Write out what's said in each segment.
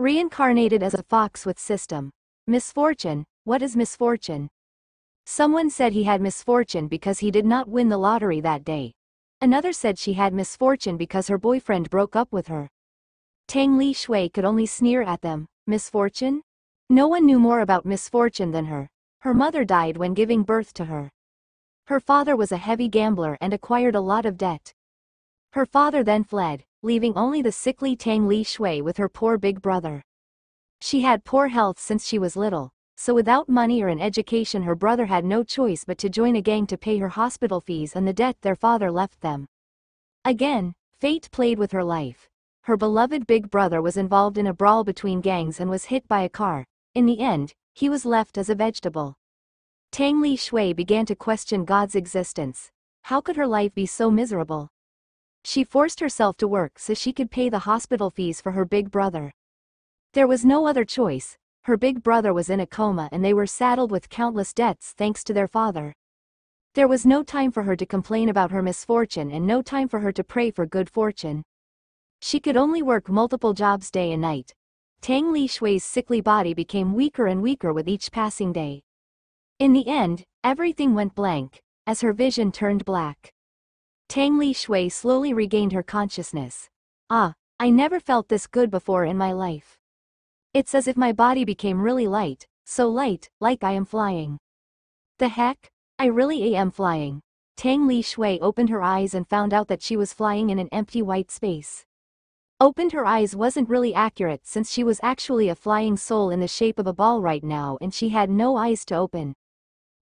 Reincarnated as a fox with system. Misfortune, what is misfortune? Someone said he had misfortune because he did not win the lottery that day. Another said she had misfortune because her boyfriend broke up with her. Tang Li Shui could only sneer at them. Misfortune? No one knew more about misfortune than her. Her mother died when giving birth to her. Her father was a heavy gambler and acquired a lot of debt. Her father then fled, leaving only the sickly Tang Li Shui with her poor big brother. She had poor health since she was little, so without money or an education her brother had no choice but to join a gang to pay her hospital fees and the debt their father left them. Again, fate played with her life. Her beloved big brother was involved in a brawl between gangs and was hit by a car. In the end, he was left as a vegetable. Tang Li Shui began to question God's existence. How could her life be so miserable? She forced herself to work so she could pay the hospital fees for her big brother. There was no other choice, her big brother was in a coma and they were saddled with countless debts thanks to their father. There was no time for her to complain about her misfortune and no time for her to pray for good fortune. She could only work multiple jobs day and night, Tang Li Shui's sickly body became weaker and weaker with each passing day. In the end, everything went blank, as her vision turned black. Tang Li Shui slowly regained her consciousness. Ah, I never felt this good before in my life. It's as if my body became really light, so light, like I am flying. The heck? I really am flying. Tang Li Shui opened her eyes and found out that she was flying in an empty white space. Opened her eyes wasn't really accurate since she was actually a flying soul in the shape of a ball right now and she had no eyes to open.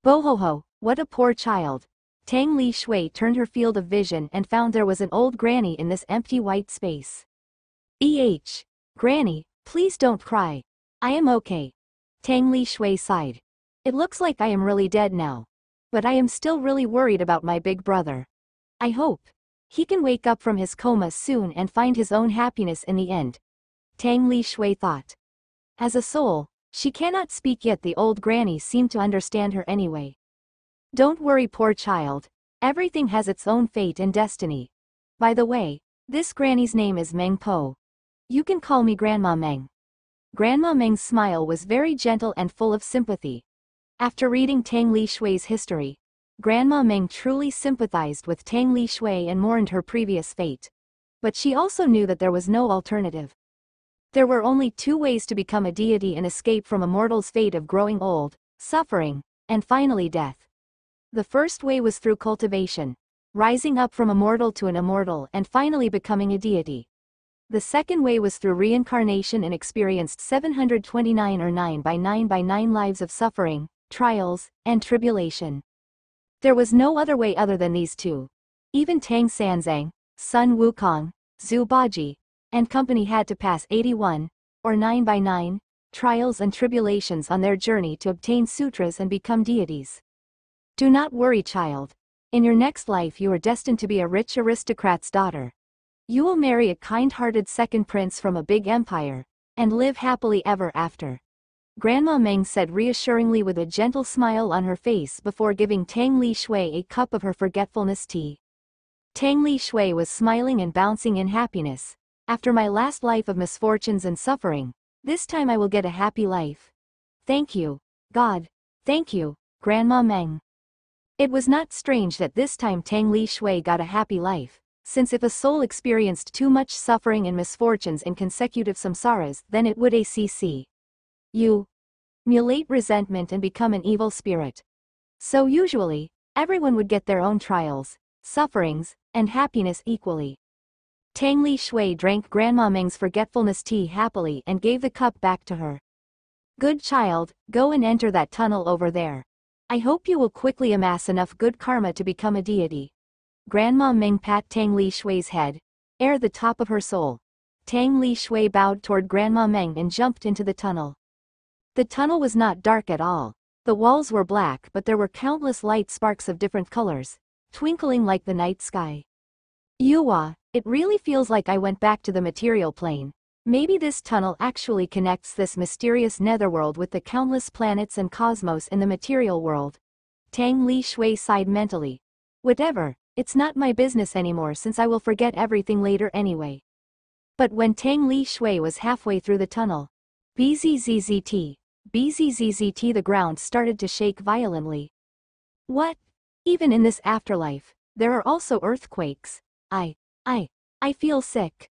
Bohoho, what a poor child. Tang Li Shui turned her field of vision and found there was an old granny in this empty white space. Eh. Granny, please don't cry. I am okay. Tang Li Shui sighed. It looks like I am really dead now. But I am still really worried about my big brother. I hope. He can wake up from his coma soon and find his own happiness in the end. Tang Li Shui thought. As a soul, she cannot speak yet the old granny seemed to understand her anyway. Don't worry poor child, everything has its own fate and destiny. By the way, this granny's name is Meng Po. You can call me Grandma Meng. Grandma Meng's smile was very gentle and full of sympathy. After reading Tang Li Shui's history, Grandma Meng truly sympathized with Tang Li Shui and mourned her previous fate. But she also knew that there was no alternative. There were only two ways to become a deity and escape from a mortal's fate of growing old, suffering, and finally death. The first way was through cultivation, rising up from a mortal to an immortal and finally becoming a deity. The second way was through reincarnation and experienced 729 or 9 by 9 by 9 lives of suffering, trials, and tribulation. There was no other way other than these two. Even Tang Sanzang, Sun Wukong, Zhu Bajie, and company had to pass 81, or 9 by 9, trials and tribulations on their journey to obtain sutras and become deities. Do not worry child. In your next life you are destined to be a rich aristocrat's daughter. You will marry a kind-hearted second prince from a big empire, and live happily ever after. Grandma Meng said reassuringly with a gentle smile on her face before giving Tang Li Shui a cup of her forgetfulness tea. Tang Li Shui was smiling and bouncing in happiness. After my last life of misfortunes and suffering, this time I will get a happy life. Thank you, God. Thank you, Grandma Meng. It was not strange that this time Tang Li Shui got a happy life, since if a soul experienced too much suffering and misfortunes in consecutive samsaras then it would ACC. You mulate resentment and become an evil spirit. So usually, everyone would get their own trials, sufferings, and happiness equally. Tang Li Shui drank Grandma Meng's forgetfulness tea happily and gave the cup back to her. Good child, go and enter that tunnel over there. I hope you will quickly amass enough good karma to become a deity. Grandma Meng pat Tang Li Shui's head, air the top of her soul. Tang Li Shui bowed toward Grandma Meng and jumped into the tunnel. The tunnel was not dark at all. The walls were black but there were countless light sparks of different colors, twinkling like the night sky. Yuwa, it really feels like I went back to the material plane. Maybe this tunnel actually connects this mysterious netherworld with the countless planets and cosmos in the material world. Tang Li Shui sighed mentally. Whatever, it's not my business anymore since I will forget everything later anyway. But when Tang Li Shui was halfway through the tunnel, BZZZT, BZZZT the ground started to shake violently. What? Even in this afterlife, there are also earthquakes. I, I, I feel sick.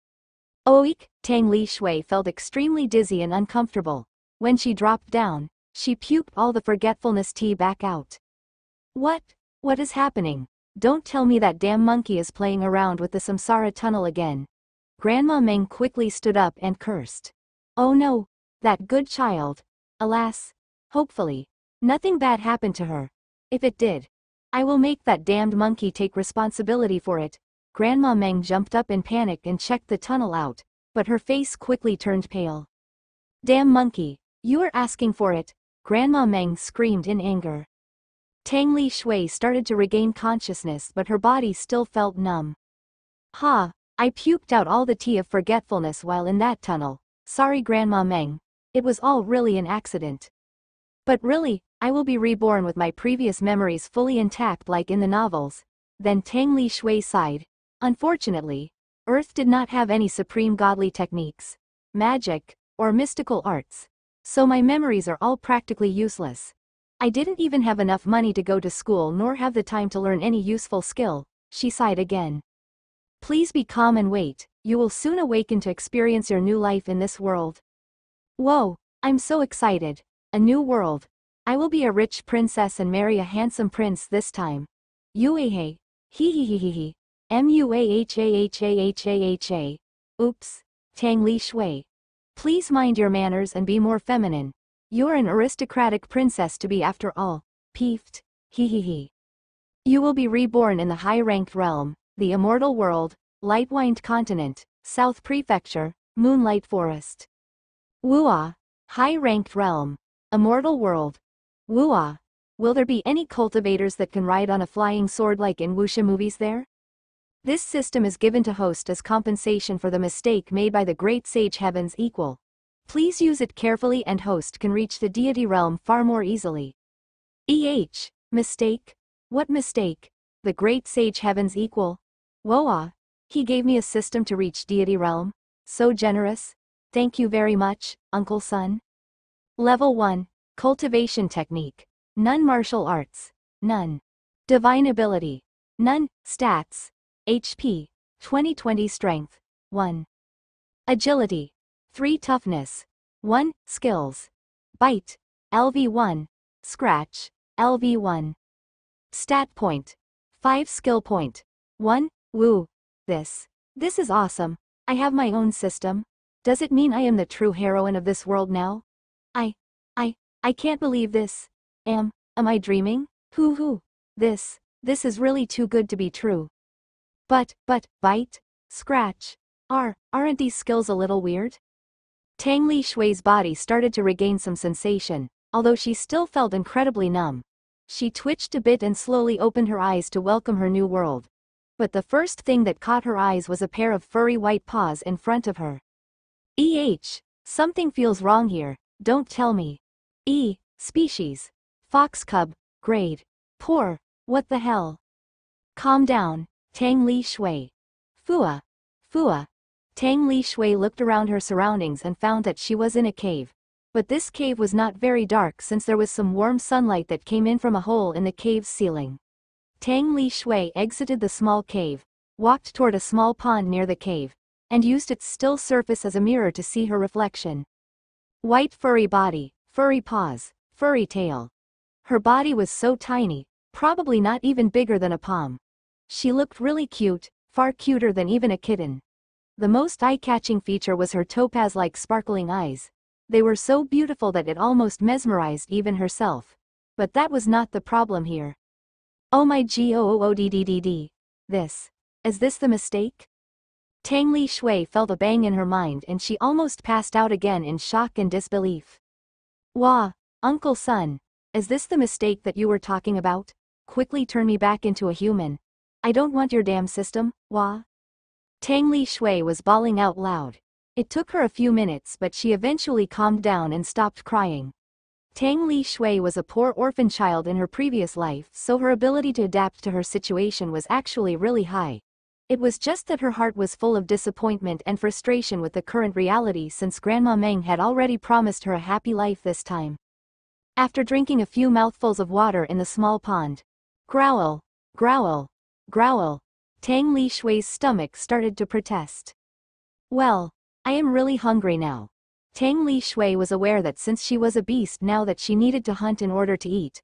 Oik, Tang Li Shui felt extremely dizzy and uncomfortable. When she dropped down, she puked all the forgetfulness tea back out. What? What is happening? Don't tell me that damn monkey is playing around with the samsara tunnel again. Grandma Meng quickly stood up and cursed. Oh no, that good child. Alas. Hopefully. Nothing bad happened to her. If it did. I will make that damned monkey take responsibility for it. Grandma Meng jumped up in panic and checked the tunnel out, but her face quickly turned pale. Damn monkey, you are asking for it, Grandma Meng screamed in anger. Tang Li Shui started to regain consciousness but her body still felt numb. Ha, I puked out all the tea of forgetfulness while in that tunnel, sorry Grandma Meng, it was all really an accident. But really, I will be reborn with my previous memories fully intact like in the novels. Then Tang Li Shui sighed. Unfortunately, Earth did not have any supreme godly techniques, magic, or mystical arts. So my memories are all practically useless. I didn't even have enough money to go to school nor have the time to learn any useful skill, she sighed again. Please be calm and wait, you will soon awaken to experience your new life in this world. Whoa, I'm so excited. A new world. I will be a rich princess and marry a handsome prince this time. Yuehe. Hee hee hee hee. M-U-A-H-A-H-A-H-A-H-A. Oops. Tang Li Shui. Please mind your manners and be more feminine. You're an aristocratic princess to be after all. Hee hee. You will be reborn in the high-ranked realm, the immortal world, Lightwind continent, South Prefecture, Moonlight Forest. Wuah. High-ranked realm. Immortal world. Wuah. Will there be any cultivators that can ride on a flying sword like in wuxia movies there? This system is given to host as compensation for the mistake made by the great sage heaven's equal. Please use it carefully and host can reach the deity realm far more easily. EH. Mistake? What mistake? The great sage heaven's equal? Woa. He gave me a system to reach deity realm. So generous. Thank you very much, Uncle Sun. Level 1. Cultivation Technique. None Martial Arts. None. Divine Ability. None. Stats. HP. 2020 Strength. 1. Agility. 3 Toughness. 1. Skills. Bite. LV1. Scratch. LV1. Stat 5 Skill 1. Woo. This. This is awesome. I have my own system. Does it mean I am the true heroine of this world now? I. I. I can't believe this. Am. Am I dreaming? Hoo hoo. This. This is really too good to be true. But, but, bite? Scratch. Are, aren't these skills a little weird? Tang Li Shui's body started to regain some sensation, although she still felt incredibly numb. She twitched a bit and slowly opened her eyes to welcome her new world. But the first thing that caught her eyes was a pair of furry white paws in front of her. EH. Something feels wrong here, don't tell me. E. Species. Fox cub, grade. Poor, what the hell? Calm down, Tang Li Shui. Fua. Fua, Tang Li Shui looked around her surroundings and found that she was in a cave. But this cave was not very dark since there was some warm sunlight that came in from a hole in the cave's ceiling. Tang Li Shui exited the small cave, walked toward a small pond near the cave, and used its still surface as a mirror to see her reflection. White furry body, furry paws, furry tail. Her body was so tiny, probably not even bigger than a palm. She looked really cute, far cuter than even a kitten. The most eye-catching feature was her topaz-like sparkling eyes. They were so beautiful that it almost mesmerized even herself. But that was not the problem here. Oh my g-o-o-o-d-d-d-d. This. Is this the mistake? Tang Li Shui felt a bang in her mind and she almost passed out again in shock and disbelief. Wah, Uncle Sun, is this the mistake that you were talking about? Quickly turn me back into a human. I don't want your damn system, Wah. Tang Li Shui was bawling out loud. It took her a few minutes but she eventually calmed down and stopped crying. Tang Li Shui was a poor orphan child in her previous life so her ability to adapt to her situation was actually really high. It was just that her heart was full of disappointment and frustration with the current reality since Grandma Meng had already promised her a happy life this time. After drinking a few mouthfuls of water in the small pond, growl, growl, growl, Tang Li Shui's stomach started to protest. Well, I am really hungry now. Tang Li Shui was aware that since she was a beast now that she needed to hunt in order to eat.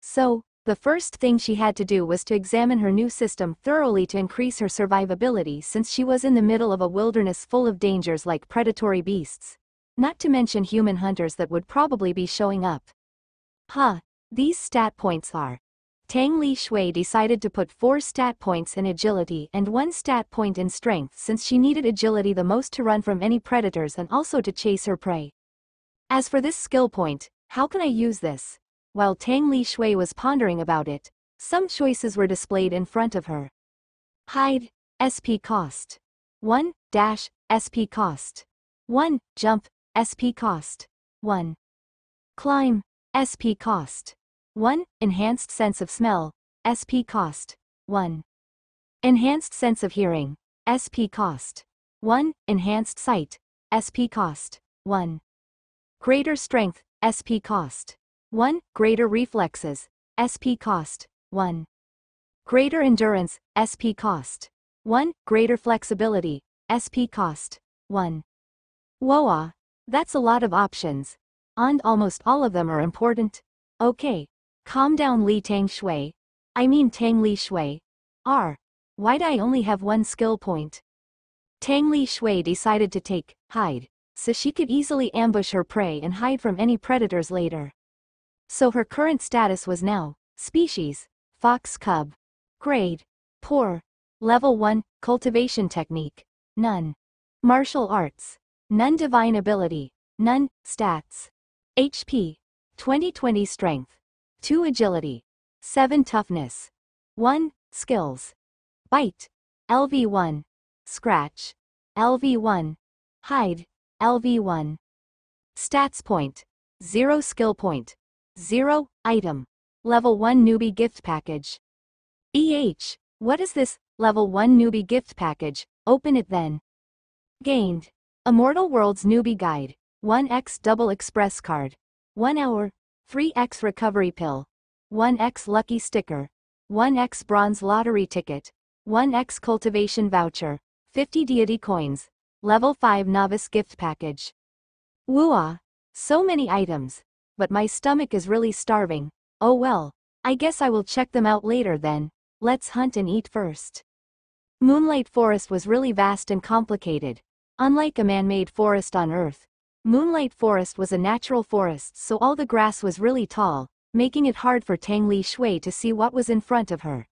So, the first thing she had to do was to examine her new system thoroughly to increase her survivability since she was in the middle of a wilderness full of dangers like predatory beasts. Not to mention human hunters that would probably be showing up. Huh, these stat points are. Tang Li Shui decided to put 4 stat points in agility and 1 stat point in strength since she needed agility the most to run from any predators and also to chase her prey. As for this skill point, how can I use this? While Tang Li Shui was pondering about it, some choices were displayed in front of her. Hide, SP cost. 1, dash, SP cost. 1, jump, SP cost. 1. Climb, SP cost. 1. Enhanced sense of smell, SP cost. 1. Enhanced sense of hearing, SP cost. 1. Enhanced sight, SP cost. 1. Greater strength, SP cost. 1. Greater reflexes, SP cost, 1. Greater endurance, SP cost. 1. Greater flexibility, SP cost, 1. Whoa, that's a lot of options. And almost all of them are important. Okay. Calm down Li Tang Shui. I mean Tang Li Shui. R. Why'd I only have one skill point? Tang Li Shui decided to take, hide, so she could easily ambush her prey and hide from any predators later. So her current status was now, species, fox cub. Grade, poor. Level 1, cultivation technique, none. Martial arts, none divine ability, none, stats. HP, 2020 strength, 2 agility, 7 toughness, 1, skills. Bite, LV1. Scratch, LV1. Hide, LV1. Stats point, 0 skill point. 0. Item. Level 1 Newbie Gift Package. EH. What is this? Level 1 Newbie Gift Package. Open it then. Gained. Immortal World's Newbie Guide. 1x Double Express Card. 1 hour. 3x Recovery Pill. 1x Lucky Sticker. 1x Bronze Lottery Ticket. 1x Cultivation Voucher. 50 Deity Coins. Level 5 Novice Gift Package. Wooah. So many items but my stomach is really starving. Oh well, I guess I will check them out later then. Let's hunt and eat first. Moonlight Forest was really vast and complicated. Unlike a man-made forest on Earth, Moonlight Forest was a natural forest so all the grass was really tall, making it hard for Tang Li Shui to see what was in front of her.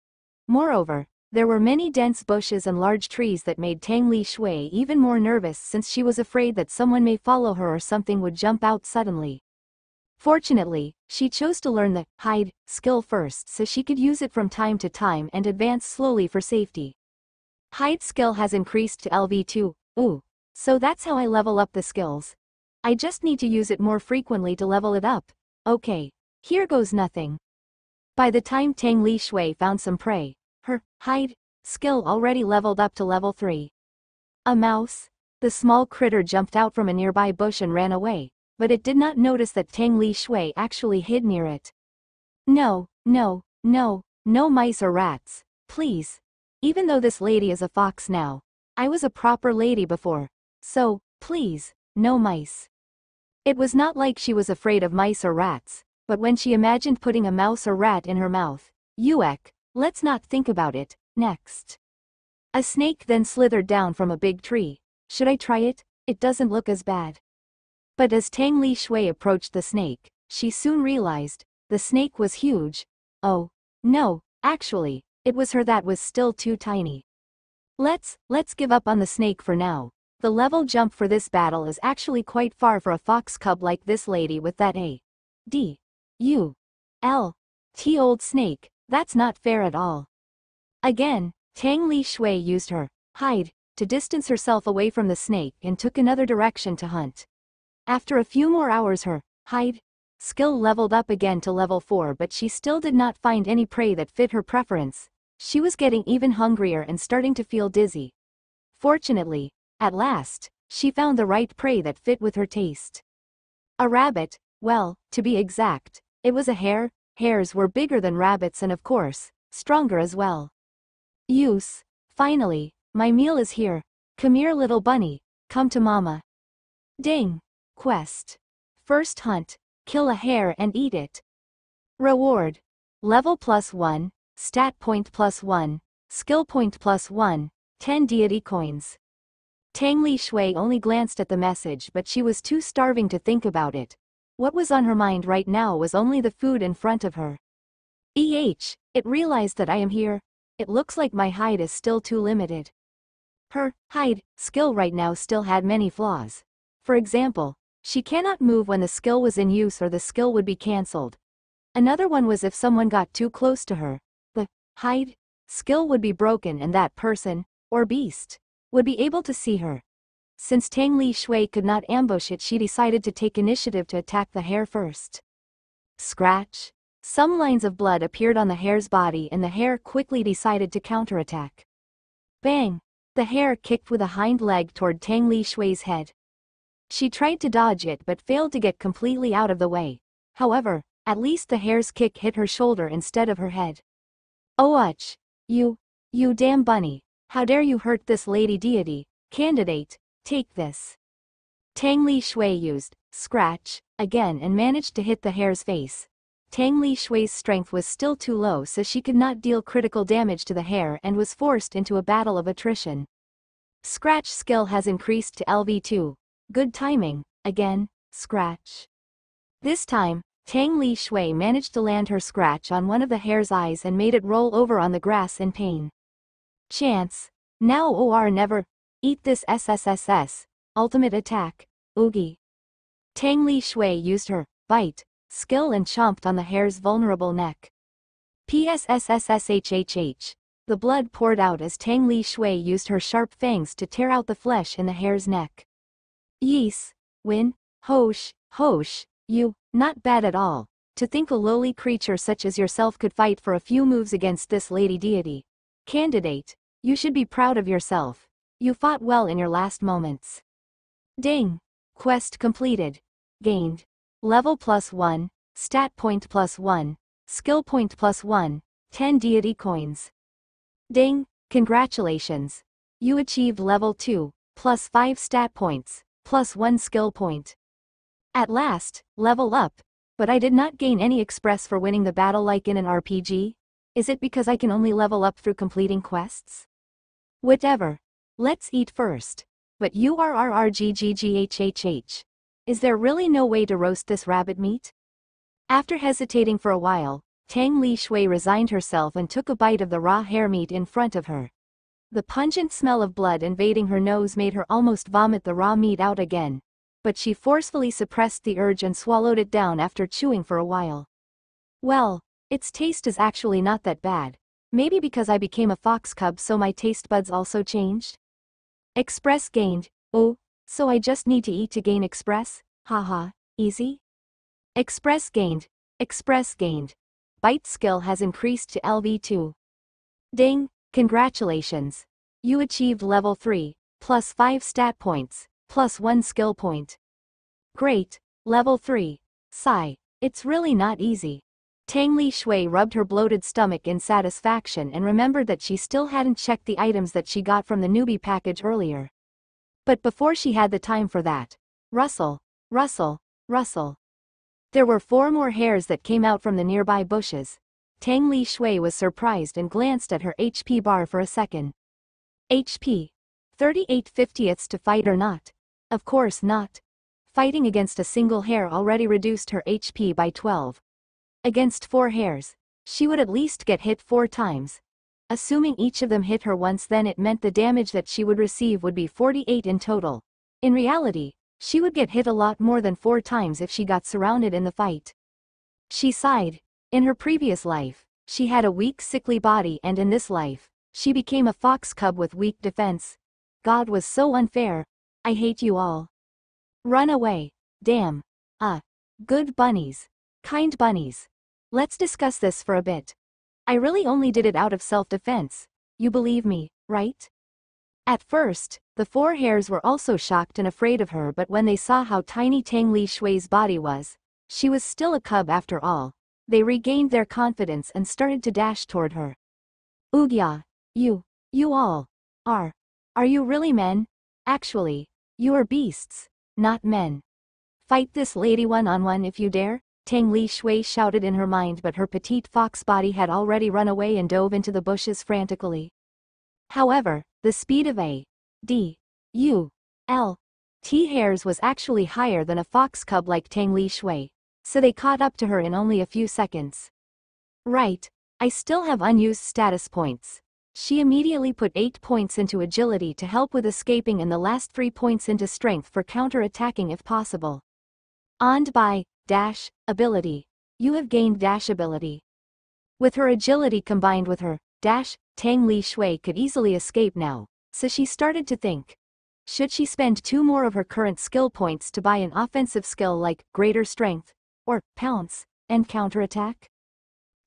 Moreover, there were many dense bushes and large trees that made Tang Li Shui even more nervous since she was afraid that someone may follow her or something would jump out suddenly. Fortunately, she chose to learn the hide skill first so she could use it from time to time and advance slowly for safety. Hide skill has increased to LV2, ooh, so that's how I level up the skills. I just need to use it more frequently to level it up. Okay, here goes nothing. By the time Tang Li Shui found some prey, her hide skill already leveled up to level 3. A mouse? The small critter jumped out from a nearby bush and ran away but it did not notice that Tang Li Shui actually hid near it. No, no, no, no mice or rats, please. Even though this lady is a fox now, I was a proper lady before, so, please, no mice. It was not like she was afraid of mice or rats, but when she imagined putting a mouse or rat in her mouth, Yuek, let's not think about it, next. A snake then slithered down from a big tree. Should I try it? It doesn't look as bad. But as Tang Li Shui approached the snake, she soon realized, the snake was huge. Oh, no, actually, it was her that was still too tiny. Let's, let's give up on the snake for now. The level jump for this battle is actually quite far for a fox cub like this lady with that A. D. U. L. T old snake, that's not fair at all. Again, Tang Li Shui used her hide to distance herself away from the snake and took another direction to hunt. After a few more hours her hide skill leveled up again to level 4 but she still did not find any prey that fit her preference, She was getting even hungrier and starting to feel dizzy. Fortunately, at last, she found the right prey that fit with her taste. A rabbit, well, to be exact, it was a hare, hares were bigger than rabbits and of course, stronger as well. Use, finally, my meal is here, come here little bunny, come to mama. Ding. Quest. First hunt, kill a hare and eat it. Reward. Level plus 1, stat point plus 1, skill point plus 1, 10 deity coins. Tang Li Shui only glanced at the message but she was too starving to think about it. What was on her mind right now was only the food in front of her. EH, it realized that I am here. It looks like my hide is still too limited. Her hide skill right now still had many flaws. For example, she cannot move when the skill was in use or the skill would be cancelled. Another one was if someone got too close to her, the hide skill would be broken and that person, or beast, would be able to see her. Since Tang Li Shui could not ambush it she decided to take initiative to attack the hare first. Scratch. Some lines of blood appeared on the hare's body and the hare quickly decided to counterattack. Bang! The hare kicked with a hind leg toward Tang Li Shui's head. She tried to dodge it but failed to get completely out of the way. However, at least the hare's kick hit her shoulder instead of her head. Oh uch! You, you damn bunny, how dare you hurt this lady deity, candidate, take this. Tang Li Shui used, scratch, again and managed to hit the hare's face. Tang Li Shui's strength was still too low so she could not deal critical damage to the hare and was forced into a battle of attrition. Scratch skill has increased to LV2. Good timing, again, scratch. This time, Tang Li Shui managed to land her scratch on one of the hare's eyes and made it roll over on the grass in pain. Chance. Now or never. Eat this SSSS. Ultimate attack. Oogie. Tang Li Shui used her bite skill and chomped on the hare's vulnerable neck. PSSSSHHH. The blood poured out as Tang Li Shui used her sharp fangs to tear out the flesh in the hare's neck. Yees, Win, Hosh, Hosh, you, not bad at all. To think a lowly creature such as yourself could fight for a few moves against this lady deity. Candidate, you should be proud of yourself. You fought well in your last moments. Ding. Quest completed. Gained. Level plus 1, Stat point plus 1, Skill point plus 1, 10 deity coins. Ding, congratulations. You achieved level 2, plus 5 stat points, plus 1 skill point. At last, level up, but I did not gain any express for winning the battle like in an RPG? Is it because I can only level up through completing quests? Whatever. Let's eat first. But URRRGGGHHH. Is there really no way to roast this rabbit meat? After hesitating for a while, Tang Li Shui resigned herself and took a bite of the raw hare meat in front of her. The pungent smell of blood invading her nose made her almost vomit the raw meat out again, but she forcefully suppressed the urge and swallowed it down after chewing for a while. Well, its taste is actually not that bad. Maybe because I became a fox cub so my taste buds also changed? Express gained, oh, so I just need to eat to gain express? Haha, easy? Express gained. Express gained. Bite skill has increased to LV2. Ding, congratulations. You achieved level 3, plus 5 stat points, plus 1 skill point. Great, level 3. Sigh, it's really not easy. Tang Li Shui rubbed her bloated stomach in satisfaction and remembered that she still hadn't checked the items that she got from the newbie package earlier. But before she had the time for that, rustle, rustle, rustle. There were four more hares that came out from the nearby bushes. Tang Li Shui was surprised and glanced at her HP bar for a second. HP. 38 fiftieths to fight or not? Of course not. Fighting against a single hare already reduced her HP by 12. Against four hares, she would at least get hit four times, Assuming each of them hit her once then it meant the damage that she would receive would be 48 in total. In reality, she would get hit a lot more than four times if she got surrounded in the fight. She sighed. In her previous life, she had a weak sickly body and in this life, she became a fox cub with weak defense. God was so unfair. I hate you all. Run away. Damn. Ah. Uh, good bunnies. Kind bunnies. Let's discuss this for a bit. I really only did it out of self-defense. You believe me, right? At first, the four hares were also shocked and afraid of her but when they saw how tiny Tang Li Shui's body was, she was still a cub after all, they regained their confidence and started to dash toward her. Ugya, you, you all, are, are you really men? Actually, you are beasts, not men. Fight this lady one-on-one -on -one if you dare, Tang Li Shui shouted in her mind but her petite fox body had already run away and dove into the bushes frantically. However, the speed of a D U L T hares was actually higher than a fox cub like Tang Li Shui, so they caught up to her in only a few seconds. Right, I still have unused status points. She immediately put 8 points into agility to help with escaping and the last 3 points into strength for counter-attacking if possible. And by, dash, ability. You have gained dash ability. With her agility combined with her, dash, Tang Li Shui could easily escape now, so she started to think. Should she spend two more of her current skill points to buy an offensive skill like greater strength, or pounce, and counterattack?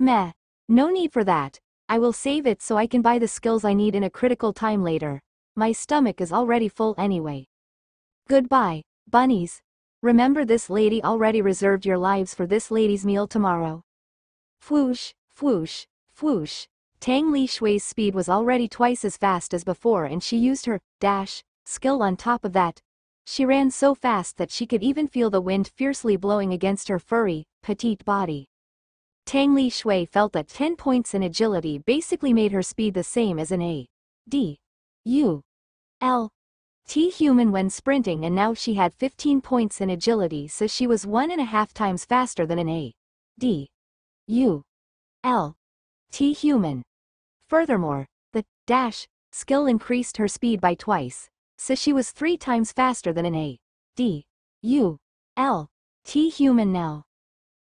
Meh. No need for that, I will save it so I can buy the skills I need in a critical time later. My stomach is already full anyway. Goodbye, bunnies. Remember this lady already reserved your lives for this lady's meal tomorrow. Fwoosh, fwoosh, fwoosh. Tang Li Shui's speed was already twice as fast as before and she used her dash skill on top of that. She ran so fast that she could even feel the wind fiercely blowing against her furry, petite body. Tang Li Shui felt that 10 points in agility basically made her speed the same as an A. D. U. L. T human when sprinting and now she had 15 points in agility so she was one and a half times faster than an A. D. U. L. T human. Furthermore, the dash skill increased her speed by twice, so she was three times faster than an A. D. U. L. T human now.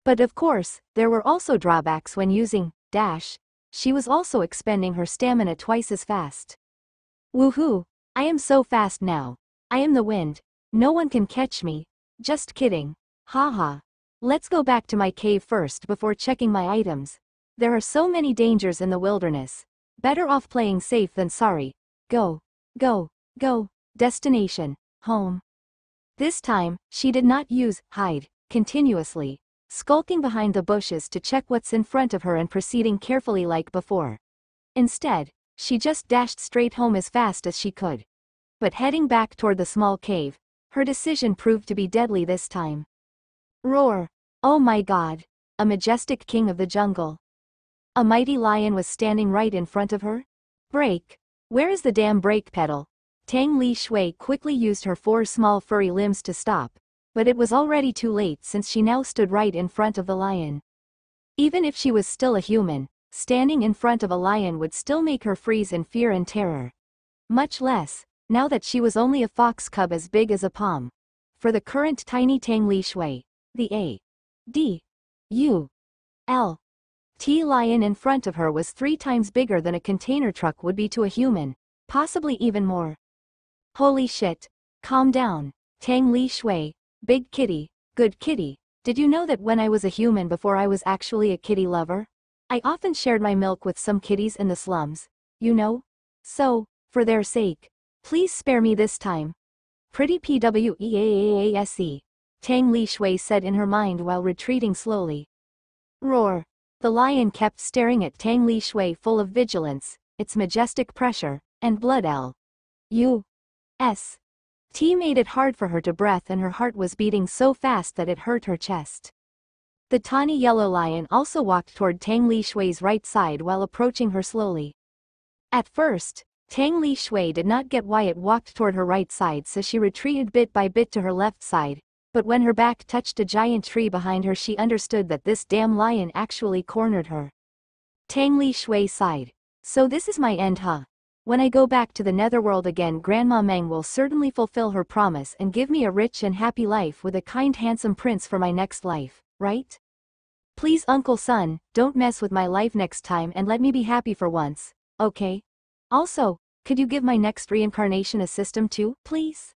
But of course, there were also drawbacks when using dash. She was also expending her stamina twice as fast. Woohoo! I am so fast now. I am the wind. No one can catch me. Just kidding. Haha. Let's go back to my cave first before checking my items. There are so many dangers in the wilderness. Better off playing safe than sorry. Go. Go. Go. Destination. Home. This time, she did not use hide continuously, skulking behind the bushes to check what's in front of her and proceeding carefully like before. Instead, she just dashed straight home as fast as she could. But heading back toward the small cave, her decision proved to be deadly this time. Roar! Oh my god! A majestic king of the jungle. A mighty lion was standing right in front of her? Brake! Where is the damn brake pedal? Tang Li Shui quickly used her four small furry limbs to stop, but it was already too late since she now stood right in front of the lion. Even if she was still a human, standing in front of a lion would still make her freeze in fear and terror. Much less, now that she was only a fox cub as big as a palm. For the current tiny Tang Li Shui, the A. D. U. L. T lion in front of her was three times bigger than a container truck would be to a human, possibly even more. Holy shit. Calm down. Tang Li Shui, Big kitty, good kitty, did you know that when I was a human before I was actually a kitty lover? I often shared my milk with some kitties in the slums, you know? So, for their sake, please spare me this time. Pretty PWEAAASE, Tang Li Shui said in her mind while retreating slowly. Roar. The lion kept staring at Tang Li Shui full of vigilance, its majestic pressure, and blood L. U. S. T made it hard for her to breath and her heart was beating so fast that it hurt her chest. The tawny yellow lion also walked toward Tang Li Shui's right side while approaching her slowly. At first, Tang Li Shui did not get why it walked toward her right side so she retreated bit by bit to her left side, but when her back touched a giant tree behind her she understood that this damn lion actually cornered her. Tang Li Shui sighed. So this is my end huh? When I go back to the netherworld again Grandma Meng will certainly fulfill her promise and give me a rich and happy life with a kind handsome prince for my next life, right? Please Uncle Sun, don't mess with my life next time and let me be happy for once, okay? Also, could you give my next reincarnation a system too, please?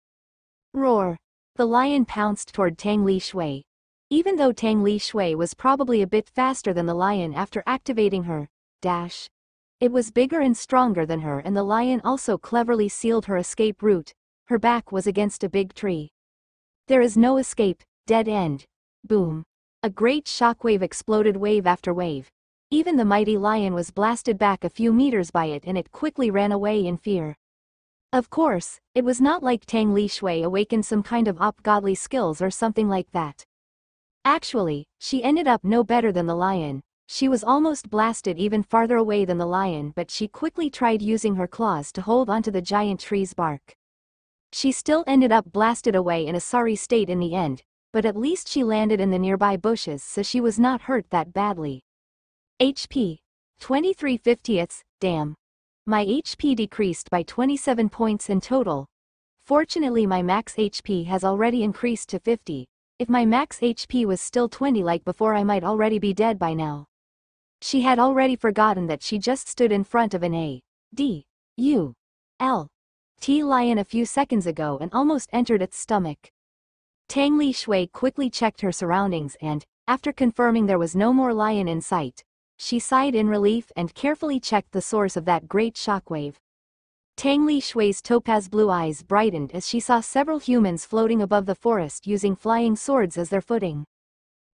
Roar. The lion pounced toward Tang Li Shui. Even though Tang Li Shui was probably a bit faster than the lion after activating her dash. It was bigger and stronger than her and the lion also cleverly sealed her escape route, her back was against a big tree. There is no escape, dead end. Boom. A great shockwave exploded wave after wave. Even the mighty lion was blasted back a few meters by it and it quickly ran away in fear. Of course, it was not like Tang Li Shui awakened some kind of op godly skills or something like that. Actually, she ended up no better than the lion, she was almost blasted even farther away than the lion but she quickly tried using her claws to hold onto the giant tree's bark. She still ended up blasted away in a sorry state in the end, but at least she landed in the nearby bushes so she was not hurt that badly. HP. 23 50ths, damn. My HP decreased by 27 points in total. Fortunately my max HP has already increased to 50, if my max HP was still 20 like before I might already be dead by now. She had already forgotten that she just stood in front of an A. D. U. L. T lion a few seconds ago and almost entered its stomach. Tang Li Shui quickly checked her surroundings and, after confirming there was no more lion in sight, she sighed in relief and carefully checked the source of that great shockwave. Tang Li Shui's topaz blue eyes brightened as she saw several humans floating above the forest using flying swords as their footing.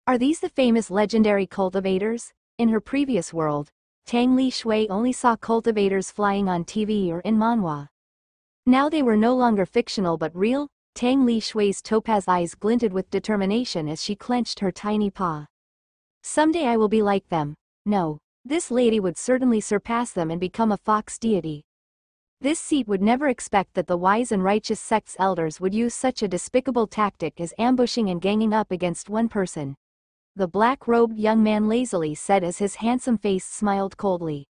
Are these the famous legendary cultivators? In her previous world, Tang Li Shui only saw cultivators flying on TV or in manhwa. Now they were no longer fictional but real, Tang Li Shui's topaz eyes glinted with determination as she clenched her tiny paw. Someday I will be like them, no, this lady would certainly surpass them and become a fox deity. This seat would never expect that the wise and righteous sect's elders would use such a despicable tactic as ambushing and ganging up against one person the black-robed young man lazily said as his handsome face smiled coldly.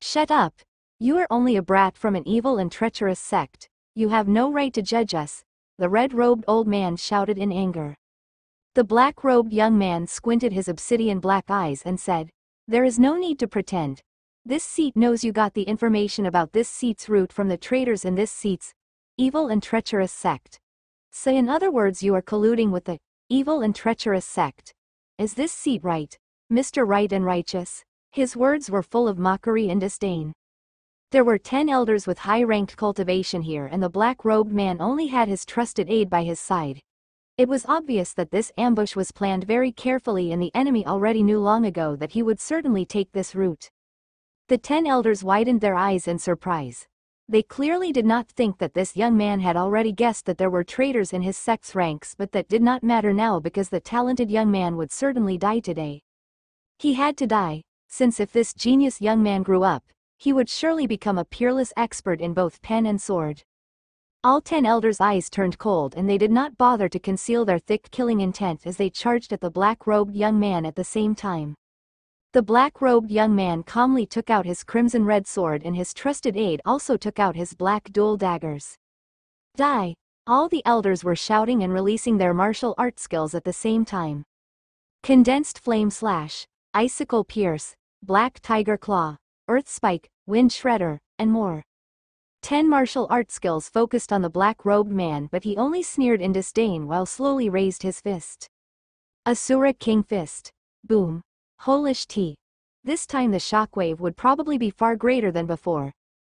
Shut up. You are only a brat from an evil and treacherous sect, you have no right to judge us, the red-robed old man shouted in anger. The black-robed young man squinted his obsidian black eyes and said, There is no need to pretend. This seat knows you got the information about this seat's route from the traitors in this seat's evil and treacherous sect. So in other words you are colluding with the evil and treacherous sect. Is this seat right, Mr. Right and Righteous? His words were full of mockery and disdain. There were ten elders with high-ranked cultivation here and the black-robed man only had his trusted aide by his side. It was obvious that this ambush was planned very carefully and the enemy already knew long ago that he would certainly take this route. The ten elders widened their eyes in surprise. They clearly did not think that this young man had already guessed that there were traitors in his sect's ranks but that did not matter now because the talented young man would certainly die today. He had to die, since if this genius young man grew up, he would surely become a peerless expert in both pen and sword. All ten elders' eyes turned cold and they did not bother to conceal their thick killing intent as they charged at the black-robed young man at the same time. The black-robed young man calmly took out his crimson-red sword and his trusted aide also took out his black dual daggers. Die! All the elders were shouting and releasing their martial art skills at the same time. Condensed Flame Slash, Icicle Pierce, Black Tiger Claw, Earth Spike, Wind Shredder, and more. Ten martial art skills focused on the black-robed man but he only sneered in disdain while slowly raised his fist. Asura King Fist. Boom. Holish tea. This time the shockwave would probably be far greater than before.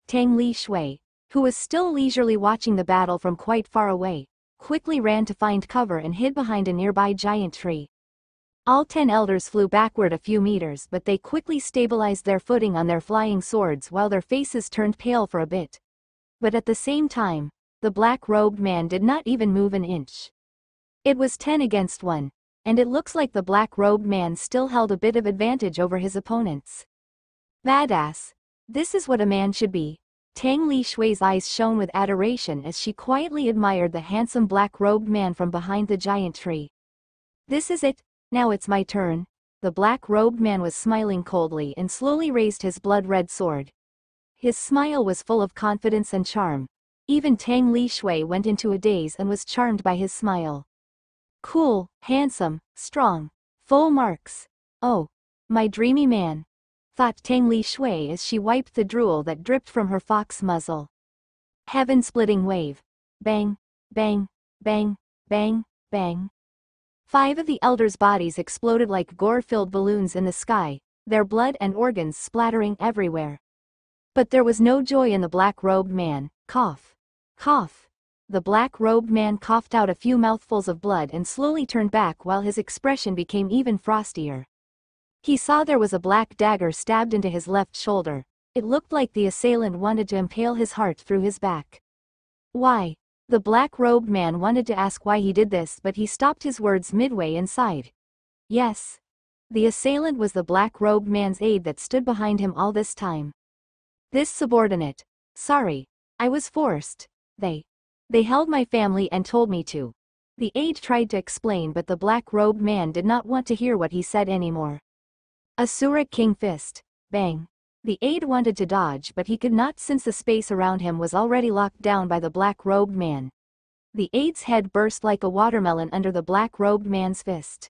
Tang Li Shui, who was still leisurely watching the battle from quite far away, quickly ran to find cover and hid behind a nearby giant tree. All ten elders flew backward a few meters but they quickly stabilized their footing on their flying swords while their faces turned pale for a bit. But at the same time, the black-robed man did not even move an inch. It was ten against one, and it looks like the black-robed man still held a bit of advantage over his opponents. Badass. This is what a man should be. Tang Li Shui's eyes shone with adoration as she quietly admired the handsome black-robed man from behind the giant tree. This is it, now it's my turn. The black-robed man was smiling coldly and slowly raised his blood-red sword. His smile was full of confidence and charm. Even Tang Li Shui went into a daze and was charmed by his smile. Cool, handsome, strong. Full marks. Oh. My dreamy man. Thought Tang Li Shui as she wiped the drool that dripped from her fox muzzle. Heaven-splitting wave. Bang, bang, bang, bang, bang. Five of the elders' bodies exploded like gore-filled balloons in the sky, their blood and organs splattering everywhere. But there was no joy in the black-robed man, cough. Cough. The black-robed man coughed out a few mouthfuls of blood and slowly turned back while his expression became even frostier. He saw there was a black dagger stabbed into his left shoulder. It looked like the assailant wanted to impale his heart through his back. Why? The black-robed man wanted to ask why he did this but he stopped his words midway and sighed. Yes. The assailant was the black-robed man's aide that stood behind him all this time. This subordinate. Sorry. I was forced. They. They held my family and told me to. The aide tried to explain but the black-robed man did not want to hear what he said anymore. Asura King Fist. Bang. The aide wanted to dodge but he could not since the space around him was already locked down by the black-robed man. The aide's head burst like a watermelon under the black-robed man's fist.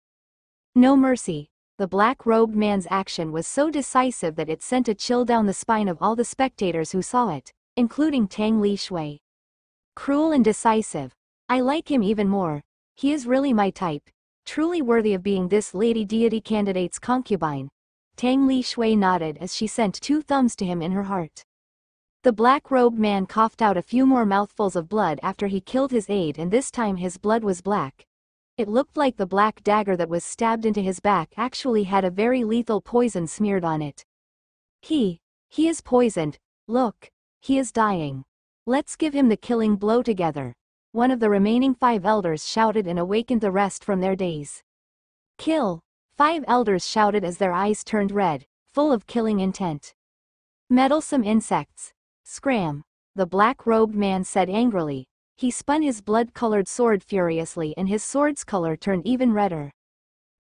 No mercy. The black-robed man's action was so decisive that it sent a chill down the spine of all the spectators who saw it, including Tang Li Shui. Cruel and decisive. I like him even more. He is really my type. Truly worthy of being this lady deity candidate's concubine. Tang Li Shui nodded as she sent two thumbs to him in her heart. The black-robed man coughed out a few more mouthfuls of blood after he killed his aide and this time his blood was black, it looked like the black dagger that was stabbed into his back actually had a very lethal poison smeared on it. He, he is poisoned, look, he is dying. Let's give him the killing blow together. One of the remaining five elders shouted and awakened the rest from their daze. Kill! Five elders shouted as their eyes turned red, full of killing intent. Meddlesome insects. Scram! The black-robed man said angrily, he spun his blood-colored sword furiously and his sword's color turned even redder.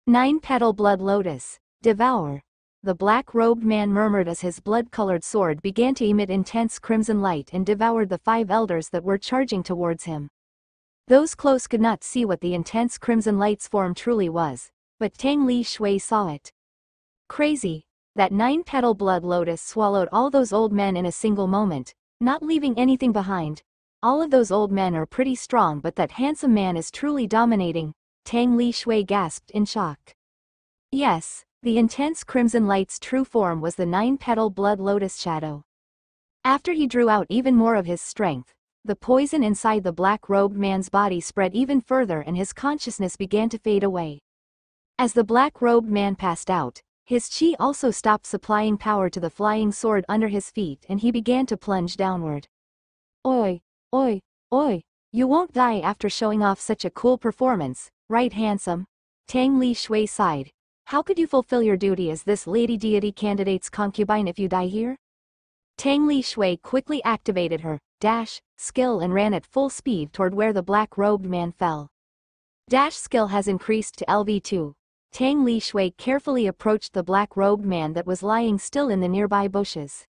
Nine-petal blood lotus. Devour. The black-robed man murmured as his blood-colored sword began to emit intense crimson light and devoured the five elders that were charging towards him. Those close could not see what the intense crimson light's form truly was, but Tang Li Shui saw it. Crazy. That nine-petal blood lotus swallowed all those old men in a single moment, not leaving anything behind, all of those old men are pretty strong but that handsome man is truly dominating, Tang Li Shui gasped in shock. Yes, the intense crimson light's true form was the nine-petal blood lotus shadow. After he drew out even more of his strength, the poison inside the black-robed man's body spread even further and his consciousness began to fade away. As the black-robed man passed out, his chi also stopped supplying power to the flying sword under his feet and he began to plunge downward. Oi, Oi, oi, you won't die after showing off such a cool performance, right handsome? Tang Li Shui sighed. How could you fulfill your duty as this lady deity candidate's concubine if you die here? Tang Li Shui quickly activated her dash skill and ran at full speed toward where the black-robed man fell. Dash skill has increased to LV2. Tang Li Shui carefully approached the black-robed man that was lying still in the nearby bushes.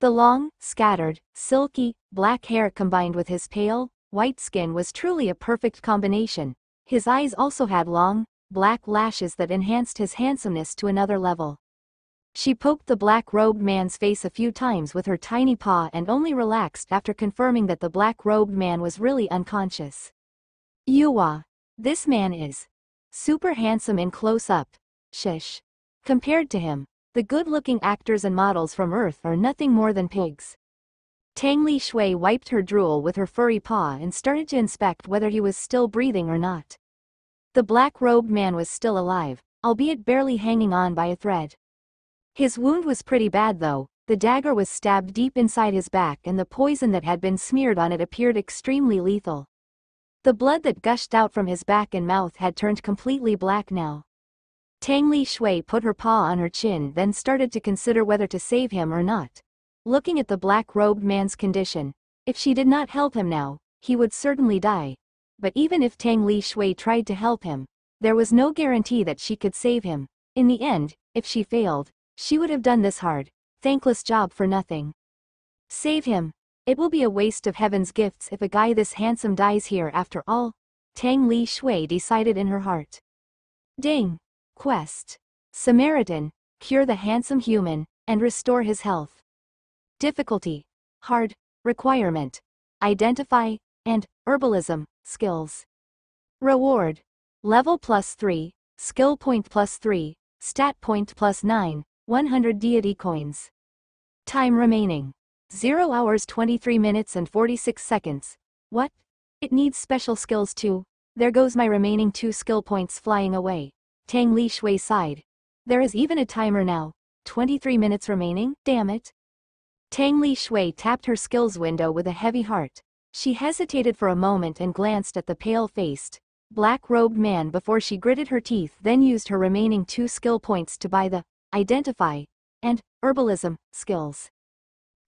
The long, scattered, silky, black hair combined with his pale, white skin was truly a perfect combination. His eyes also had long, black lashes that enhanced his handsomeness to another level. She poked the black-robed man's face a few times with her tiny paw and only relaxed after confirming that the black-robed man was really unconscious. Yuwa. This man is super handsome in close-up. Shish. Compared to him, the good-looking actors and models from Earth are nothing more than pigs. Tang Li Shui wiped her drool with her furry paw and started to inspect whether he was still breathing or not. The black-robed man was still alive, albeit barely hanging on by a thread. His wound was pretty bad though, the dagger was stabbed deep inside his back and the poison that had been smeared on it appeared extremely lethal. The blood that gushed out from his back and mouth had turned completely black now. Tang Li Shui put her paw on her chin then started to consider whether to save him or not. Looking at the black-robed man's condition, if she did not help him now, he would certainly die. But even if Tang Li Shui tried to help him, there was no guarantee that she could save him. In the end, if she failed, she would have done this hard, thankless job for nothing. Save him. It will be a waste of heaven's gifts if a guy this handsome dies here after all, Tang Li Shui decided in her heart. Ding! Quest. Samaritan, cure the handsome human, and restore his health. Difficulty. Hard. Requirement. Identify, and, herbalism, skills. Reward. Level plus 3, skill point plus 3, stat point plus 9, 100 deity coins. Time remaining. 0 hours 23 minutes and 46 seconds. What? It needs special skills too. There goes my remaining two skill points flying away. Tang Li Shui sighed. There is even a timer now. 23 minutes remaining, damn it. Tang Li Shui tapped her skills window with a heavy heart. She hesitated for a moment and glanced at the pale-faced, black-robed man before she gritted her teeth then used her remaining two skill points to buy the identify and herbalism skills.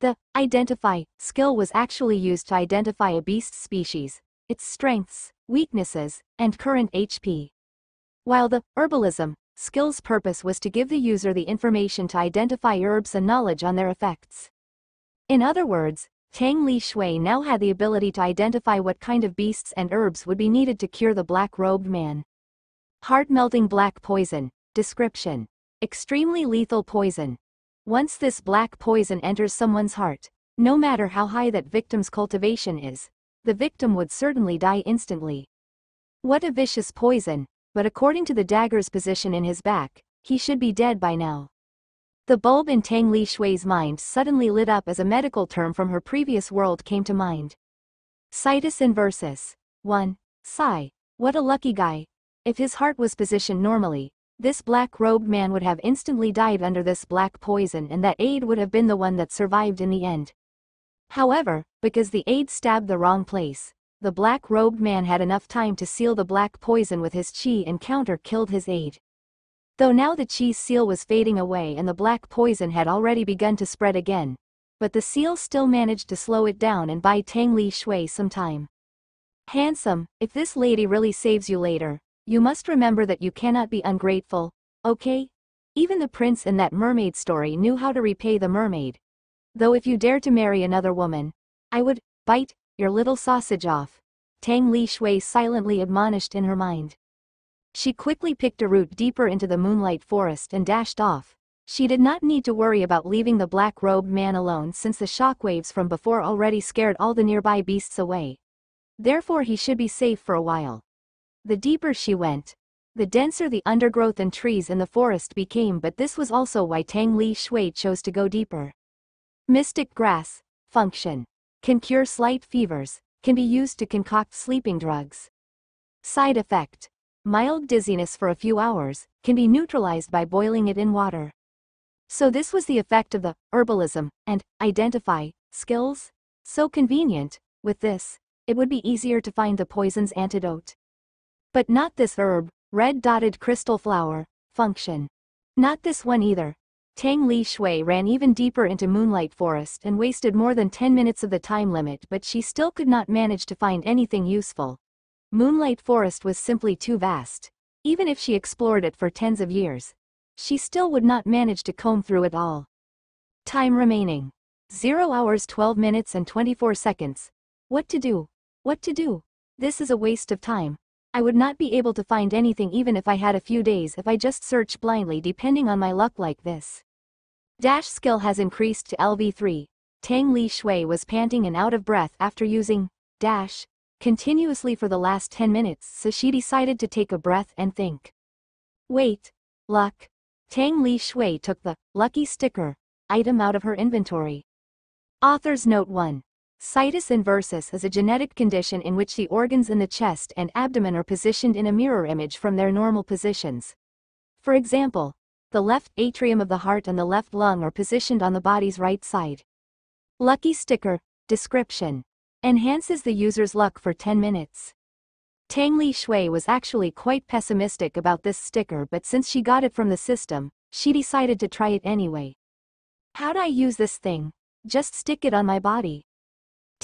The identify skill was actually used to identify a beast species, its strengths, weaknesses, and current HP. While the herbalism skill's purpose was to give the user the information to identify herbs and knowledge on their effects. In other words, Tang Li Shui now had the ability to identify what kind of beasts and herbs would be needed to cure the black-robed man. Heart-melting black poison. Description. Extremely lethal poison. Once this black poison enters someone's heart, no matter how high that victim's cultivation is, the victim would certainly die instantly. What a vicious poison, but according to the dagger's position in his back, he should be dead by now. The bulb in Tang Li Shui's mind suddenly lit up as a medical term from her previous world came to mind. Situs inversus. 1. Sigh. What a lucky guy. If his heart was positioned normally, this black-robed man would have instantly died under this black poison and that aide would have been the one that survived in the end. However, because the aide stabbed the wrong place, the black-robed man had enough time to seal the black poison with his chi and counter-killed his aide. Though now the chi's seal was fading away and the black poison had already begun to spread again, but the seal still managed to slow it down and buy Tang Li Shui some time. Handsome, if this lady really saves you later, you must remember that you cannot be ungrateful, okay? Even the prince in that mermaid story knew how to repay the mermaid. Though if you dare to marry another woman, I would, bite, your little sausage off. Tang Li Shui silently admonished in her mind. She quickly picked a route deeper into the moonlight forest and dashed off. She did not need to worry about leaving the black-robed man alone since the shockwaves from before already scared all the nearby beasts away. Therefore he should be safe for a while. The deeper she went, the denser the undergrowth and trees in the forest became but this was also why Tang Li Shui chose to go deeper. Mystic grass, function. Can cure slight fevers, can be used to concoct sleeping drugs. Side effect. Mild dizziness for a few hours, can be neutralized by boiling it in water. So this was the effect of the herbalism and identify skills? So convenient, with this, it would be easier to find the poison's antidote. But not this herb, red dotted crystal flower, function. Not this one either. Tang Li Shui ran even deeper into Moonlight Forest and wasted more than 10 minutes of the time limit but she still could not manage to find anything useful. Moonlight Forest was simply too vast. Even if she explored it for tens of years, she still would not manage to comb through it all. Time remaining. 0 hours 12 minutes and 24 seconds. What to do? What to do? This is a waste of time. I would not be able to find anything even if I had a few days if I just search blindly depending on my luck like this. Dash skill has increased to LV3. Tang Li Shui was panting and out of breath after using dash continuously for the last 10 minutes so she decided to take a breath and think. Wait. Luck. Tang Li Shui took the lucky sticker item out of her inventory. Author's Note 1. Situs inversus is a genetic condition in which the organs in the chest and abdomen are positioned in a mirror image from their normal positions. For example, the left atrium of the heart and the left lung are positioned on the body's right side. Lucky sticker, description. Enhances the user's luck for 10 minutes. Tang Li Shui was actually quite pessimistic about this sticker but since she got it from the system, she decided to try it anyway. How'd I use this thing? Just stick it on my body.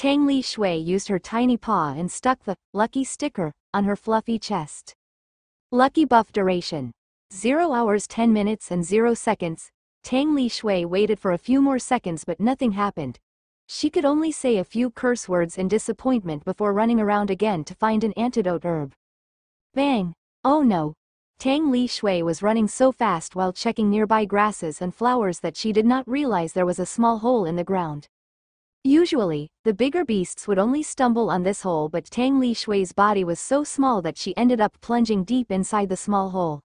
Tang Li Shui used her tiny paw and stuck the lucky sticker on her fluffy chest. Lucky buff duration 0 hours 10 minutes and 0 seconds. Tang Li Shui waited for a few more seconds but nothing happened. She could only say a few curse words in disappointment before running around again to find an antidote herb. Bang! Oh no! Tang Li Shui was running so fast while checking nearby grasses and flowers that she did not realize there was a small hole in the ground. Usually, the bigger beasts would only stumble on this hole but Tang Li Shui's body was so small that she ended up plunging deep inside the small hole.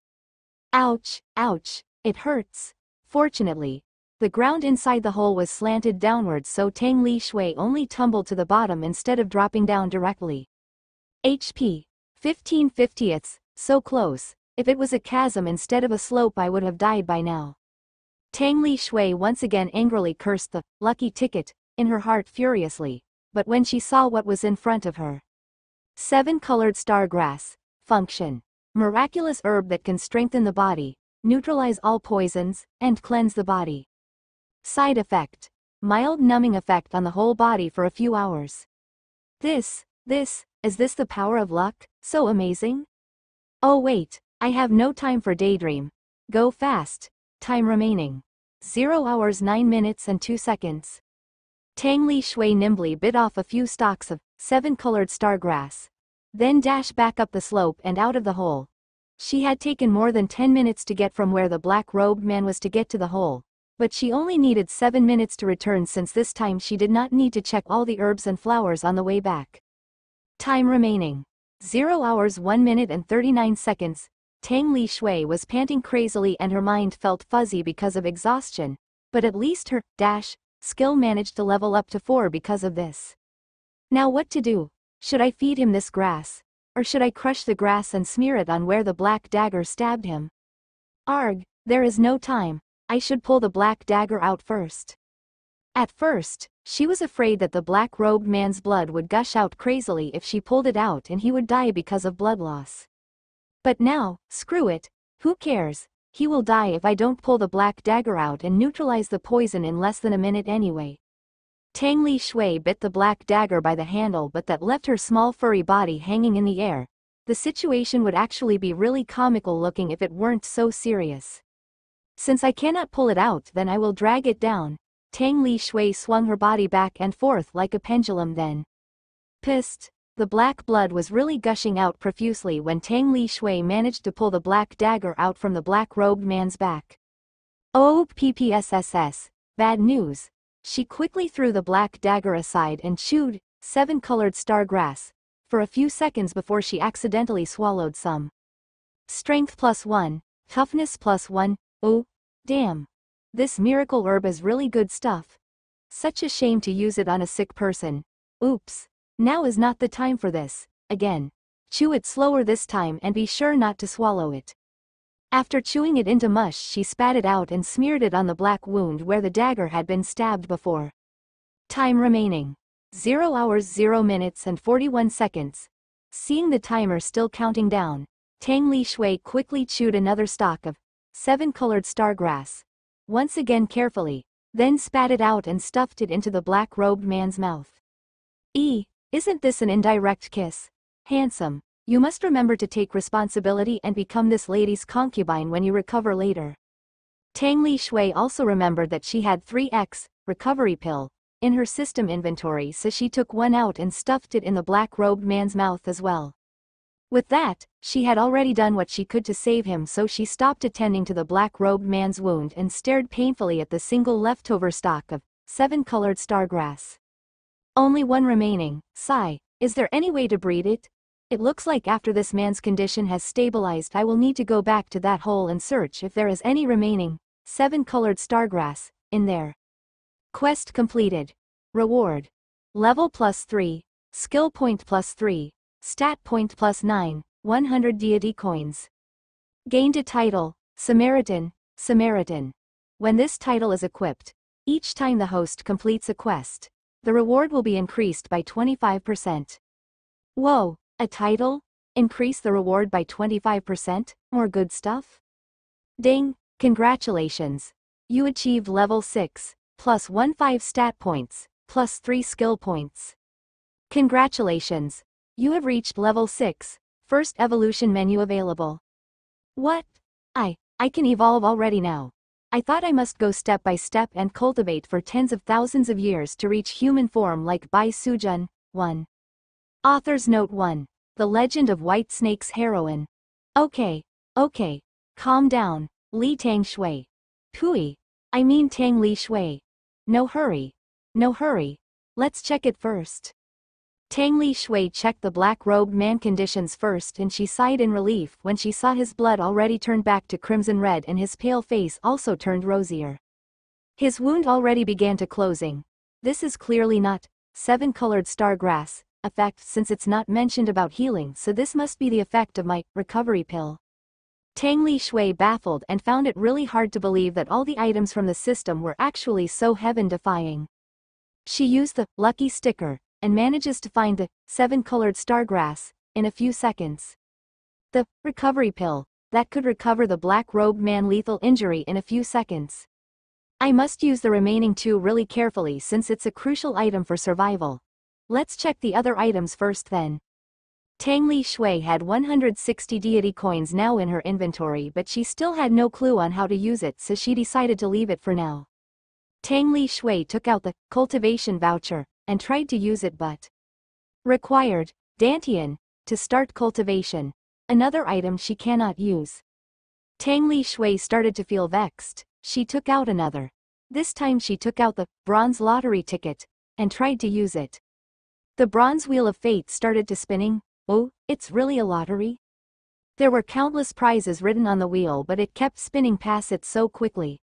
Ouch, ouch, it hurts. Fortunately, the ground inside the hole was slanted downwards so Tang Li Shui only tumbled to the bottom instead of dropping down directly. HP. 15 fiftieths, so close, if it was a chasm instead of a slope I would have died by now. Tang Li Shui once again angrily cursed the lucky ticket in her heart furiously, but when she saw what was in front of her. Seven-colored star grass. Function. Miraculous herb that can strengthen the body, neutralize all poisons, and cleanse the body. Side effect. Mild numbing effect on the whole body for a few hours. This, this, is this the power of luck, so amazing? Oh wait, I have no time for daydream. Go fast. Time remaining. 0 hours 9 minutes and 2 seconds. Tang Li Shui nimbly bit off a few stalks of seven-colored star grass. Then dash back up the slope and out of the hole. She had taken more than 10 minutes to get from where the black-robed man was to get to the hole. But she only needed 7 minutes to return since this time she did not need to check all the herbs and flowers on the way back. Time remaining. 0 hours 1 minute and 39 seconds. Tang Li Shui was panting crazily and her mind felt fuzzy because of exhaustion, but at least her dash skill managed to level up to 4 because of this. Now what to do? Should I feed him this grass? Or should I crush the grass and smear it on where the black dagger stabbed him? Arg, there is no time. I should pull the black dagger out first. At first, she was afraid that the black-robed man's blood would gush out crazily if she pulled it out and he would die because of blood loss. But now, screw it, who cares, he will die if I don't pull the black dagger out and neutralize the poison in less than a minute anyway. Tang Li Shui bit the black dagger by the handle but that left her small furry body hanging in the air. The situation would actually be really comical looking if it weren't so serious. Since I cannot pull it out then I will drag it down. Tang Li Shui swung her body back and forth like a pendulum then. Pissed. The black blood was really gushing out profusely when Tang Li Shui managed to pull the black dagger out from the black-robed man's back. Oh PPSSS, bad news. She quickly threw the black dagger aside and chewed, seven-colored star grass, for a few seconds before she accidentally swallowed some. Strength plus one, toughness plus one, Oh, damn. This miracle herb is really good stuff. Such a shame to use it on a sick person. Oops. Now is not the time for this. Again. Chew it slower this time and be sure not to swallow it. After chewing it into mush she spat it out and smeared it on the black wound where the dagger had been stabbed before. Time remaining. 0 hours 0 minutes and 41 seconds. Seeing the timer still counting down, Tang Li Shui quickly chewed another stalk of seven-colored stargrass. Once again carefully, then spat it out and stuffed it into the black-robed man's mouth. E, isn't this an indirect kiss? Handsome, you must remember to take responsibility and become this lady's concubine when you recover later. Tang Li Shui also remembered that she had 3x, recovery pill, in her system inventory so she took one out and stuffed it in the black-robed man's mouth as well. With that, she had already done what she could to save him so she stopped attending to the black-robed man's wound and stared painfully at the single leftover stalk of seven-colored stargrass. Only one remaining, sigh, is there any way to breed it? It looks like after this man's condition has stabilized I will need to go back to that hole and search if there is any remaining, seven-colored stargrass, in there. Quest completed. Reward. Level plus 3. Skill point plus 3. Stat point plus 9, 100 deity coins. Gained a title, Samaritan, Samaritan. When this title is equipped, each time the host completes a quest, the reward will be increased by 25%. Whoa, a title? Increase the reward by 25%? More good stuff? Ding, congratulations. You achieved level 6, plus 1 5 stat points, plus 3 skill points. Congratulations, you have reached level 6, first evolution menu available. What? I, I can evolve already now. I thought I must go step by step and cultivate for tens of thousands of years to reach human form like Bai Suzhen, 1. Author's Note 1. The Legend of White Snake's Heroine. Okay, okay, calm down, Li Tang Shui. Pui. I mean Tang Li Shui. No hurry. No hurry. Let's check it first. Tang Li Shui checked the black-robed man conditions first and she sighed in relief when she saw his blood already turned back to crimson red and his pale face also turned rosier. His wound already began to closing. This is clearly not seven-colored star grass effect since it's not mentioned about healing so this must be the effect of my recovery pill. Tang Li Shui baffled and found it really hard to believe that all the items from the system were actually so heaven-defying. She used the lucky sticker and manages to find the seven-colored stargrass in a few seconds. The recovery pill that could recover the black-robed man lethal injury in a few seconds. I must use the remaining two really carefully since it's a crucial item for survival. Let's check the other items first then. Tang Li Shui had 160 deity coins now in her inventory but she still had no clue on how to use it so she decided to leave it for now. Tang Li Shui took out the cultivation voucher and tried to use it but required Dantian to start cultivation. Another item she cannot use. Tang Li Shui started to feel vexed. She took out another. This time she took out the bronze lottery ticket and tried to use it. The bronze wheel of fate started to spinning. Oh, it's really a lottery? There were countless prizes written on the wheel but it kept spinning past it so quickly.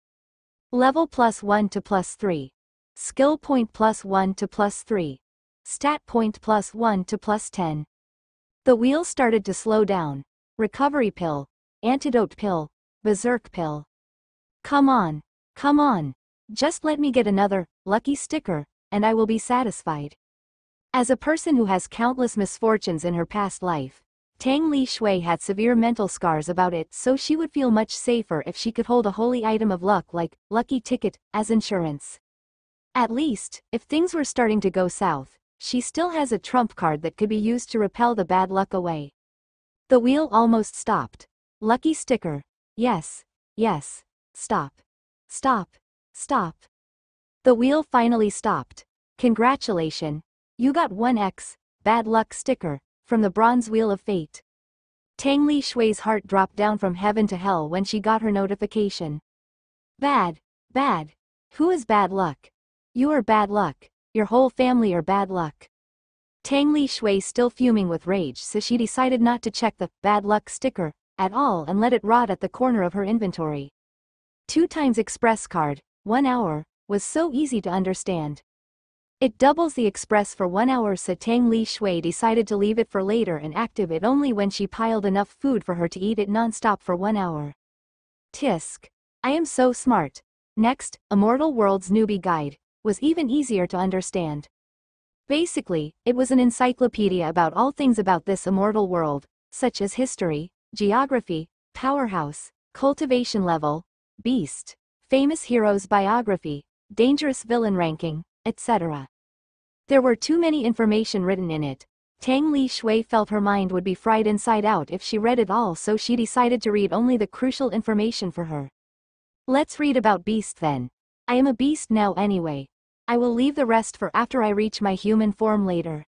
Level plus 1 to plus 3. Skill point plus 1 to plus 3. Stat point plus 1 to plus 10. The wheel started to slow down. Recovery pill. Antidote pill. Berserk pill. Come on. Come on. Just let me get another, lucky sticker, and I will be satisfied. As a person who has countless misfortunes in her past life, Tang Li Shui had severe mental scars about it so she would feel much safer if she could hold a holy item of luck like, lucky ticket, as insurance. At least, if things were starting to go south, she still has a trump card that could be used to repel the bad luck away. The wheel almost stopped. Lucky sticker. Yes, yes, stop. Stop, stop. The wheel finally stopped. Congratulations. You got 1x, bad luck sticker, from the bronze wheel of fate. Tang Li Shui's heart dropped down from heaven to hell when she got her notification. Bad, bad. Who is bad luck? You are bad luck. Your whole family are bad luck. Tang Li Shui still fuming with rage so she decided not to check the bad luck sticker at all and let it rot at the corner of her inventory. Two times express card, one hour, was so easy to understand. It doubles the express for one hour so Tang Li Shui decided to leave it for later and active it only when she piled enough food for her to eat it non-stop for one hour. Tisk. I am so smart. Next, Immortal World's Newbie Guide was even easier to understand. Basically, it was an encyclopedia about all things about this immortal world, such as history, geography, powerhouse, cultivation level, beast, famous heroes biography, dangerous villain ranking, etc. There were too many information written in it. Tang Li Shui felt her mind would be fried inside out if she read it all so she decided to read only the crucial information for her. Let's read about beast then. I am a beast now anyway. I will leave the rest for after I reach my human form later.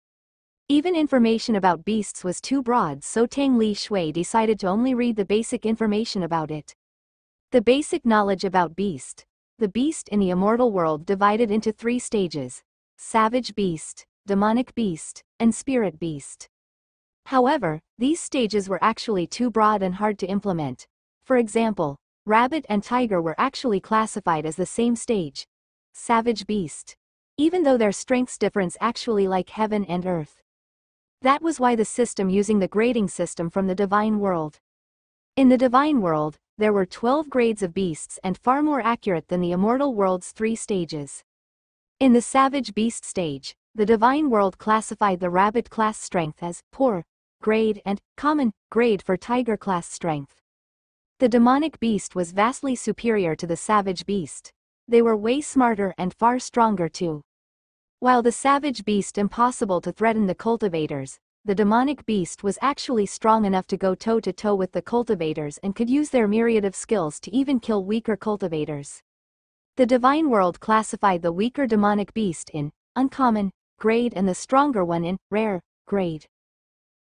Even information about beasts was too broad so Tang Li Shui decided to only read the basic information about it. The basic knowledge about beast. The beast in the immortal world divided into three stages. Savage beast, demonic beast, and spirit beast. However, these stages were actually too broad and hard to implement. For example, rabbit and tiger were actually classified as the same stage, savage beast. Even though their strengths difference actually like heaven and earth. That was why the system using the grading system from the divine world. In the divine world, there were 12 grades of beasts and far more accurate than the immortal world's three stages. In the savage beast stage, the divine world classified the rabbit class strength as poor grade and common grade for tiger class strength. The demonic beast was vastly superior to the savage beast, they were way smarter and far stronger too. While the savage beast impossible to threaten the cultivators, the demonic beast was actually strong enough to go toe-to-toe with the cultivators and could use their myriad of skills to even kill weaker cultivators. The divine world classified the weaker demonic beast in uncommon grade and the stronger one in rare grade.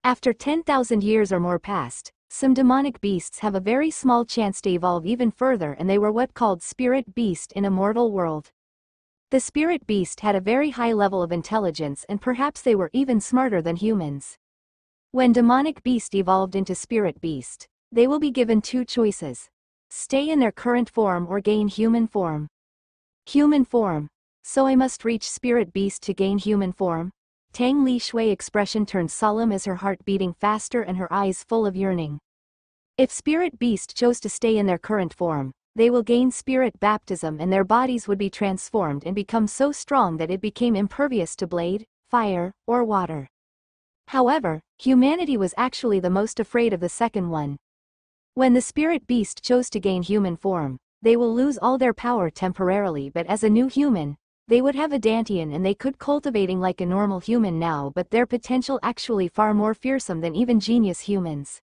After 10,000 years or more passed, some demonic beasts have a very small chance to evolve even further and they were what called spirit beast in a mortal world. The spirit beast had a very high level of intelligence and perhaps they were even smarter than humans. When demonic beast evolved into spirit beast, they will be given two choices. Stay in their current form or gain human form. Human form. So I must reach spirit beast to gain human form? Tang Li Shui expression turned solemn as her heart beating faster and her eyes full of yearning. If spirit beast chose to stay in their current form, they will gain spirit baptism and their bodies would be transformed and become so strong that it became impervious to blade, fire, or water. However, humanity was actually the most afraid of the second one. When the spirit beast chose to gain human form, they will lose all their power temporarily but as a new human, they would have a dantian and they could cultivating like a normal human now but their potential actually far more fearsome than even genius humans.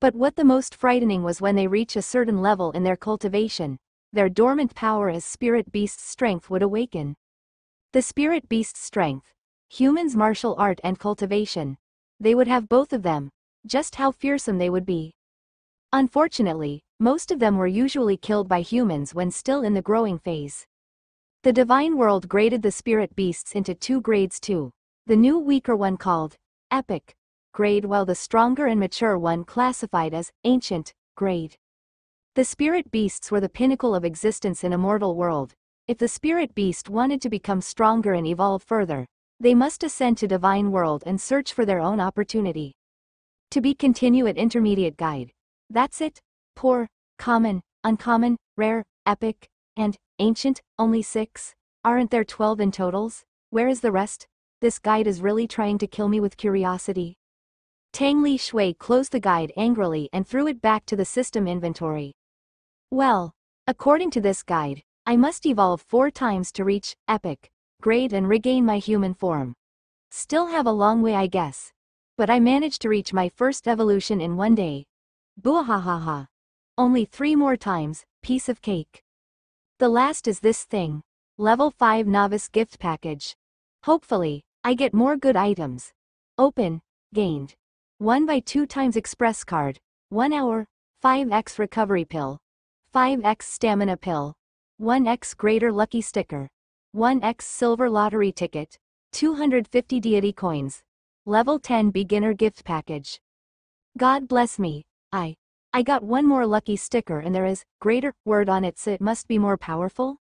But what the most frightening was when they reach a certain level in their cultivation, their dormant power as spirit beast's strength would awaken. The spirit beast's strength, humans' martial art and cultivation, they would have both of them, just how fearsome they would be. Unfortunately, most of them were usually killed by humans when still in the growing phase. The divine world graded the spirit beasts into two grades too. The new weaker one called epic, grade while the stronger and mature one classified as ancient grade. The spirit beasts were the pinnacle of existence in a mortal world. If the spirit beast wanted to become stronger and evolve further, they must ascend to divine world and search for their own opportunity. To be continue at intermediate guide. That's it. Poor, common, uncommon, rare, epic, and ancient, only six. Aren't there 12 in totals? Where is the rest? This guide is really trying to kill me with curiosity. Tang Li Shui closed the guide angrily and threw it back to the system inventory. Well, according to this guide, I must evolve four times to reach epic grade and regain my human form. Still have a long way I guess. But I managed to reach my first evolution in one day. Boohahaha. Only three more times, piece of cake. The last is this thing. Level 5 Novice Gift Package. Hopefully, I get more good items. Open, gained. 1 by 2 times express card, 1 hour, 5x recovery pill, 5x stamina pill, 1x greater lucky sticker, 1x silver lottery ticket, 250 deity coins, level 10 beginner gift package. God bless me, I. I got one more lucky sticker and there is greater word on it so it must be more powerful?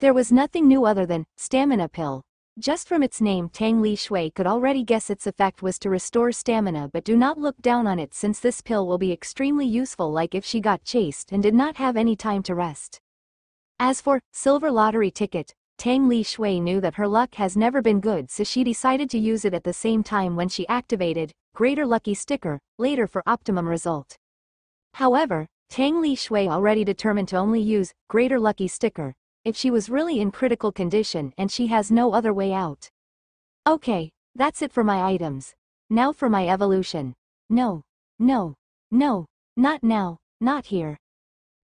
There was nothing new other than stamina pill, just from its name Tang Li Shui could already guess its effect was to restore stamina but do not look down on it since this pill will be extremely useful like if she got chased and did not have any time to rest. As for silver lottery ticket, Tang Li Shui knew that her luck has never been good so she decided to use it at the same time when she activated greater lucky sticker later for optimum result. However, Tang Li Shui already determined to only use greater lucky sticker if she was really in critical condition and she has no other way out. Okay, that's it for my items. Now for my evolution. No, no, no, not now, not here.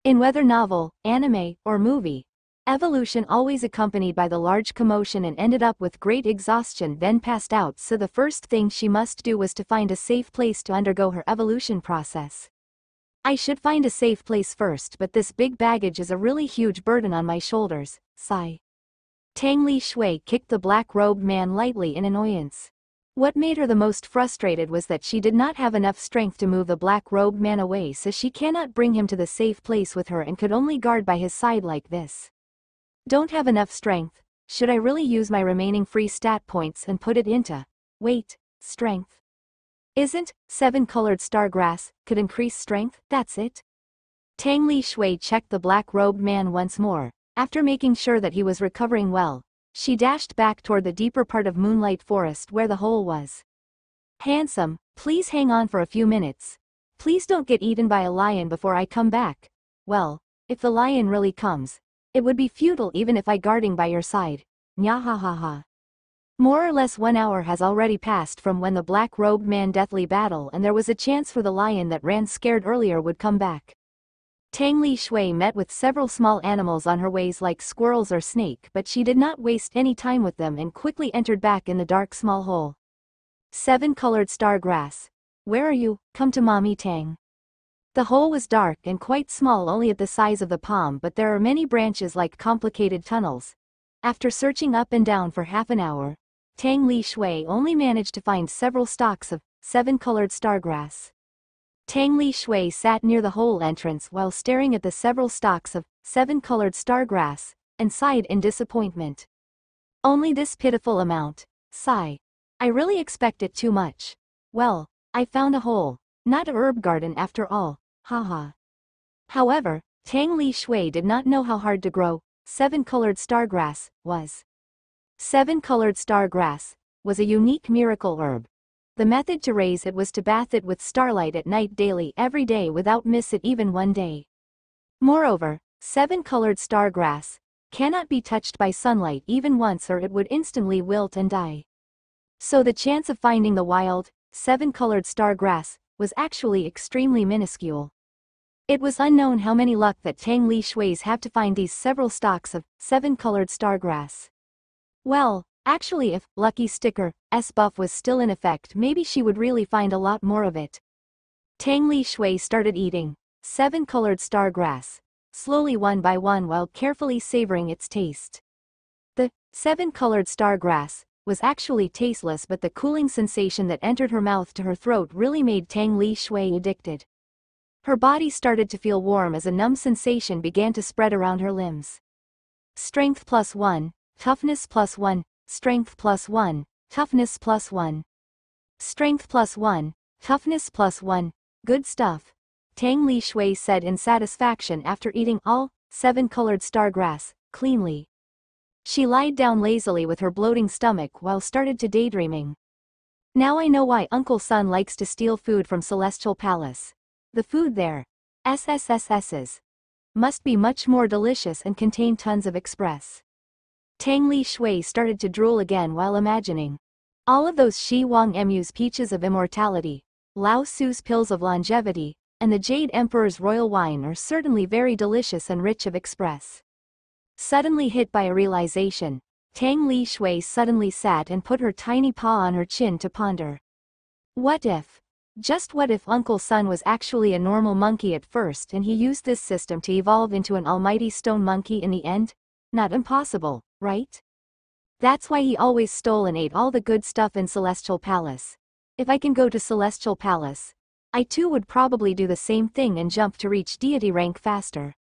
In whether novel, anime, or movie, evolution always accompanied by the large commotion and ended up with great exhaustion then passed out so the first thing she must do was to find a safe place to undergo her evolution process. I should find a safe place first but this big baggage is a really huge burden on my shoulders, sigh. Tang Li Shui kicked the black-robed man lightly in annoyance. What made her the most frustrated was that she did not have enough strength to move the black-robed man away so she cannot bring him to the safe place with her and could only guard by his side like this. Don't have enough strength, should I really use my remaining free stat points and put it into, weight, strength? Isn't, seven-colored star grass, could increase strength, that's it? Tang Li Shui checked the black-robed man once more, after making sure that he was recovering well, she dashed back toward the deeper part of Moonlight Forest where the hole was. Handsome, please hang on for a few minutes. Please don't get eaten by a lion before I come back. Well, if the lion really comes, it would be futile even if I guarding by your side. Nya ha ha ha. More or less one hour has already passed from when the black-robed man deathly battle and there was a chance for the lion that ran scared earlier would come back. Tang Li Shui met with several small animals on her ways like squirrels or snake but she did not waste any time with them and quickly entered back in the dark small hole. Seven-colored star grass. Where are you, come to mommy Tang. The hole was dark and quite small only at the size of the palm but there are many branches like complicated tunnels, After searching up and down for half an hour, Tang Li Shui only managed to find several stalks of seven-colored stargrass. Tang Li Shui sat near the hole entrance while staring at the several stalks of seven-colored stargrass, and sighed in disappointment. Only this pitiful amount. Sigh. I really expected too much. Well, I found a hole, not a herb garden after all, haha. However, Tang Li Shui did not know how hard to grow, seven-colored stargrass, was. Seven-colored stargrass, was a unique miracle herb. The method to raise it was to bath it with starlight at night daily every day without miss it even one day. Moreover, seven-colored stargrass, cannot be touched by sunlight even once or it would instantly wilt and die. So the chance of finding the wild, seven-colored stargrass, was actually extremely minuscule. It was unknown how many luck that Tang Li Shui's have to find these several stalks of seven-colored stargrass. Well, actually if Lucky Sticker S buff was still in effect maybe she would really find a lot more of it. Tang Li Shui started eating seven-colored star grass, slowly one by one while carefully savoring its taste. The seven-colored star grass was actually tasteless but the cooling sensation that entered her mouth to her throat really made Tang Li Shui addicted. Her body started to feel warm as a numb sensation began to spread around her limbs. Strength plus 1, toughness plus 1, strength plus 1, toughness plus 1. Strength plus 1, toughness plus 1, good stuff. Tang Li Shui said in satisfaction after eating all seven colored stargrass, cleanly. She lied down lazily with her bloating stomach while started to daydreaming. Now I know why Uncle Sun likes to steal food from Celestial Palace. The food there, SSSS's, must be much more delicious and contain tons of express. Tang Li Shui started to drool again while imagining. All of those Xi Wang Mu's peaches of immortality, Laozi's pills of longevity, and the Jade Emperor's royal wine are certainly very delicious and rich of express. Suddenly hit by a realization, Tang Li Shui suddenly sat and put her tiny paw on her chin to ponder. What if? Just what if Uncle Sun was actually a normal monkey at first and he used this system to evolve into an almighty stone monkey in the end? Not impossible, right? That's why he always stole and ate all the good stuff in Celestial Palace. If I can go to Celestial Palace, I too would probably do the same thing and jump to reach deity rank faster.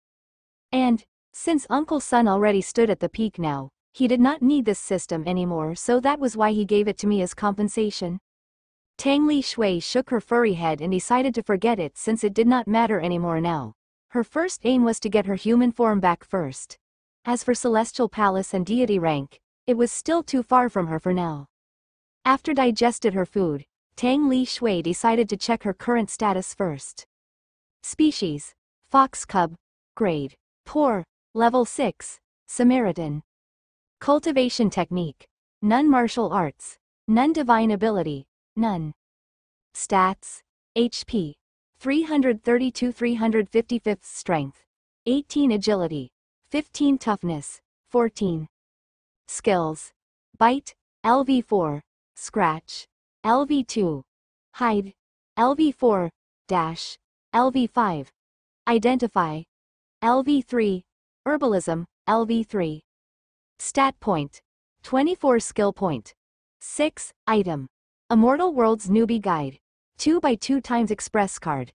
And, since Uncle Sun already stood at the peak now, he did not need this system anymore so that was why he gave it to me as compensation. Tang Li Shui shook her furry head and decided to forget it since it did not matter anymore now. Her first aim was to get her human form back first. As for Celestial Palace and deity rank, it was still too far from her for now. After digested her food, Tang Li Shui decided to check her current status first. Species, Fox Cub, Grade, Poor, Level 6, Samaritan. Cultivation Technique, None Martial Arts, None Divine Ability, None. Stats. HP. 332 355 Strength. 18 Agility. 15 Toughness. 14. Skills. Bite. LV4. Scratch. LV2. Hide. LV4. Dash. LV5. Identify. LV3. Herbalism. LV3. Stat point. 24 skill point. 6. Item. Immortal World's Newbie Guide. 2 by 2 times Express Card.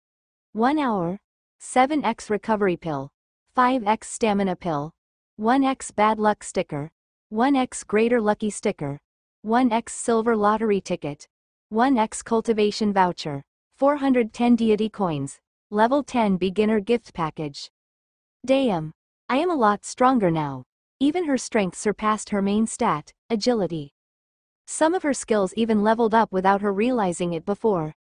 1 hour. 7x Recovery Pill. 5x Stamina Pill. 1x Bad Luck Sticker. 1x Greater Lucky Sticker. 1x Silver Lottery Ticket. 1x Cultivation Voucher. 410 Deity Coins. Level 10 Beginner Gift Package. Damn. I am a lot stronger now. Even her strength surpassed her main stat, agility. Some of her skills even leveled up without her realizing it before.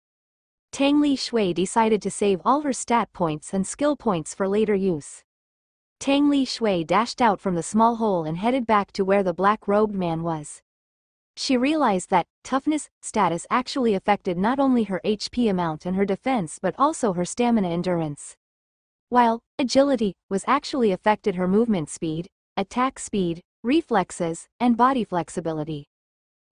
Tang Li Shui decided to save all her stat points and skill points for later use. Tang Li Shui dashed out from the small hole and headed back to where the black-robed man was. She realized that toughness status actually affected not only her HP amount and her defense but also her stamina endurance. While agility was actually affected her movement speed, attack speed, reflexes, and body flexibility.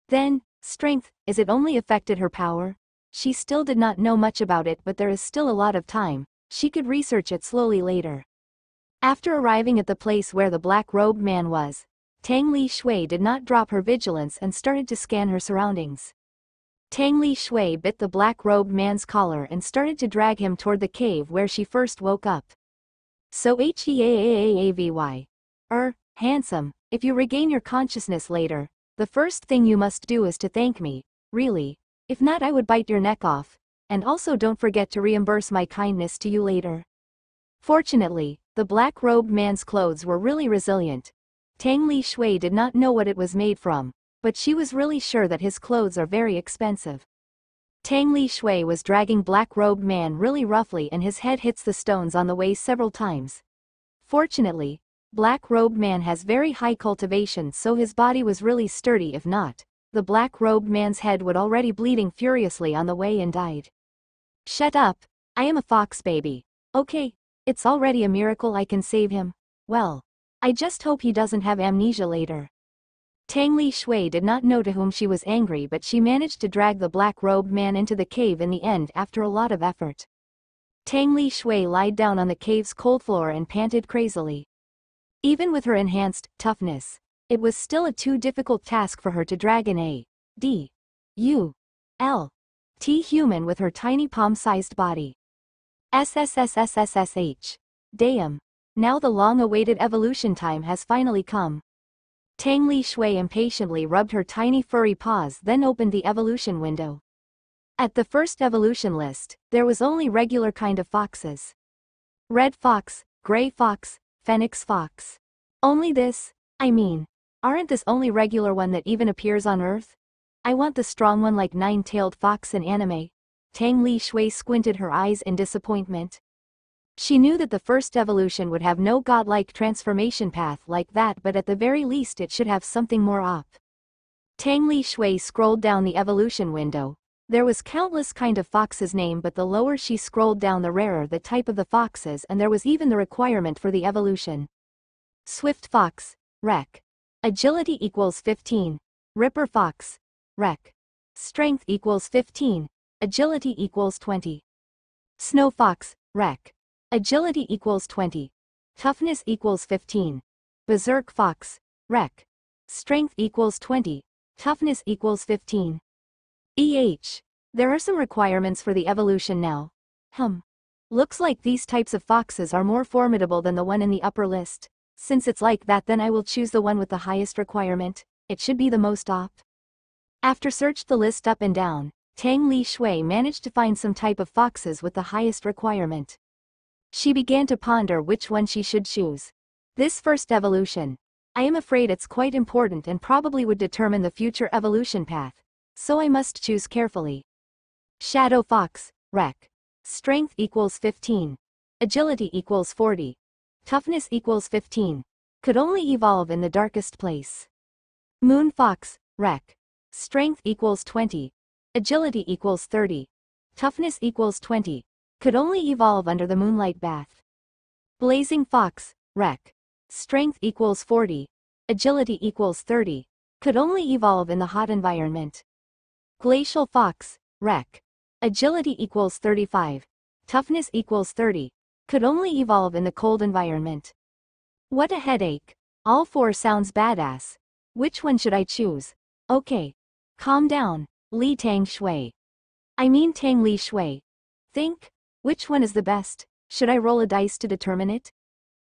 Then, strength, is it only affected her power? She still did not know much about it but there is still a lot of time, she could research it slowly later. After arriving at the place where the black-robed man was, Tang Li Shui did not drop her vigilance and started to scan her surroundings. Tang Li Shui bit the black-robed man's collar and started to drag him toward the cave where she first woke up. So H-E-A-A-A-A-V-Y. Er, handsome, if you regain your consciousness later, the first thing you must do is to thank me, really, if not I would bite your neck off, and also don't forget to reimburse my kindness to you later. Fortunately, the black-robed man's clothes were really resilient. Tang Li Shui did not know what it was made from, but she was really sure that his clothes are very expensive. Tang Li Shui was dragging black-robed man really roughly and his head hits the stones on the way several times. Fortunately, black-robed man has very high cultivation so his body was really sturdy if not, the black-robed man's head would already bleeding furiously on the way and died. Shut up, I am a fox baby. Okay, it's already a miracle I can save him. Well, I just hope he doesn't have amnesia later. Tang Li Shui did not know to whom she was angry but she managed to drag the black-robed man into the cave in the end after a lot of effort. Tang Li Shui lied down on the cave's cold floor and panted crazily. Even with her enhanced toughness, it was still a too difficult task for her to drag an A, D, U, L, T human with her tiny palm-sized body. SSSSSSH. Damn. Now the long-awaited evolution time has finally come. Tang Li Shui impatiently rubbed her tiny furry paws then opened the evolution window. At the first evolution list, there was only regular kind of foxes. Red fox, gray fox, fennec fox. Only this, I mean, aren't this only regular one that even appears on Earth? I want the strong one like nine-tailed fox in anime. Tang Li Shui squinted her eyes in disappointment. She knew that the first evolution would have no godlike transformation path like that but at the very least it should have something more up. Tang Li Shui scrolled down the evolution window. There was countless kind of foxes name but the lower she scrolled down the rarer the type of the foxes and there was even the requirement for the evolution. Swift Fox, Rec. Agility equals 15. Ripper Fox, Rec. Strength equals 15. Agility equals 20. Snow Fox, Rec. Agility equals 20. Toughness equals 15. Berserk Fox. Rec. Strength equals 20. Toughness equals 15. EH. There are some requirements for the evolution now. Hum. Looks like these types of foxes are more formidable than the one in the upper list. Since it's like that then I will choose the one with the highest requirement. It should be the most op. After searched the list up and down, Tang Li Shui managed to find some type of foxes with the highest requirement. She began to ponder which one she should choose. This first evolution. I am afraid it's quite important and probably would determine the future evolution path. So I must choose carefully. Shadow Fox, Rec. Strength equals 15. Agility equals 40. Toughness equals 15. Could only evolve in the darkest place. Moon Fox, Rec. Strength equals 20. Agility equals 30. Toughness equals 20 could only evolve under the moonlight bath. Blazing Fox, Rec. Strength equals 40. Agility equals 30. Could only evolve in the hot environment. Glacial Fox, Rec. Agility equals 35. Toughness equals 30. Could only evolve in the cold environment. What a headache. All four sounds badass. Which one should I choose? Okay. Calm down, Li Tang Shui. I mean Tang Li Shui. Think, which one is the best? Should I roll a dice to determine it?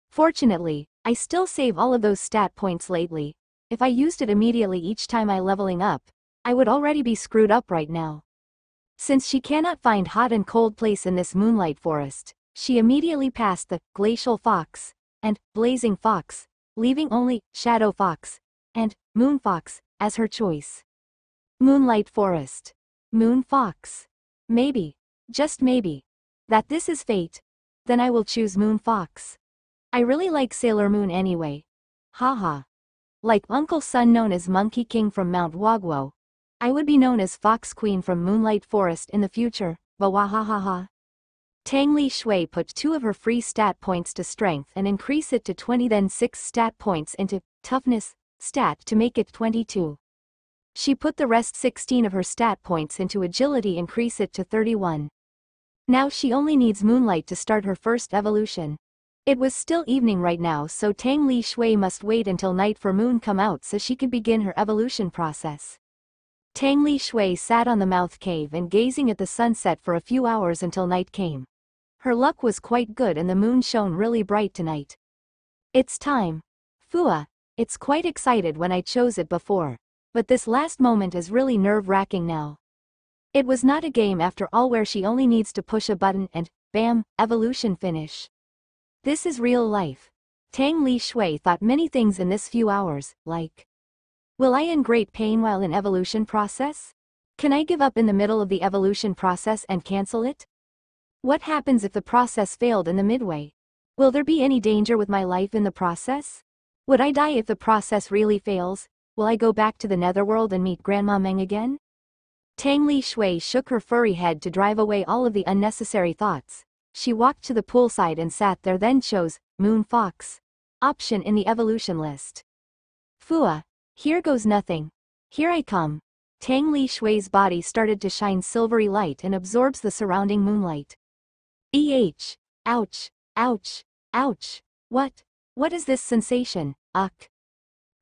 Fortunately, I still save all of those stat points lately. If I used it immediately each time I leveling up, I would already be screwed up right now. Since she cannot find hot and cold place in this moonlight forest, she immediately passed the glacial fox and blazing fox, leaving only shadow fox and moon fox as her choice. Moonlight forest. Moon fox. Maybe, just maybe, that this is fate. Then I will choose Moon Fox. I really like Sailor Moon anyway. Haha. Like Uncle Sun known as Monkey King from Mount Huaguo. I would be known as Fox Queen from Moonlight Forest in the future, Bawahahaha. Tang Li Shui put two of her free stat points to strength and increase it to 20 then 6 stat points into toughness stat to make it 22. She put the rest 16 of her stat points into agility increase it to 31. Now she only needs moonlight to start her first evolution. It was still evening right now so Tang Li Shui must wait until night for moon come out so she could begin her evolution process. Tang Li Shui sat on the mouth cave and gazing at the sunset for a few hours until night came. Her luck was quite good and the moon shone really bright tonight. It's time. Fua. It's quite excited when I chose it before. But this last moment is really nerve-wracking now. It was not a game after all where she only needs to push a button and, bam, evolution finish. This is real life. Tang Li Shui thought many things in this few hours, like, Will I in great pain while in evolution process? Can I give up in the middle of the evolution process and cancel it? What happens if the process failed in the midway? Will there be any danger with my life in the process? Would I die if the process really fails? Will I go back to the netherworld and meet Grandma Meng again? Tang Li Shui shook her furry head to drive away all of the unnecessary thoughts. She walked to the poolside and sat there then chose, Moon Fox. Option in the evolution list. Fua, here goes nothing. Here I come. Tang Li Shui's body started to shine silvery light and absorbs the surrounding moonlight. Eh. Ouch. Ouch. Ouch. What? What is this sensation, Uck?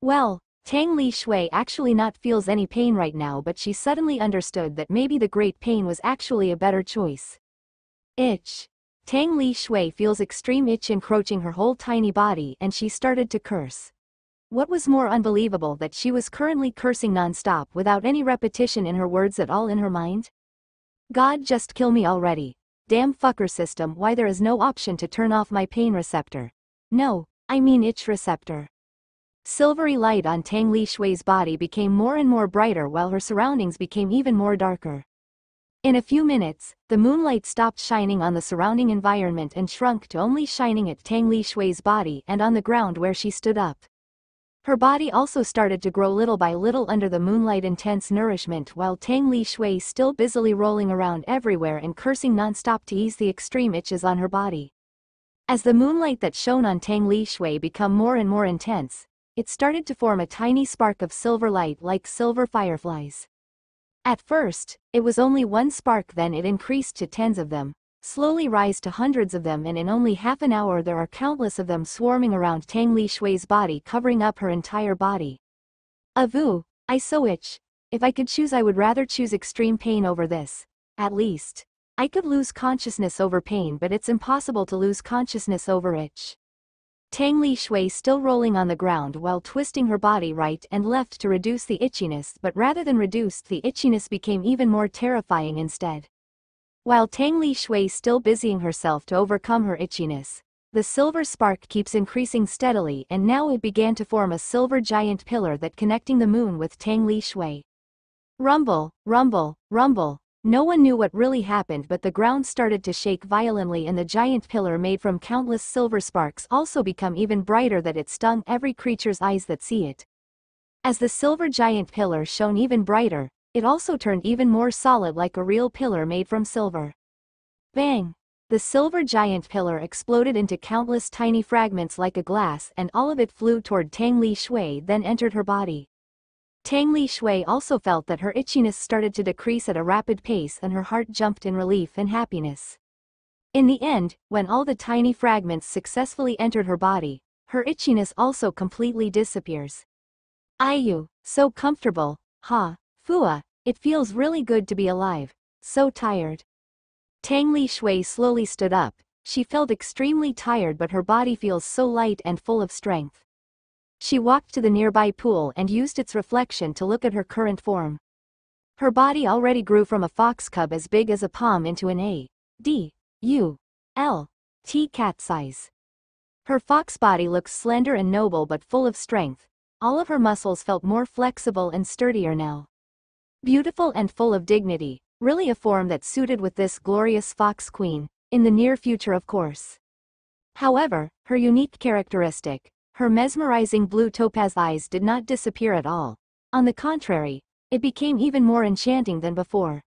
Well, Tang Li Shui actually not feels any pain right now but she suddenly understood that maybe the great pain was actually a better choice. Itch. Tang Li Shui feels extreme itch encroaching her whole tiny body and she started to curse. What was more unbelievable that she was currently cursing non-stop without any repetition in her words at all in her mind? God just kill me already. Damn fucker system why there is no option to turn off my pain receptor. No, I mean itch receptor. Silvery light on Tang Li Shui's body became more and more brighter while her surroundings became even more darker. In a few minutes, the moonlight stopped shining on the surrounding environment and shrunk to only shining at Tang Li Shui's body and on the ground where she stood up. Her body also started to grow little by little under the moonlight intense nourishment while Tang Li Shui still busily rolling around everywhere and cursing non-stop to ease the extreme itches on her body. As the moonlight that shone on Tang Li Shui become more and more intense, it started to form a tiny spark of silver light like silver fireflies. At first, it was only one spark then it increased to tens of them, slowly rise to hundreds of them and in only half an hour there are countless of them swarming around Tang Li Shui's body covering up her entire body. Avu, I so itch. If I could choose I would rather choose extreme pain over this. At least. I could lose consciousness over pain but it's impossible to lose consciousness over itch. Tang Li Shui still rolling on the ground while twisting her body right and left to reduce the itchiness but rather than reduced the itchiness became even more terrifying instead. While Tang Li Shui still busying herself to overcome her itchiness, the silver spark keeps increasing steadily and now it began to form a silver giant pillar that connecting the moon with Tang Li Shui. Rumble, rumble, rumble. No one knew what really happened but the ground started to shake violently and the giant pillar made from countless silver sparks also become even brighter that it stung every creature's eyes that see it. As the silver giant pillar shone even brighter, it also turned even more solid like a real pillar made from silver. Bang! The silver giant pillar exploded into countless tiny fragments like a glass and all of it flew toward Tang Li Shui then entered her body. Tang Li Shui also felt that her itchiness started to decrease at a rapid pace and her heart jumped in relief and happiness. In the end, when all the tiny fragments successfully entered her body, her itchiness also completely disappears. Ayu, so comfortable, ha, Fua, it feels really good to be alive. So tired. Tang Li Shui slowly stood up. She felt extremely tired but her body feels so light and full of strength. She walked to the nearby pool and used its reflection to look at her current form. Her body already grew from a fox cub as big as a palm into an A, D, U, L, T cat size. Her fox body looked slender and noble but full of strength. All of her muscles felt more flexible and sturdier now. Beautiful and full of dignity, really a form that suited with this glorious fox queen, in the near future of course. However, her unique characteristic, her mesmerizing blue topaz eyes did not disappear at all. On the contrary, it became even more enchanting than before.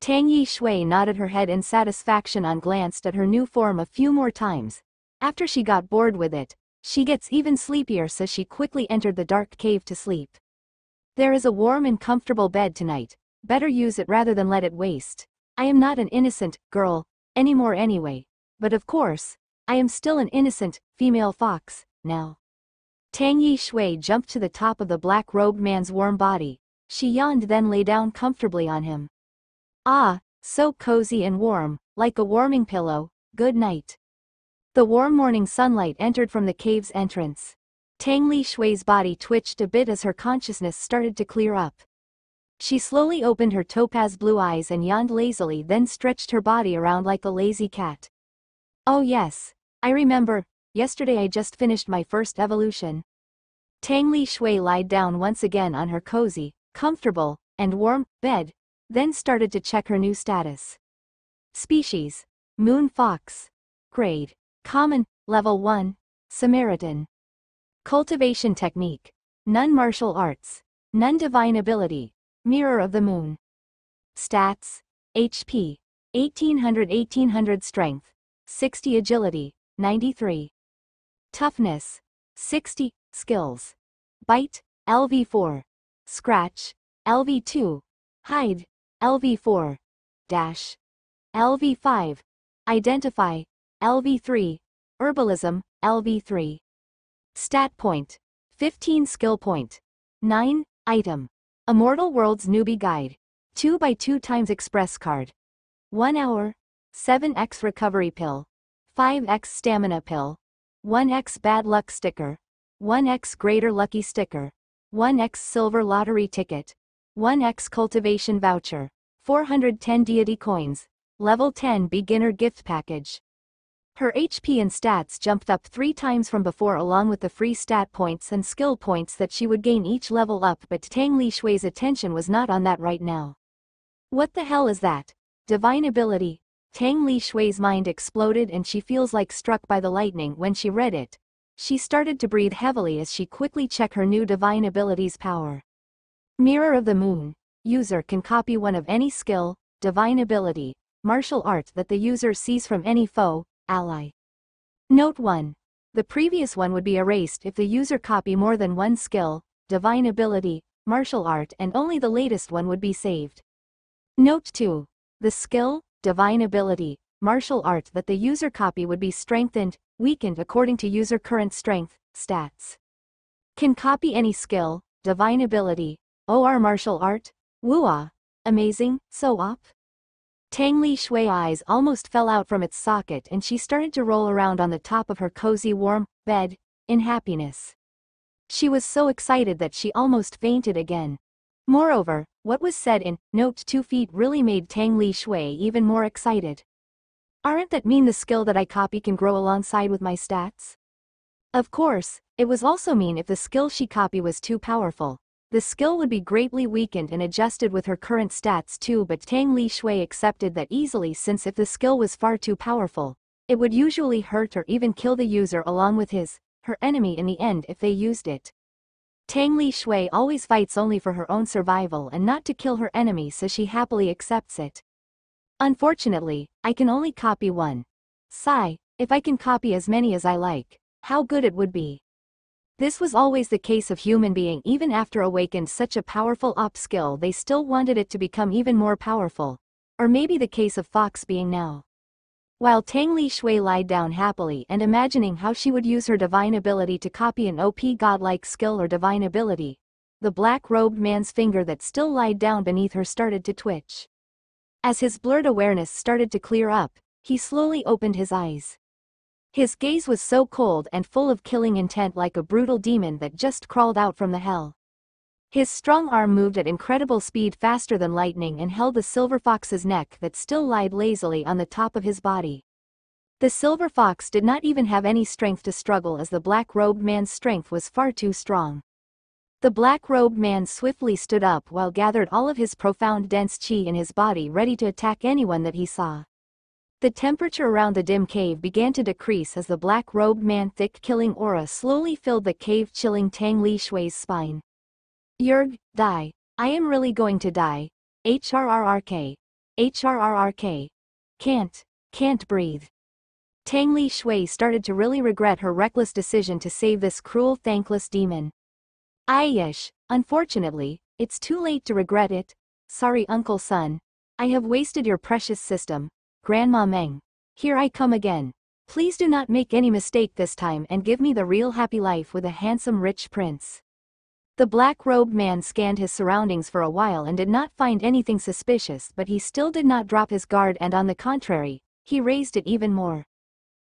Tang Li Shui nodded her head in satisfaction and glanced at her new form a few more times. After she got bored with it, she gets even sleepier so she quickly entered the dark cave to sleep. There is a warm and comfortable bed tonight, better use it rather than let it waste. I am not an innocent girl anymore anyway, but of course, I am still an innocent, female fox, now. Tang Li Shui jumped to the top of the black-robed man's warm body. She yawned then lay down comfortably on him. Ah, so cozy and warm, like a warming pillow, good night. The warm morning sunlight entered from the cave's entrance. Tang Li Shui's body twitched a bit as her consciousness started to clear up. She slowly opened her topaz blue eyes and yawned lazily then stretched her body around like a lazy cat. Oh yes, I remember, yesterday I just finished my first evolution. Tang Li Shui lied down once again on her cozy, comfortable, and warm bed, then started to check her new status. Species, Moon Fox. Grade, Common, Level 1, Samaritan. Cultivation Technique, None Martial Arts, None Divine Ability, Mirror of the Moon. Stats, HP, 1800 1800 Strength, 60 Agility, 93. Toughness, 60, Skills. Bite, LV4. Scratch, LV2. Hide, LV4. Dash. LV5. Identify, LV3. Herbalism, LV3. Stat 15 skill 9. Item. Immortal World's Newbie Guide. 2 by 2 times Express Card. 1 hour. 7x Recovery Pill. 5x Stamina Pill. 1x Bad Luck Sticker. 1x Greater Lucky Sticker. 1x Silver Lottery Ticket. 1x Cultivation Voucher. 410 Deity Coins. Level 10 Beginner Gift Package. Her HP and stats jumped up three times from before along with the free stat points and skill points that she would gain each level up but Tang Li Shui's attention was not on that right now. What the hell is that? Divine ability. Tang Li Shui's mind exploded and she feels like struck by the lightning when she read it. She started to breathe heavily as she quickly checked her new divine ability's power. Mirror of the Moon. User can copy one of any skill, divine ability, martial art that the user sees from any foe, ally. Note 1. The previous one would be erased if the user copy more than one skill, divine ability, martial art and only the latest one would be saved. Note 2. The skill, divine ability, martial art that the user copy would be strengthened, weakened according to user current strength, stats. Can copy any skill, divine ability, OR martial art, Wuah, amazing, so op. Tang Li Shui eyes almost fell out from its socket and she started to roll around on the top of her cozy warm bed, in happiness. She was so excited that she almost fainted again. Moreover, what was said in Note 2 feet really made Tang Li Shui even more excited. Aren't that mean the skill that I copy can grow alongside with my stats? Of course, it was also mean if the skill she copy was too powerful. The skill would be greatly weakened and adjusted with her current stats too but Tang Li Shui accepted that easily since if the skill was far too powerful, it would usually hurt or even kill the user along with his, her enemy in the end if they used it. Tang Li Shui always fights only for her own survival and not to kill her enemy so she happily accepts it. Unfortunately, I can only copy one. Sigh, if I can copy as many as I like, how good it would be. This was always the case of human being even after awakened such a powerful op skill they still wanted it to become even more powerful. Or maybe the case of Fox being now. While Tang Li Shui lied down happily and imagining how she would use her divine ability to copy an OP godlike skill or divine ability, the black-robed man's finger that still lied down beneath her started to twitch. As his blurred awareness started to clear up, he slowly opened his eyes. His gaze was so cold and full of killing intent like a brutal demon that just crawled out from the hell. His strong arm moved at incredible speed faster than lightning and held the silver fox's neck that still lied lazily on the top of his body. The silver fox did not even have any strength to struggle as the black-robed man's strength was far too strong. The black-robed man swiftly stood up while gathered all of his profound dense chi in his body ready to attack anyone that he saw. The temperature around the dim cave began to decrease as the black-robed man thick killing aura slowly filled the cave chilling Tang Li Shui's spine. Yerg, die. I am really going to die. HRRRK. HRRRK. Can't, can't breathe. Tang Li Shui started to really regret her reckless decision to save this cruel thankless demon. Ayish, unfortunately, it's too late to regret it. Sorry Uncle Sun. I have wasted your precious system. Grandma Meng. Here I come again. Please do not make any mistake this time and give me the real happy life with a handsome rich prince. The black-robed man scanned his surroundings for a while and did not find anything suspicious but he still did not drop his guard and on the contrary, he raised it even more.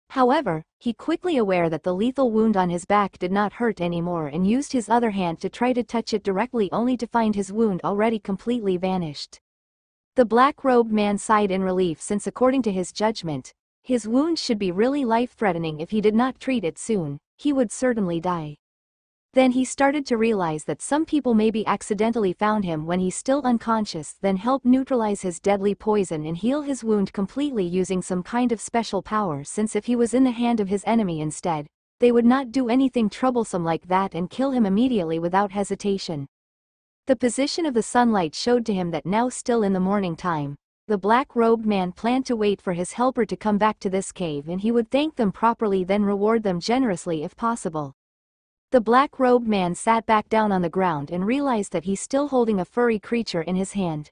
However, he quickly aware that the lethal wound on his back did not hurt anymore and used his other hand to try to touch it directly only to find his wound already completely vanished. The black-robed man sighed in relief since according to his judgment, his wound should be really life-threatening if he did not treat it soon, he would certainly die. Then he started to realize that some people maybe accidentally found him when he's still unconscious then help neutralize his deadly poison and heal his wound completely using some kind of special power since if he was in the hand of his enemy instead, they would not do anything troublesome like that and kill him immediately without hesitation. The position of the sunlight showed to him that now still in the morning time, the black-robed man planned to wait for his helper to come back to this cave and he would thank them properly then reward them generously if possible. The black-robed man sat back down on the ground and realized that he's still holding a furry creature in his hand.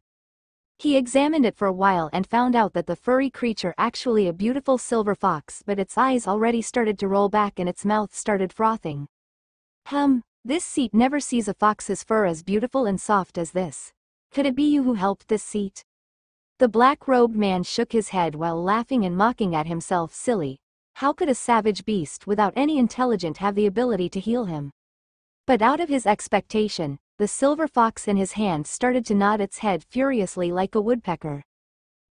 He examined it for a while and found out that the furry creature actually a beautiful silver fox but its eyes already started to roll back and its mouth started frothing. Hum, this seat never sees a fox's fur as beautiful and soft as this. Could it be you who helped this seat? The black-robed man shook his head while laughing and mocking at himself silly, how could a savage beast without any intelligence have the ability to heal him? But out of his expectation, the silver fox in his hand started to nod its head furiously like a woodpecker.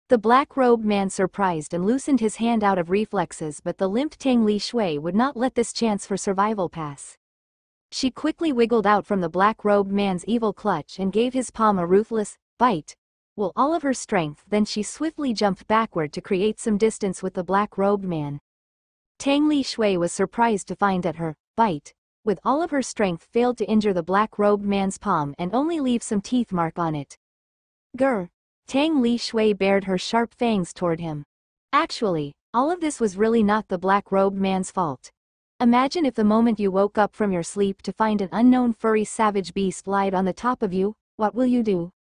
The black-robed man surprised and loosened his hand out of reflexes but the limp Tang Li Shui would not let this chance for survival pass. She quickly wiggled out from the black-robed man's evil clutch and gave his palm a ruthless bite. With all of her strength then she swiftly jumped backward to create some distance with the black-robed man. Tang Li Shui was surprised to find that her bite, with all of her strength failed to injure the black-robed man's palm and only leave some teeth mark on it. Grr. Tang Li Shui bared her sharp fangs toward him. Actually, all of this was really not the black-robed man's fault. Imagine if the moment you woke up from your sleep to find an unknown furry savage beast lied on the top of you, what will you do?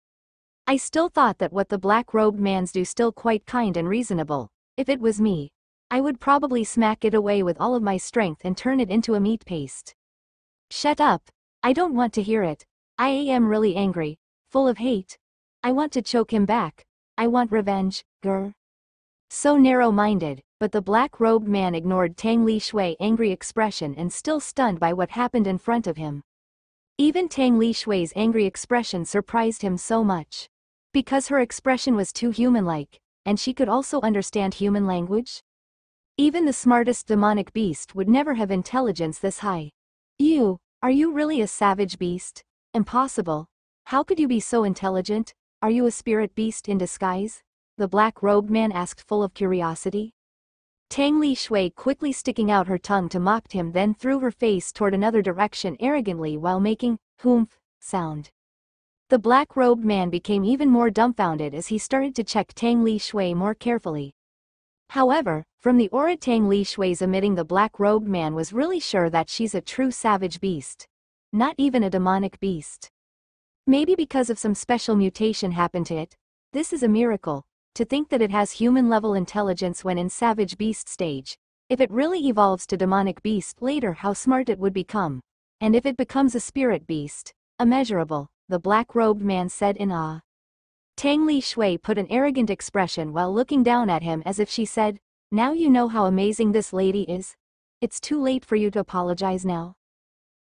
I still thought that what the black-robed mans do still quite kind and reasonable, if it was me, I would probably smack it away with all of my strength and turn it into a meat paste. Shut up. I don't want to hear it. I am really angry, full of hate. I want to choke him back. I want revenge, grr. So narrow-minded, but the black-robed man ignored Tang Li Shui's angry expression and still stunned by what happened in front of him. Even Tang Li Shui's angry expression surprised him so much. Because her expression was too human-like, and she could also understand human language? Even the smartest demonic beast would never have intelligence this high. You, are you really a savage beast? Impossible. How could you be so intelligent? Are you a spirit beast in disguise? The black-robed man asked full of curiosity. Tang Li Shui quickly sticking out her tongue to mock him then threw her face toward another direction arrogantly while making, humph, sound. The black-robed man became even more dumbfounded as he started to check Tang Li Shui more carefully. However, from the aura Tang Li Shui's emitting the black-robed man was really sure that she's a true savage beast. Not even a demonic beast. Maybe because of some special mutation happened to it. This is a miracle. To think that it has human-level intelligence when in savage beast stage. If it really evolves to demonic beast later how smart it would become. And if it becomes a spirit beast. Immeasurable, the black-robed man said in awe. Tang Li Shui put an arrogant expression while looking down at him as if she said, Now you know how amazing this lady is. It's too late for you to apologize now.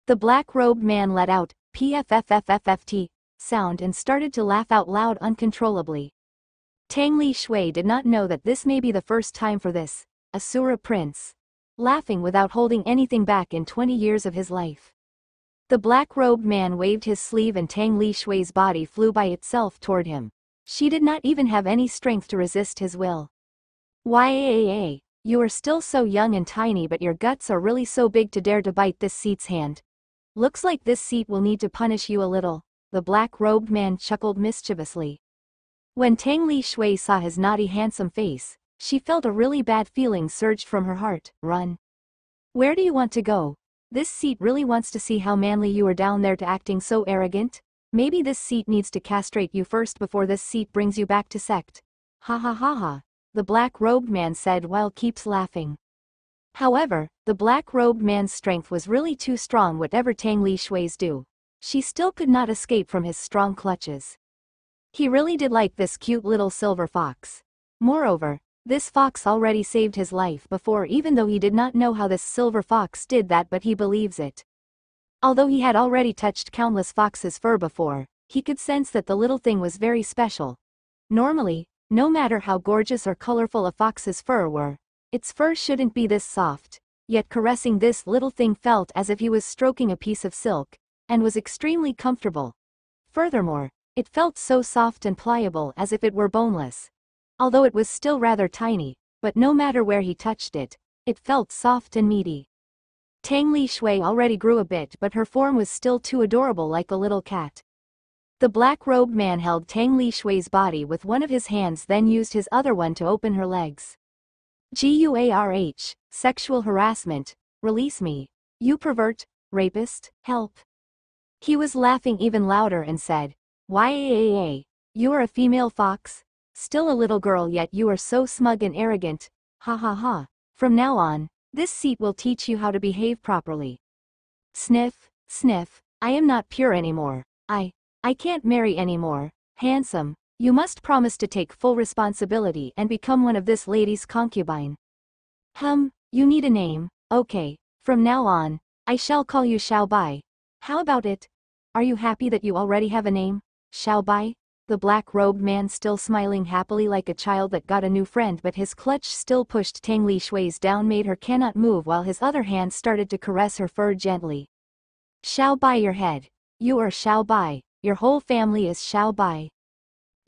The black-robed man let out, PFFFFFT, sound and started to laugh out loud uncontrollably. Tang Li Shui did not know that this may be the first time for this, Asura prince. Laughing without holding anything back in 20 years of his life. The black-robed man waved his sleeve and Tang Li Shui's body flew by itself toward him. She did not even have any strength to resist his will. Yaa, you are still so young and tiny but your guts are really so big to dare to bite this seat's hand. Looks like this seat will need to punish you a little, the black-robed man chuckled mischievously. When Tang Li Shui saw his naughty handsome face, she felt a really bad feeling surged from her heart, run. Where do you want to go? This seat really wants to see how manly you are down there to acting so arrogant? Maybe this seat needs to castrate you first before this seat brings you back to sect. Ha ha ha ha, the black-robed man said while keeps laughing. However, the black-robed man's strength was really too strong whatever Tang Li Shui's do. She still could not escape from his strong clutches. He really did like this cute little silver fox. Moreover, this fox already saved his life before even though he did not know how this silver fox did that but he believes it. Although he had already touched countless foxes' fur before, he could sense that the little thing was very special. Normally, no matter how gorgeous or colorful a fox's fur were, its fur shouldn't be this soft, yet caressing this little thing felt as if he was stroking a piece of silk, and was extremely comfortable. Furthermore, it felt so soft and pliable as if it were boneless. Although it was still rather tiny, but no matter where he touched it, it felt soft and meaty. Tang Li Shui already grew a bit but her form was still too adorable like a little cat. The black-robed man held Tang Li Shui's body with one of his hands then used his other one to open her legs. GUARH, sexual harassment, release me. You pervert, rapist, help. He was laughing even louder and said, YAAA, you are a female fox? Still a little girl yet you are so smug and arrogant, ha ha ha. From now on, this seat will teach you how to behave properly. Sniff, sniff, I am not pure anymore, I, I can't marry anymore, handsome, you must promise to take full responsibility and become one of this lady's concubine. Hum, you need a name, okay, from now on, I shall call you Xiao Bai. How about it? Are you happy that you already have a name? Xiao Bai? The black-robed man still smiling happily like a child that got a new friend but his clutch still pushed Tang Li Shui's down made her cannot move while his other hand started to caress her fur gently. Xiao Bai your head. You are Xiao Bai. Your whole family is Xiao Bai.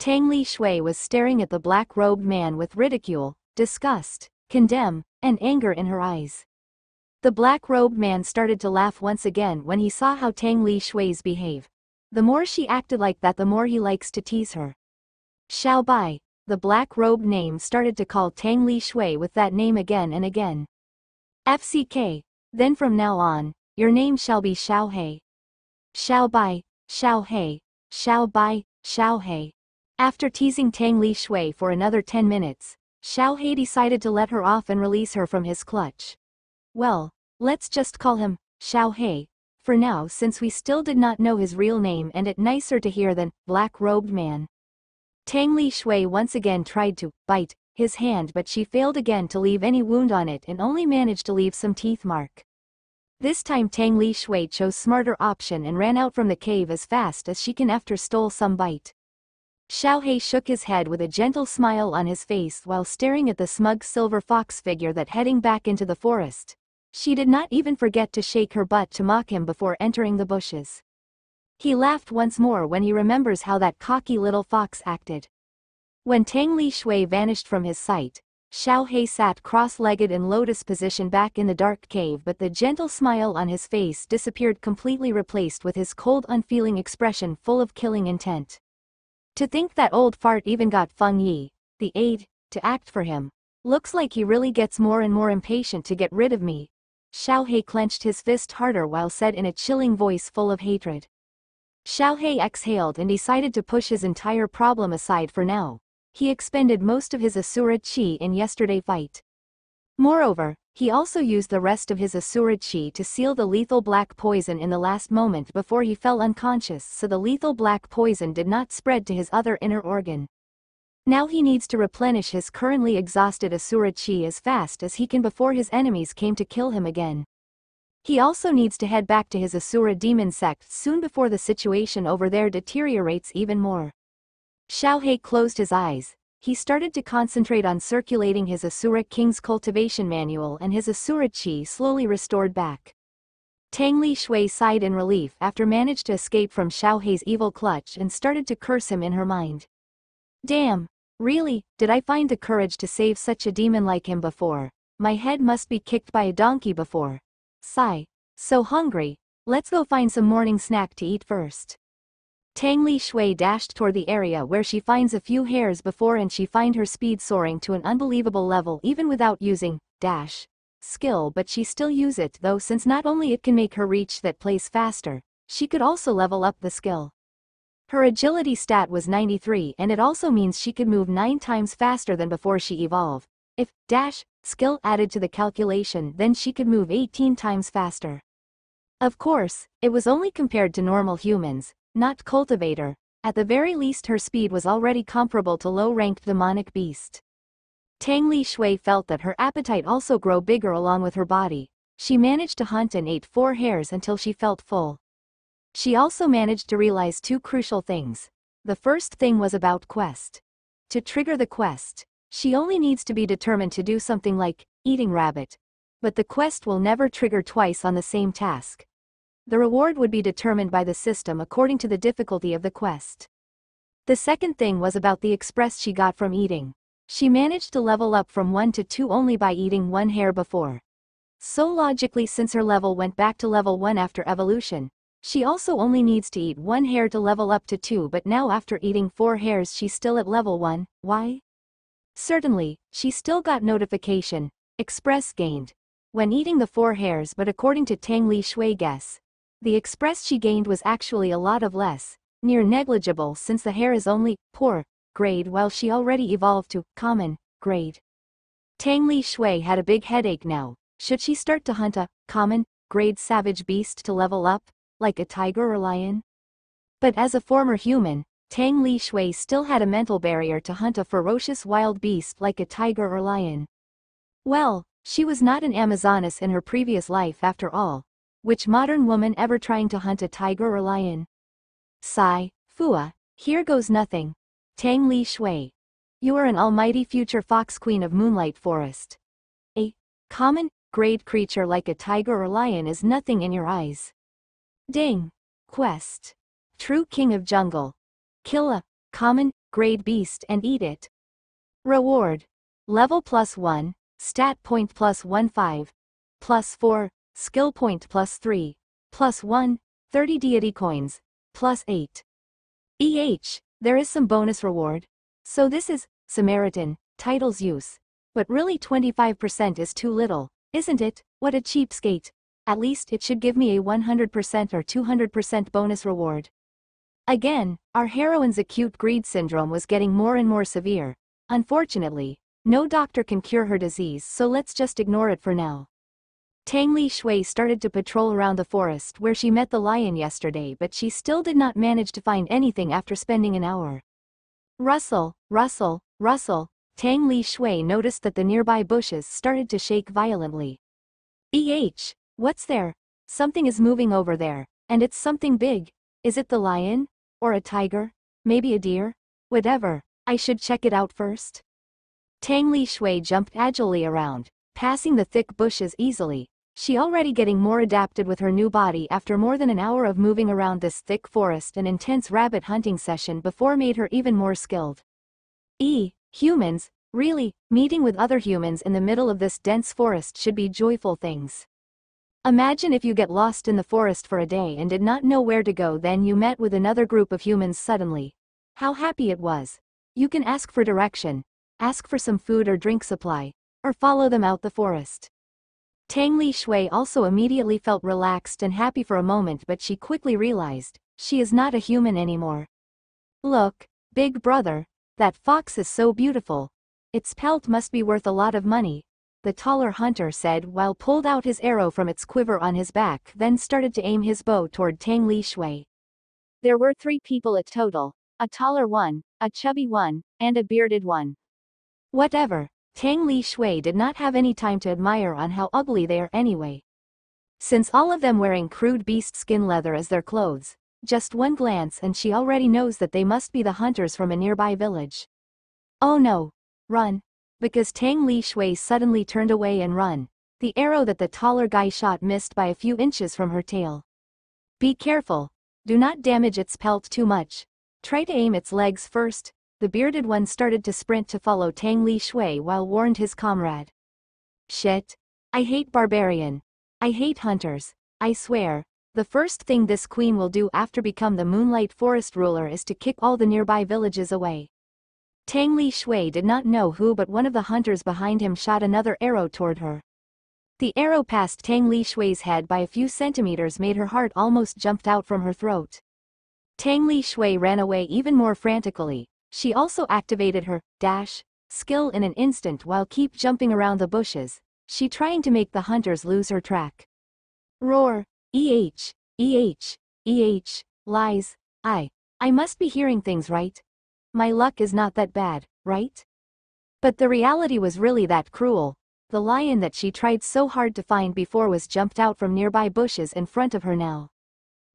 Tang Li Shui was staring at the black-robed man with ridicule, disgust, condemn, and anger in her eyes. The black-robed man started to laugh once again when he saw how Tang Li Shui's behave. The more she acted like that the more he likes to tease her. Xiao Bai, the black-robed name started to call Tang Li Shui with that name again and again. FCK, then from now on, your name shall be Xiao He. Xiao Bai, Xiao He, Xiao Bai, Xiao He. After teasing Tang Li Shui for another 10 minutes, Xiao He decided to let her off and release her from his clutch. Well, let's just call him Xiao He, for now since we still did not know his real name and it nicer to hear than black-robed man. Tang Li Shui once again tried to bite his hand but she failed again to leave any wound on it and only managed to leave some teeth mark. This time Tang Li Shui chose smarter option and ran out from the cave as fast as she can after stole some bite. Xiao He shook his head with a gentle smile on his face while staring at the smug silver fox figure that heading back into the forest. She did not even forget to shake her butt to mock him before entering the bushes. He laughed once more when he remembers how that cocky little fox acted. When Tang Li Shui vanished from his sight, Xiao He sat cross-legged in lotus position back in the dark cave but the gentle smile on his face disappeared completely replaced with his cold unfeeling expression full of killing intent. To think that old fart even got Feng Yi, the aide, to act for him. Looks like he really gets more and more impatient to get rid of me. Xiao He clenched his fist harder while said in a chilling voice full of hatred. Xiao He exhaled and decided to push his entire problem aside for now he expended most of his Asura Chi in yesterday fight. Moreover, he also used the rest of his Asura Chi to seal the lethal black poison in the last moment before he fell unconscious so the lethal black poison did not spread to his other inner organ. Now he needs to replenish his currently exhausted Asura Chi as fast as he can before his enemies came to kill him again. He also needs to head back to his Asura demon sect soon before the situation over there deteriorates even more. Xiao He closed his eyes. He started to concentrate on circulating his Asura King's cultivation manual and his Asura Chi slowly restored back. Tang Li Shui sighed in relief after managed to escape from Xiao He's evil clutch and started to curse him in her mind. Damn, really, did I find the courage to save such a demon like him before? My head must be kicked by a donkey before. Sigh. So hungry, let's go find some morning snack to eat first. Tang Li Shui dashed toward the area where she finds a few hares before and she find her speed soaring to an unbelievable level even without using dash skill but she still use it though since not only it can make her reach that place faster, she could also level up the skill. Her agility stat was 93 and it also means she could move 9 times faster than before she evolved. If dash skill added to the calculation then she could move 18 times faster. Of course, it was only compared to normal humans, not cultivator, at the very least her speed was already comparable to low-ranked demonic beast. Tang Li Shui felt that her appetite also grow bigger along with her body, she managed to hunt and ate four hares until she felt full. She also managed to realize two crucial things. The first thing was about quest. To trigger the quest, she only needs to be determined to do something like eating rabbit. But the quest will never trigger twice on the same task. The reward would be determined by the system according to the difficulty of the quest. The second thing was about the express she got from eating. She managed to level up from 1 to 2 only by eating one hare before. So logically since her level went back to level 1 after evolution, she also only needs to eat one hare to level up to 2 but now after eating 4 hares she's still at level 1, why? Certainly, she still got notification, express gained, when eating the 4 hares but according to Tang Li Shui guess, the express she gained was actually a lot of less, near negligible since the hare is only poor grade while she already evolved to common grade. Tang Li Shui had a big headache now, should she start to hunt a common grade savage beast to level up, like a tiger or lion? But as a former human, Tang Li Shui still had a mental barrier to hunt a ferocious wild beast like a tiger or lion. Well, she was not an Amazoness in her previous life after all, which modern woman ever trying to hunt a tiger or lion? Sigh, Fua, here goes nothing. Tang Li Shui. You are an almighty future fox queen of Moonlight Forest. A common, grade creature like a tiger or lion is nothing in your eyes. Ding. Quest. True king of jungle. Kill a common, grade beast and eat it. Reward. Level plus 1, stat point plus 1 5, plus 4, skill point plus 3, plus 1, 30 deity coins, plus 8. EH, there is some bonus reward. So this is, Samaritan, titles use. But really 25% is too little, isn't it? What a cheapskate. At least it should give me a 100% or 200% bonus reward. Again, our heroine's acute greed syndrome was getting more and more severe. Unfortunately, no doctor can cure her disease so let's just ignore it for now. Tang Li Shui started to patrol around the forest where she met the lion yesterday but she still did not manage to find anything after spending an hour. Rustle, rustle, rustle, Tang Li Shui noticed that the nearby bushes started to shake violently. EH, what's there? Something is moving over there, and it's something big. Is it the lion? Or a tiger? Maybe a deer? Whatever, I should check it out first. Tang Li Shui jumped agilely around, passing the thick bushes easily, she already getting more adapted with her new body after more than an hour of moving around this thick forest and intense rabbit hunting session before made her even more skilled. E. Humans, really, meeting with other humans in the middle of this dense forest should be joyful things. Imagine if you get lost in the forest for a day and did not know where to go then you met with another group of humans suddenly. How happy it was. You can ask for direction, ask for some food or drink supply, or follow them out the forest. Tang Li Shui also immediately felt relaxed and happy for a moment but she quickly realized, she is not a human anymore. Look, big brother, that fox is so beautiful. Its pelt must be worth a lot of money, the taller hunter said while pulled out his arrow from its quiver on his back then started to aim his bow toward Tang Li Shui. There were three people at total, a taller one, a chubby one, and a bearded one. Whatever, Tang Li Shui did not have any time to admire on how ugly they are anyway. Since all of them wearing crude beast skin leather as their clothes, just one glance and she already knows that they must be the hunters from a nearby village. Oh no. Run. Because Tang Li Shui suddenly turned away and run. The arrow that the taller guy shot missed by a few inches from her tail. Be careful. Do not damage its pelt too much. Try to aim its legs first, the bearded one started to sprint to follow Tang Li Shui while warned his comrade. Shit. I hate barbarian. I hate hunters. I swear, the first thing this queen will do after become the Moonlight Forest ruler is to kick all the nearby villages away. Tang Li Shui did not know who but one of the hunters behind him shot another arrow toward her. The arrow passed Tang Li Shui's head by a few centimeters made her heart almost jumped out from her throat. Tang Li Shui ran away even more frantically, she also activated her dash skill in an instant while keep jumping around the bushes, she trying to make the hunters lose her track. Roar, EH, EH, EH, lies, I, I must be hearing things right. My luck is not that bad, right? But the reality was really that cruel. The lion that she tried so hard to find before was jumped out from nearby bushes in front of her now.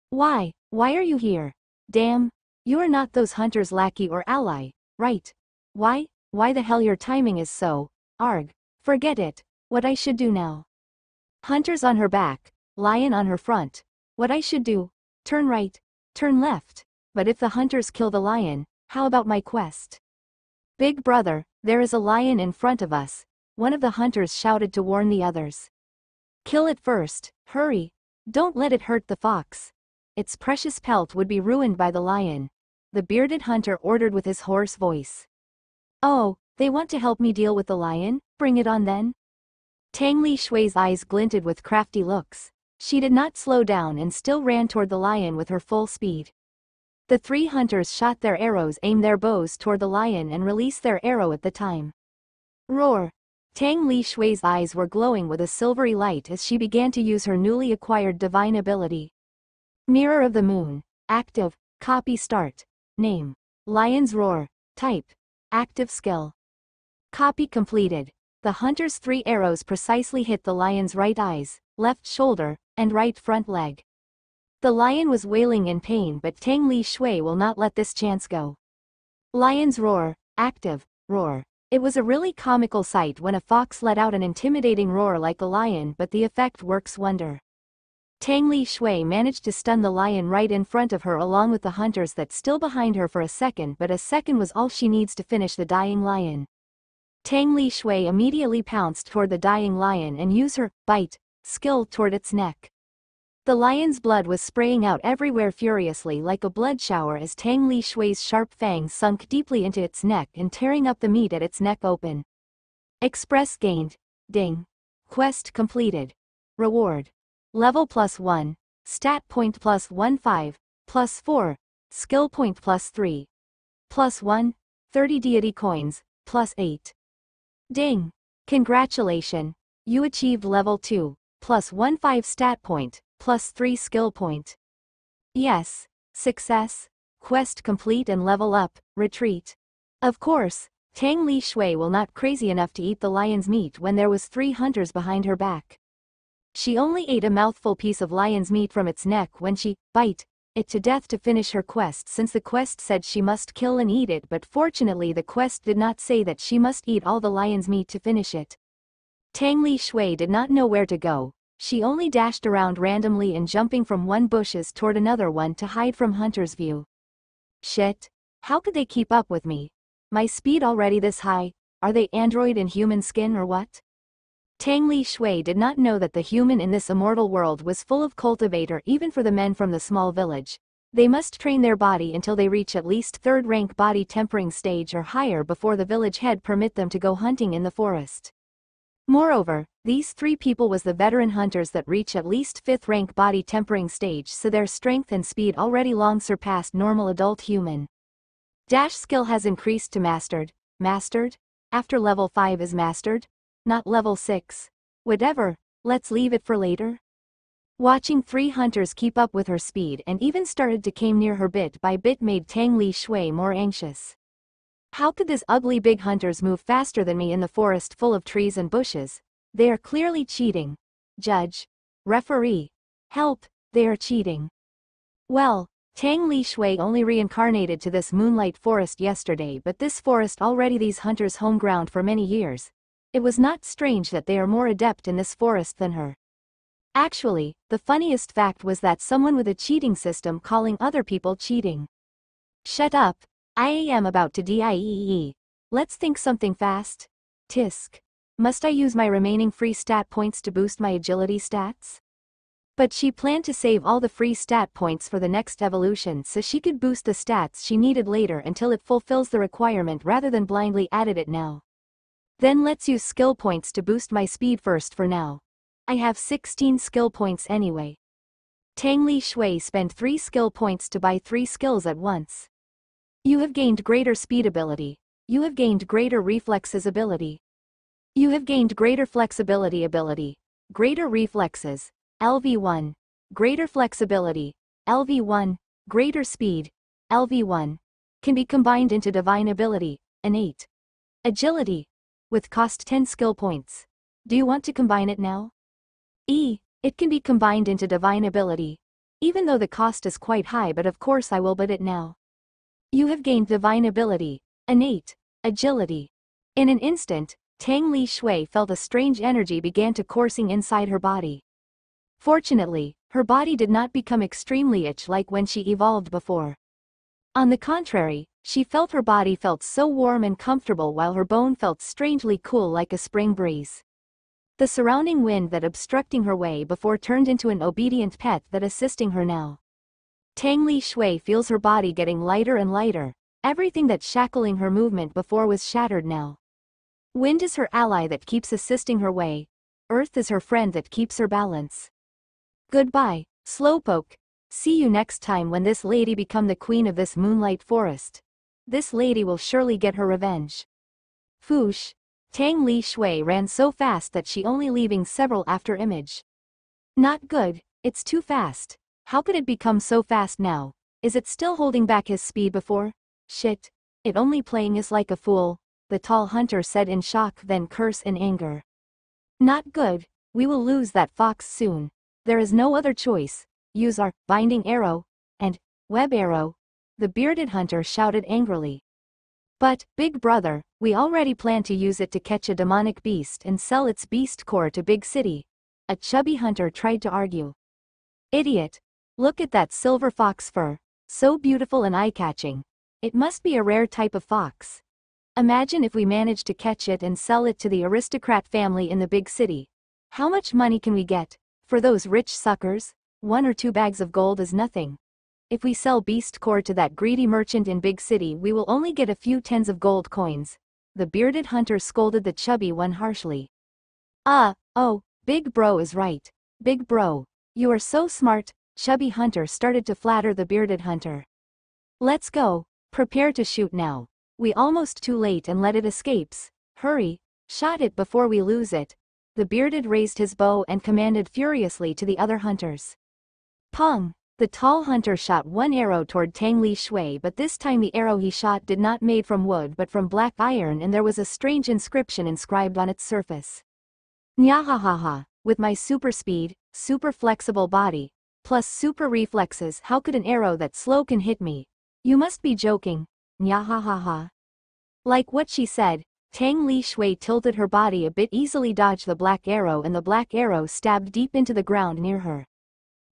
Why, why are you here? Damn, you are not those hunters' lackey or ally, right? Why, why the hell your timing is so, arg, forget it, what I should do now. Hunters on her back, lion on her front, what I should do, turn right, turn left, but if the hunters kill the lion, how about my quest? Big brother, there is a lion in front of us, one of the hunters shouted to warn the others. Kill it first, hurry, don't let it hurt the fox. Its precious pelt would be ruined by the lion. The bearded hunter ordered with his hoarse voice. Oh, they want to help me deal with the lion, bring it on then. Tang Li Shui's eyes glinted with crafty looks. She did not slow down and still ran toward the lion with her full speed. The three hunters shot their arrows aimed their bows toward the lion and released their arrow at the time. Roar! Tang Li Shui's eyes were glowing with a silvery light as she began to use her newly acquired divine ability. Mirror of the Moon. Active. Copy start. Name. Lion's Roar. Type. Active skill. Copy completed. The hunter's three arrows precisely hit the lion's right eyes, left shoulder, and right front leg. The lion was wailing in pain but Tang Li Shui will not let this chance go. Lion's roar, active, roar. It was a really comical sight when a fox let out an intimidating roar like a lion but the effect works wonder. Tang Li Shui managed to stun the lion right in front of her along with the hunters that still behind her for a second but a second was all she needs to finish the dying lion. Tang Li Shui immediately pounced toward the dying lion and used her bite skill toward its neck. The lion's blood was spraying out everywhere furiously like a blood shower as Tang Li Shui's sharp fangs sunk deeply into its neck and tearing up the meat at its neck open. Express gained. Ding. Quest completed. Reward. Level plus 1. Stat point plus 1 5. Plus 4. Skill point plus 3. Plus 1. 30 deity coins. Plus 8. Ding. Congratulations. You achieved level 2. Plus 1 5 stat point plus 3 skill point. Yes, success, quest complete and level up, retreat. Of course, Tang Li Shui will not crazy enough to eat the lion's meat when there was three hunters behind her back. She only ate a mouthful piece of lion's meat from its neck when she bite it to death to finish her quest since the quest said she must kill and eat it but fortunately the quest did not say that she must eat all the lion's meat to finish it. Tang Li Shui did not know where to go, she only dashed around randomly and jumping from one bushes toward another one to hide from Hunter's view. Shit. How could they keep up with me? My speed already this high, are they android in human skin or what? Tang Li Shui did not know that the human in this immortal world was full of cultivator even for the men from the small village. They must train their body until they reach at least third rank body tempering stage or higher before the village head permit them to go hunting in the forest. Moreover, these three people was the veteran hunters that reach at least 5th rank body tempering stage so their strength and speed already long surpassed normal adult human. Dash skill has increased to mastered, mastered, after level 5 is mastered, not level 6. Whatever, let's leave it for later. Watching three hunters keep up with her speed and even started to came near her bit by bit made Tang Li Shui more anxious. How could this ugly big hunters move faster than me in the forest full of trees and bushes? They are clearly cheating. Judge. Referee. Help, they are cheating. Well, Tang Li Shui only reincarnated to this moonlight forest yesterday but this forest already these hunters home ground for many years. It was not strange that they are more adept in this forest than her. Actually, the funniest fact was that someone with a cheating system calling other people cheating. Shut up, I am about to DIEE. Let's think something fast. Tisk. Must I use my remaining free stat points to boost my agility stats? But she planned to save all the free stat points for the next evolution so she could boost the stats she needed later until it fulfills the requirement rather than blindly added it now. Then let's use skill points to boost my speed first for now. I have 16 skill points anyway. Tang Li Shui spent 3 skill points to buy 3 skills at once. You have gained greater speed ability. You have gained greater reflexes ability. You have gained greater flexibility ability. Greater reflexes. LV1. Greater flexibility. LV1. Greater speed. LV1. Can be combined into divine ability. Innate. Agility. With cost 10 skill points. Do you want to combine it now? E. It can be combined into divine ability. Even though the cost is quite high but of course I will bid it now. You have gained divine ability. Innate. Agility. In an instant, Tang Li Shui felt a strange energy began to coursing inside her body. Fortunately, her body did not become extremely itch like when she evolved before. On the contrary, she felt her body felt so warm and comfortable while her bone felt strangely cool like a spring breeze. The surrounding wind that obstructing her way before turned into an obedient pet that assisting her now. Tang Li Shui feels her body getting lighter and lighter, everything that shackling her movement before was shattered now. Wind is her ally that keeps assisting her way. Earth is her friend that keeps her balance. Goodbye, Slowpoke. See you next time when this lady become the queen of this moonlight forest. This lady will surely get her revenge. Foosh. Tang Li Shui ran so fast that she only leaving several after image. Not good, it's too fast. How could it become so fast now? Is it still holding back his speed before? Shit. It only playing is like a fool, the tall hunter said in shock then curse in anger. Not good, we will lose that fox soon. There is no other choice, use our binding arrow, and web arrow. The bearded hunter shouted angrily. But, big brother, we already plan to use it to catch a demonic beast and sell its beast core to big city. A chubby hunter tried to argue. Idiot. Look at that silver fox fur, so beautiful and eye-catching. It must be a rare type of fox. Imagine if we manage to catch it and sell it to the aristocrat family in the big city. How much money can we get? For those rich suckers, one or two bags of gold is nothing. If we sell beast core to that greedy merchant in big city we will only get a few tens of gold coins. The bearded hunter scolded the chubby one harshly. Ah, oh, big bro is right. Big bro. You are so smart, chubby hunter started to flatter the bearded hunter. Let's go, prepare to shoot now. We almost too late and let it escapes. Hurry, shot it before we lose it. The bearded raised his bow and commanded furiously to the other hunters. Pong! The tall hunter shot one arrow toward Tang Li Shui but this time the arrow he shot did not made from wood but from black iron and there was a strange inscription inscribed on its surface. Nyahahaha, with my super speed, super flexible body, plus super reflexes how could an arrow that slow can hit me? You must be joking, Nyahahaha. Like what she said, Tang Li Shui tilted her body a bit easily dodged the black arrow and the black arrow stabbed deep into the ground near her.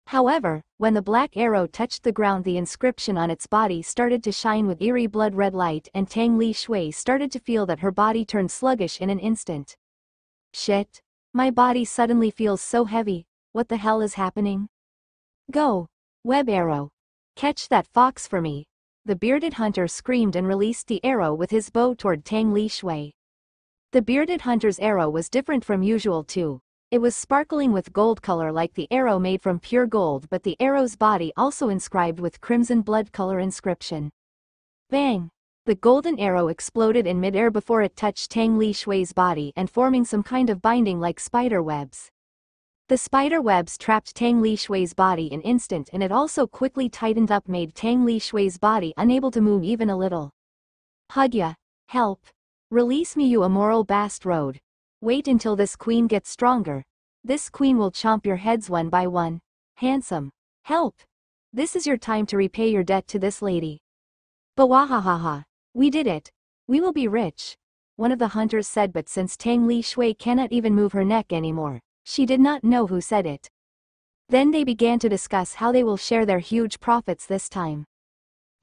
However, when the black arrow touched the ground the inscription on its body started to shine with eerie blood red light and Tang Li Shui started to feel that her body turned sluggish in an instant. Shit. My body suddenly feels so heavy, what the hell is happening? Go. Web arrow. Catch that fox for me, the bearded hunter screamed and released the arrow with his bow toward Tang Li Shui. The bearded hunter's arrow was different from usual too. It was sparkling with gold color like the arrow made from pure gold but the arrow's body also inscribed with crimson blood color inscription. Bang! The golden arrow exploded in midair before it touched Tang Li Shui's body and forming some kind of binding like spider webs. The spider webs trapped Tang Li Shui's body in instant and it also quickly tightened up made Tang Li Shui's body unable to move even a little. Hugya. Help. Release me you immoral bast road. Wait until this queen gets stronger. This queen will chomp your heads one by one. Handsome. Help. This is your time to repay your debt to this lady. But Bawahahaha. We did it. We will be rich. One of the hunters said but since Tang Li Shui cannot even move her neck anymore, she did not know who said it. Then they began to discuss how they will share their huge profits this time.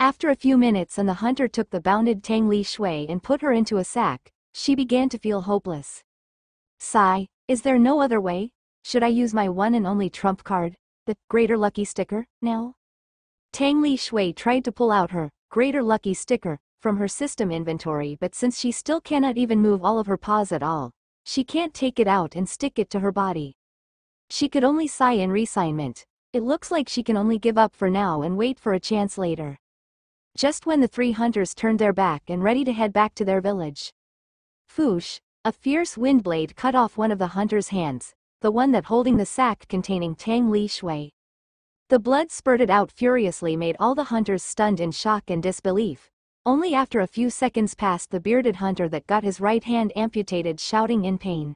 After a few minutes and the hunter took the bounded Tang Li Shui and put her into a sack, she began to feel hopeless. Sigh, is there no other way? Should I use my one and only trump card, the Greater Lucky sticker, now? Tang Li Shui tried to pull out her Greater Lucky sticker from her system inventory but since she still cannot even move all of her paws at all, she can't take it out and stick it to her body. She could only sigh in resignment. It looks like she can only give up for now and wait for a chance later. just when the three hunters turned their back and ready to head back to their village. Foosh, a fierce wind blade cut off one of the hunter's hands, the one that holding the sack containing Tang Li Shui. The blood spurted out furiously made all the hunters stunned in shock and disbelief. Only after a few seconds passed the bearded hunter that got his right hand amputated shouting in pain.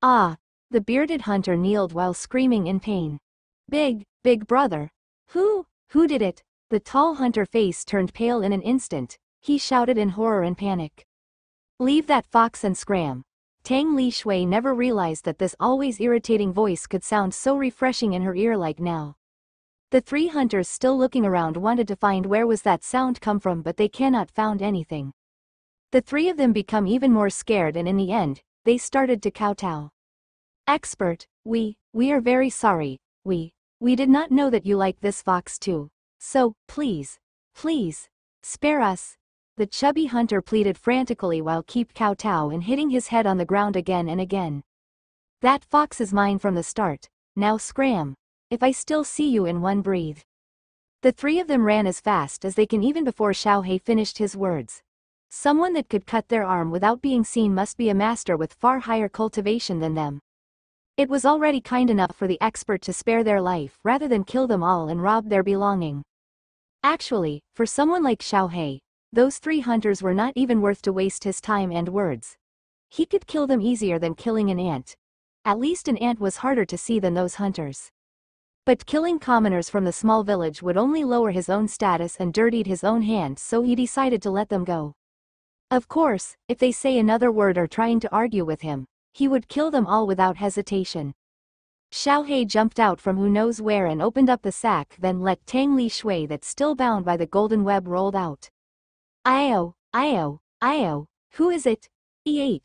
Ah! The bearded hunter kneeled while screaming in pain. Big, big brother. Who, who did it? The tall hunter face turned pale in an instant, he shouted in horror and panic. Leave that fox and scram. Tang Li Shui never realized that this always irritating voice could sound so refreshing in her ear like now. The three hunters still looking around wanted to find where was that sound come from but they cannot found anything. The three of them become even more scared and in the end, they started to kowtow. Expert, we, we are very sorry, we, we did not know that you like this fox too. So, please, please, spare us. The chubby hunter pleaded frantically while keep kowtow and hitting his head on the ground again and again. That fox is mine from the start, now scram. If I still see you in one breathe. The three of them ran as fast as they can even before Xiao He finished his words. Someone that could cut their arm without being seen must be a master with far higher cultivation than them. It was already kind enough for the expert to spare their life rather than kill them all and rob their belonging. Actually, for someone like Xiao He, those three hunters were not even worth to waste his time and words. He could kill them easier than killing an ant. At least an ant was harder to see than those hunters. But killing commoners from the small village would only lower his own status and dirtied his own hand so he decided to let them go. Of course, if they say another word or trying to argue with him, he would kill them all without hesitation. Xiao He jumped out from who knows where and opened up the sack then let Tang Li Shui that still bound by the golden web rolled out. Io, Io, Io, who is it? Eh,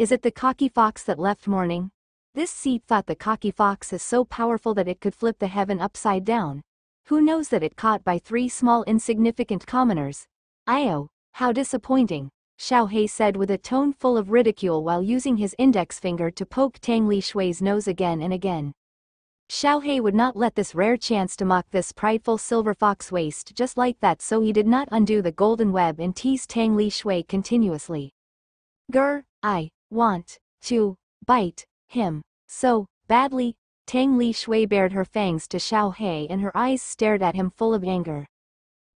is it the cocky fox that left morning? This seat thought the cocky fox is so powerful that it could flip the heaven upside down. Who knows that it caught by three small insignificant commoners? Io, how disappointing, Xiao He said with a tone full of ridicule while using his index finger to poke Tang Li Shui's nose again and again. Xiao He would not let this rare chance to mock this prideful silver fox waste just like that so he did not undo the golden web and tease Tang Li Shui continuously. Grr, I want to bite him. So, badly, Tang Li Shui bared her fangs to Xiao He and her eyes stared at him full of anger.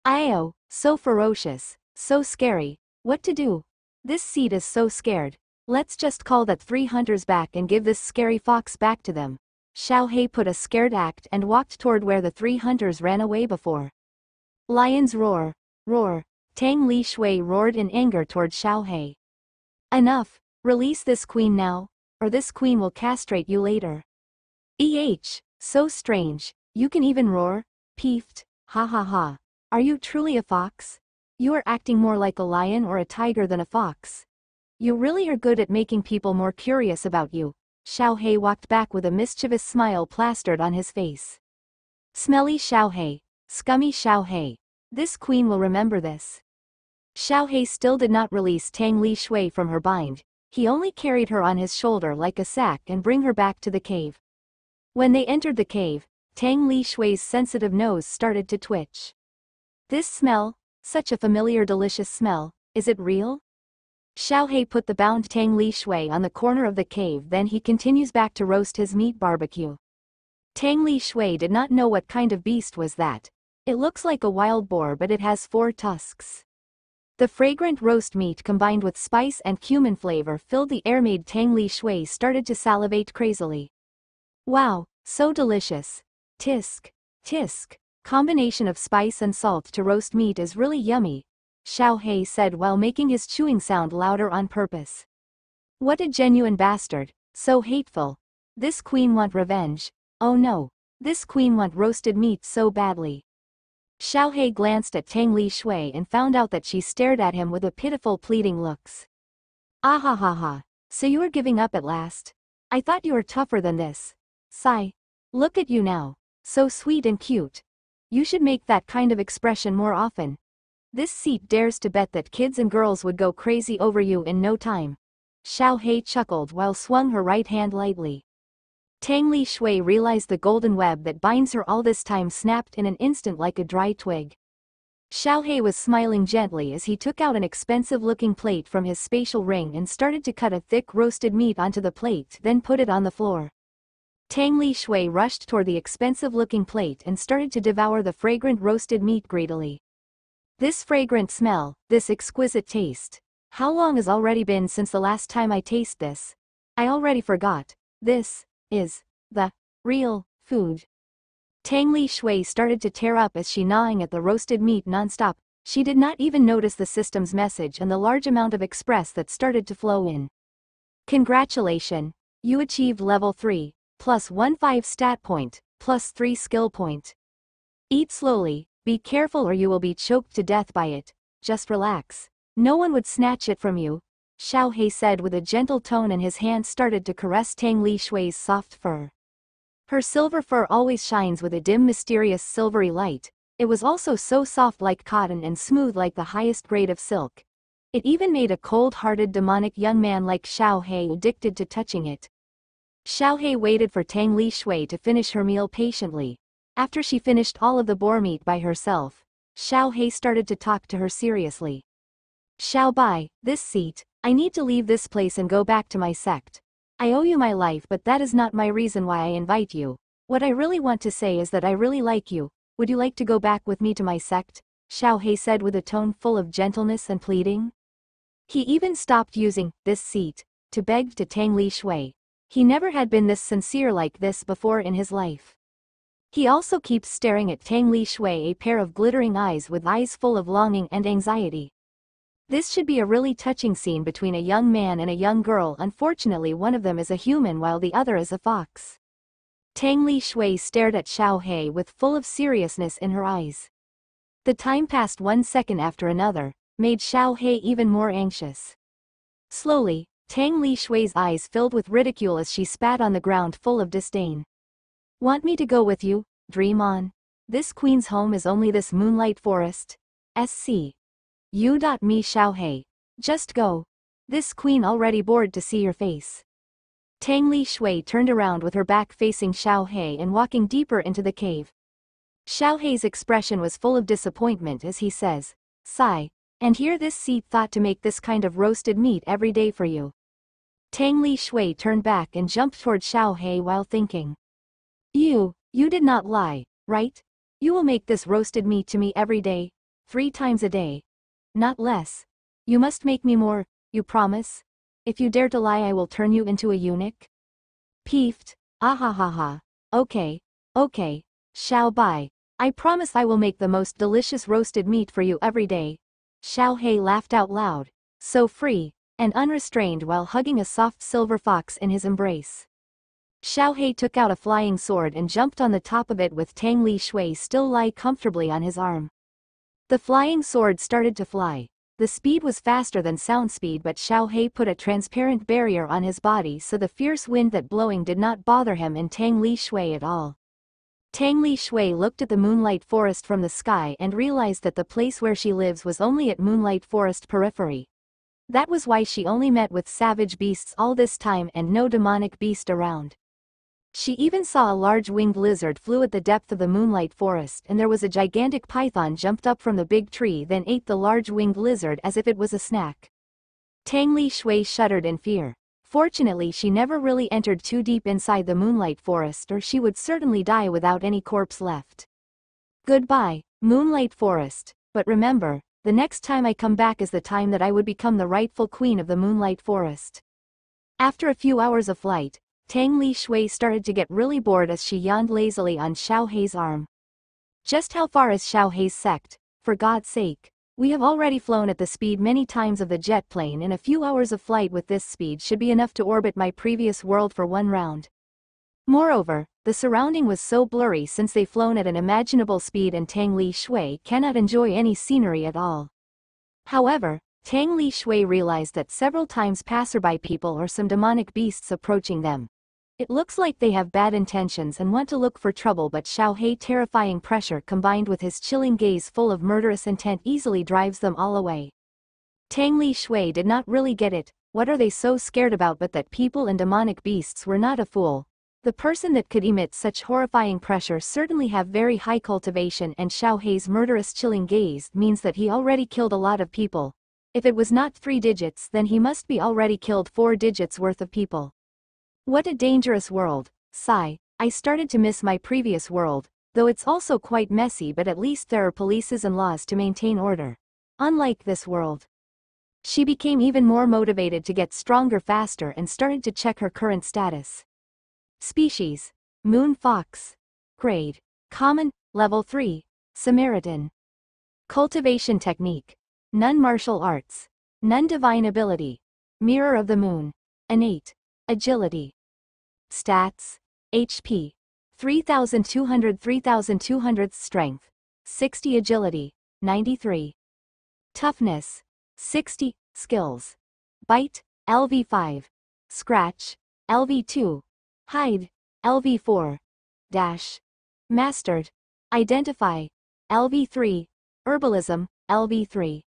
Io, so ferocious, so scary, what to do? This seed is so scared. Let's just call that three hunters back and give this scary fox back to them. Xiao He put a scared act and walked toward where the three hunters ran away before. Lions roar, roar, Tang Li Shui roared in anger toward Xiao He. Enough, release this queen now, or this queen will castrate you later. Eh, so strange, you can even roar, peefed, ha ha ha. Are you truly a fox? You are acting more like a lion or a tiger than a fox. You really are good at making people more curious about you. Xiao He walked back with a mischievous smile plastered on his face. Smelly Xiao He, scummy Xiao He. This queen will remember this. Xiao He still did not release Tang Li Shui from her bind, he only carried her on his shoulder like a sack and bring her back to the cave. When they entered the cave, Tang Li Shui's sensitive nose started to twitch. This smell, such a familiar delicious smell, is it real? Xiao He put the bound Tang Li Shui on the corner of the cave then he continues back to roast his meat barbecue. Tang Li Shui did not know what kind of beast was that. It looks like a wild boar but it has four tusks. The fragrant roast meat combined with spice and cumin flavor filled the air made Tang Li Shui started to salivate crazily. Wow, so delicious. Tisk, tisk, combination of spice and salt to roast meat is really yummy, Xiao He said while making his chewing sound louder on purpose. What a genuine bastard, so hateful. This queen want revenge, oh no, this queen want roasted meat so badly. Xiao He glanced at Tang Li Shui and found out that she stared at him with a pitiful pleading looks. Ah ha ha ha, so you are giving up at last? I thought you were tougher than this. Sigh. Look at you now, so sweet and cute. You should make that kind of expression more often. This seat dares to bet that kids and girls would go crazy over you in no time. Xiao He chuckled while swung her right hand lightly. Tang Li Shui realized the golden web that binds her all this time snapped in an instant like a dry twig. Xiao He was smiling gently as he took out an expensive-looking plate from his spatial ring and started to cut a thick roasted meat onto the plate then put it on the floor. Tang Li Shui rushed toward the expensive-looking plate and started to devour the fragrant roasted meat greedily. This fragrant smell, this exquisite taste. How long has already been since the last time I taste this? I already forgot. This is the real food. Tang Li Shui started to tear up as she gnawing at the roasted meat nonstop. She did not even notice the system's message and the large amount of express that started to flow in. Congratulations, you achieved level 3, plus 1 5 stat point, plus 3 skill point. Eat slowly, be careful or you will be choked to death by it, just relax. No one would snatch it from you, Xiao He said with a gentle tone and his hand started to caress Tang Li Shui's soft fur. Her silver fur always shines with a dim mysterious silvery light, it was also so soft like cotton and smooth like the highest grade of silk. It even made a cold-hearted demonic young man like Xiao He addicted to touching it. Xiao He waited for Tang Li Shui to finish her meal patiently. After she finished all of the boar meat by herself, Xiao He started to talk to her seriously. Xiao Bai, this seat, I need to leave this place and go back to my sect. I owe you my life but that is not my reason why I invite you. What I really want to say is that I really like you, would you like to go back with me to my sect? Xiao He said with a tone full of gentleness and pleading. He even stopped using this seat to beg to Tang Li Shui. He never had been this sincere like this before in his life. He also keeps staring at Tang Li Shui a pair of glittering eyes with eyes full of longing and anxiety. This should be a really touching scene between a young man and a young girl unfortunately one of them is a human while the other is a fox. Tang Li Shui stared at Xiao He with full of seriousness in her eyes. The time passed one second after another, made Xiao He even more anxious. Slowly, Tang Li Shui's eyes filled with ridicule as she spat on the ground full of disdain. Want me to go with you, dream on? This queen's home is only this moonlight forest. SC. You. Me Xiao He. Just go. This queen already bored to see your face. Tang Li Shui turned around with her back facing Xiao He and walking deeper into the cave. Xiao He's expression was full of disappointment as he says, Sigh, and here this seat thought to make this kind of roasted meat every day for you. Tang Li Shui turned back and jumped toward Xiao He while thinking. You, you did not lie, right? You will make this roasted meat to me every day, three times a day, not less. You must make me more, you promise? If you dare to lie I will turn you into a eunuch? Peeved, ah ha ha ha. Okay, okay, Xiao Bai. I promise I will make the most delicious roasted meat for you every day. Xiao He laughed out loud, so free, and unrestrained while hugging a soft silver fox in his embrace. Xiao He took out a flying sword and jumped on the top of it with Tang Li Shui still lie comfortably on his arm. The flying sword started to fly. The speed was faster than sound speed but Xiao He put a transparent barrier on his body so the fierce wind that blowing did not bother him and Tang Li Shui at all. Tang Li Shui looked at the Moonlight Forest from the sky and realized that the place where she lives was only at Moonlight Forest periphery. That was why she only met with savage beasts all this time and no demonic beast around. She even saw a large winged lizard flew at the depth of the moonlight forest and there was a gigantic python jumped up from the big tree then ate the large winged lizard as if it was a snack. Tang Li Shui shuddered in fear. Fortunately she never really entered too deep inside the moonlight forest or she would certainly die without any corpse left. Goodbye, moonlight forest, but remember, the next time I come back is the time that I would become the rightful queen of the moonlight forest. After a few hours of flight, Tang Li Shui started to get really bored as she yawned lazily on Xiao He's arm. Just how far is Xiao He's sect, for God's sake? We have already flown at the speed many times of the jet plane and a few hours of flight with this speed should be enough to orbit my previous world for one round. Moreover, the surrounding was so blurry since they flown at an imaginable speed and Tang Li Shui cannot enjoy any scenery at all. However, Tang Li Shui realized that several times passerby people or some demonic beasts approaching them. It looks like they have bad intentions and want to look for trouble but Xiao He terrifying pressure combined with his chilling gaze full of murderous intent easily drives them all away. Tang Li Shui did not really get it, what are they so scared about but that people and demonic beasts were not a fool. The person that could emit such horrifying pressure certainly have very high cultivation and Xiao Hei's murderous chilling gaze means that he already killed a lot of people. If it was not three digits then he must be already killed four digits worth of people. What a dangerous world, sigh, I started to miss my previous world, though it's also quite messy but at least there are polices and laws to maintain order. Unlike this world. She became even more motivated to get stronger faster and started to check her current status. Species. Moon Fox. Grade. Common, Level 3. Samaritan. Cultivation Technique. None Martial Arts. None Divine Ability. Mirror of the Moon. Innate. Agility. Stats. HP. 3200 3200 Strength. 60 Agility. 93. Toughness. 60. Skills. Bite. LV5. Scratch. LV2. Hide, LV4. Dash. Mastered. Identify. LV3. Herbalism, LV3.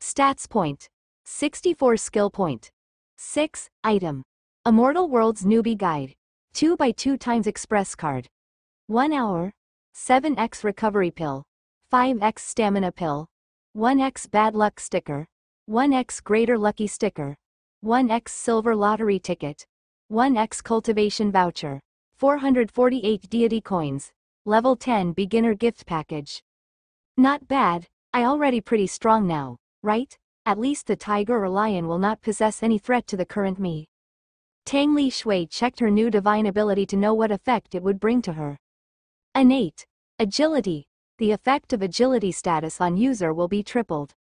Stats point. 64 skill point. 6. Item. Immortal World's Newbie Guide. 2 by 2 times Express Card. 1 hour. 7x Recovery Pill. 5x Stamina Pill. 1x Bad Luck Sticker. 1x Greater Lucky Sticker. 1x Silver Lottery Ticket. 1x Cultivation Voucher. 448 Deity Coins. Level 10 Beginner Gift Package. Not bad, I already pretty strong now, right? At least the tiger or lion will not possess any threat to the current me. Tang Li Shui checked her new divine ability to know what effect it would bring to her. Innate. Agility. The effect of agility status on user will be tripled.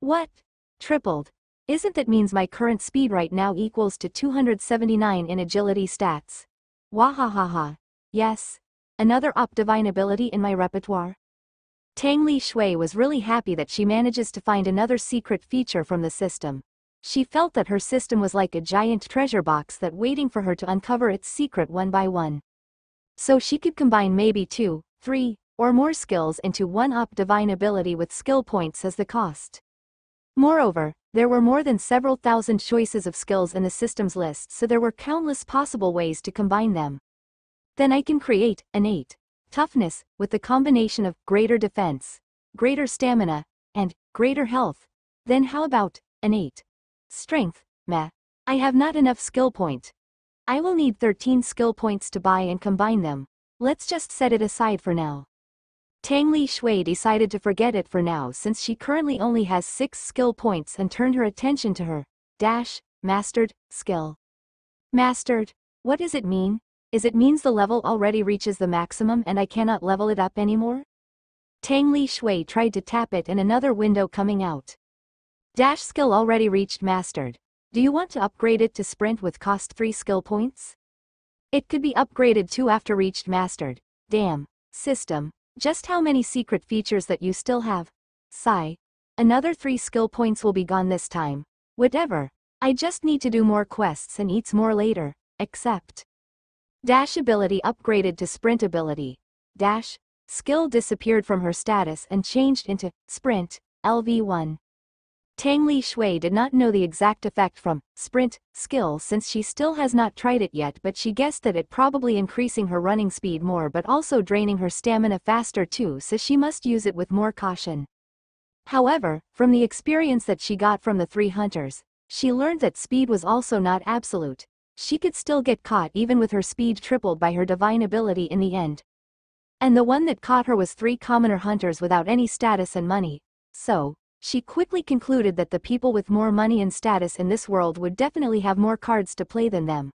What? Tripled. Isn't that means my current speed right now equals to 279 in agility stats? Wahahaha. Yes. Another up divine ability in my repertoire? Tang Li Shui was really happy that she manages to find another secret feature from the system. She felt that her system was like a giant treasure box that waiting for her to uncover its secret one by one. So she could combine maybe two, three, or more skills into one up divine ability with skill points as the cost. Moreover, there were more than several thousand choices of skills in the system's list so there were countless possible ways to combine them. Then I can create an 8. toughness with the combination of greater defense, greater stamina, and greater health. Then how about innate strength? Meh. I have not enough skill point. I will need 13 skill points to buy and combine them. Let's just set it aside for now. Tang Li Shui decided to forget it for now since she currently only has 6 skill points and turned her attention to her dash, mastered, skill. Mastered, what does it mean? Is it means the level already reaches the maximum and I cannot level it up anymore? Tang Li Shui tried to tap it and another window coming out. Dash skill already reached mastered. Do you want to upgrade it to sprint with cost 3 skill points? It could be upgraded too after reached mastered. Damn. System. Just how many secret features that you still have? Sigh. Another three skill points will be gone this time. Whatever. I just need to do more quests and eats more later, except. Dash ability upgraded to sprint ability. Dash. Skill disappeared from her status and changed into sprint, LV1. Tang Li Shui did not know the exact effect from sprint skill since she still has not tried it yet but she guessed that it probably increasing her running speed more but also draining her stamina faster too so she must use it with more caution. However, from the experience that she got from the three hunters, she learned that speed was also not absolute. She could still get caught even with her speed tripled by her divine ability in the end. And the one that caught her was three commoner hunters without any status and money. So, she quickly concluded that the people with more money and status in this world would definitely have more cards to play than them.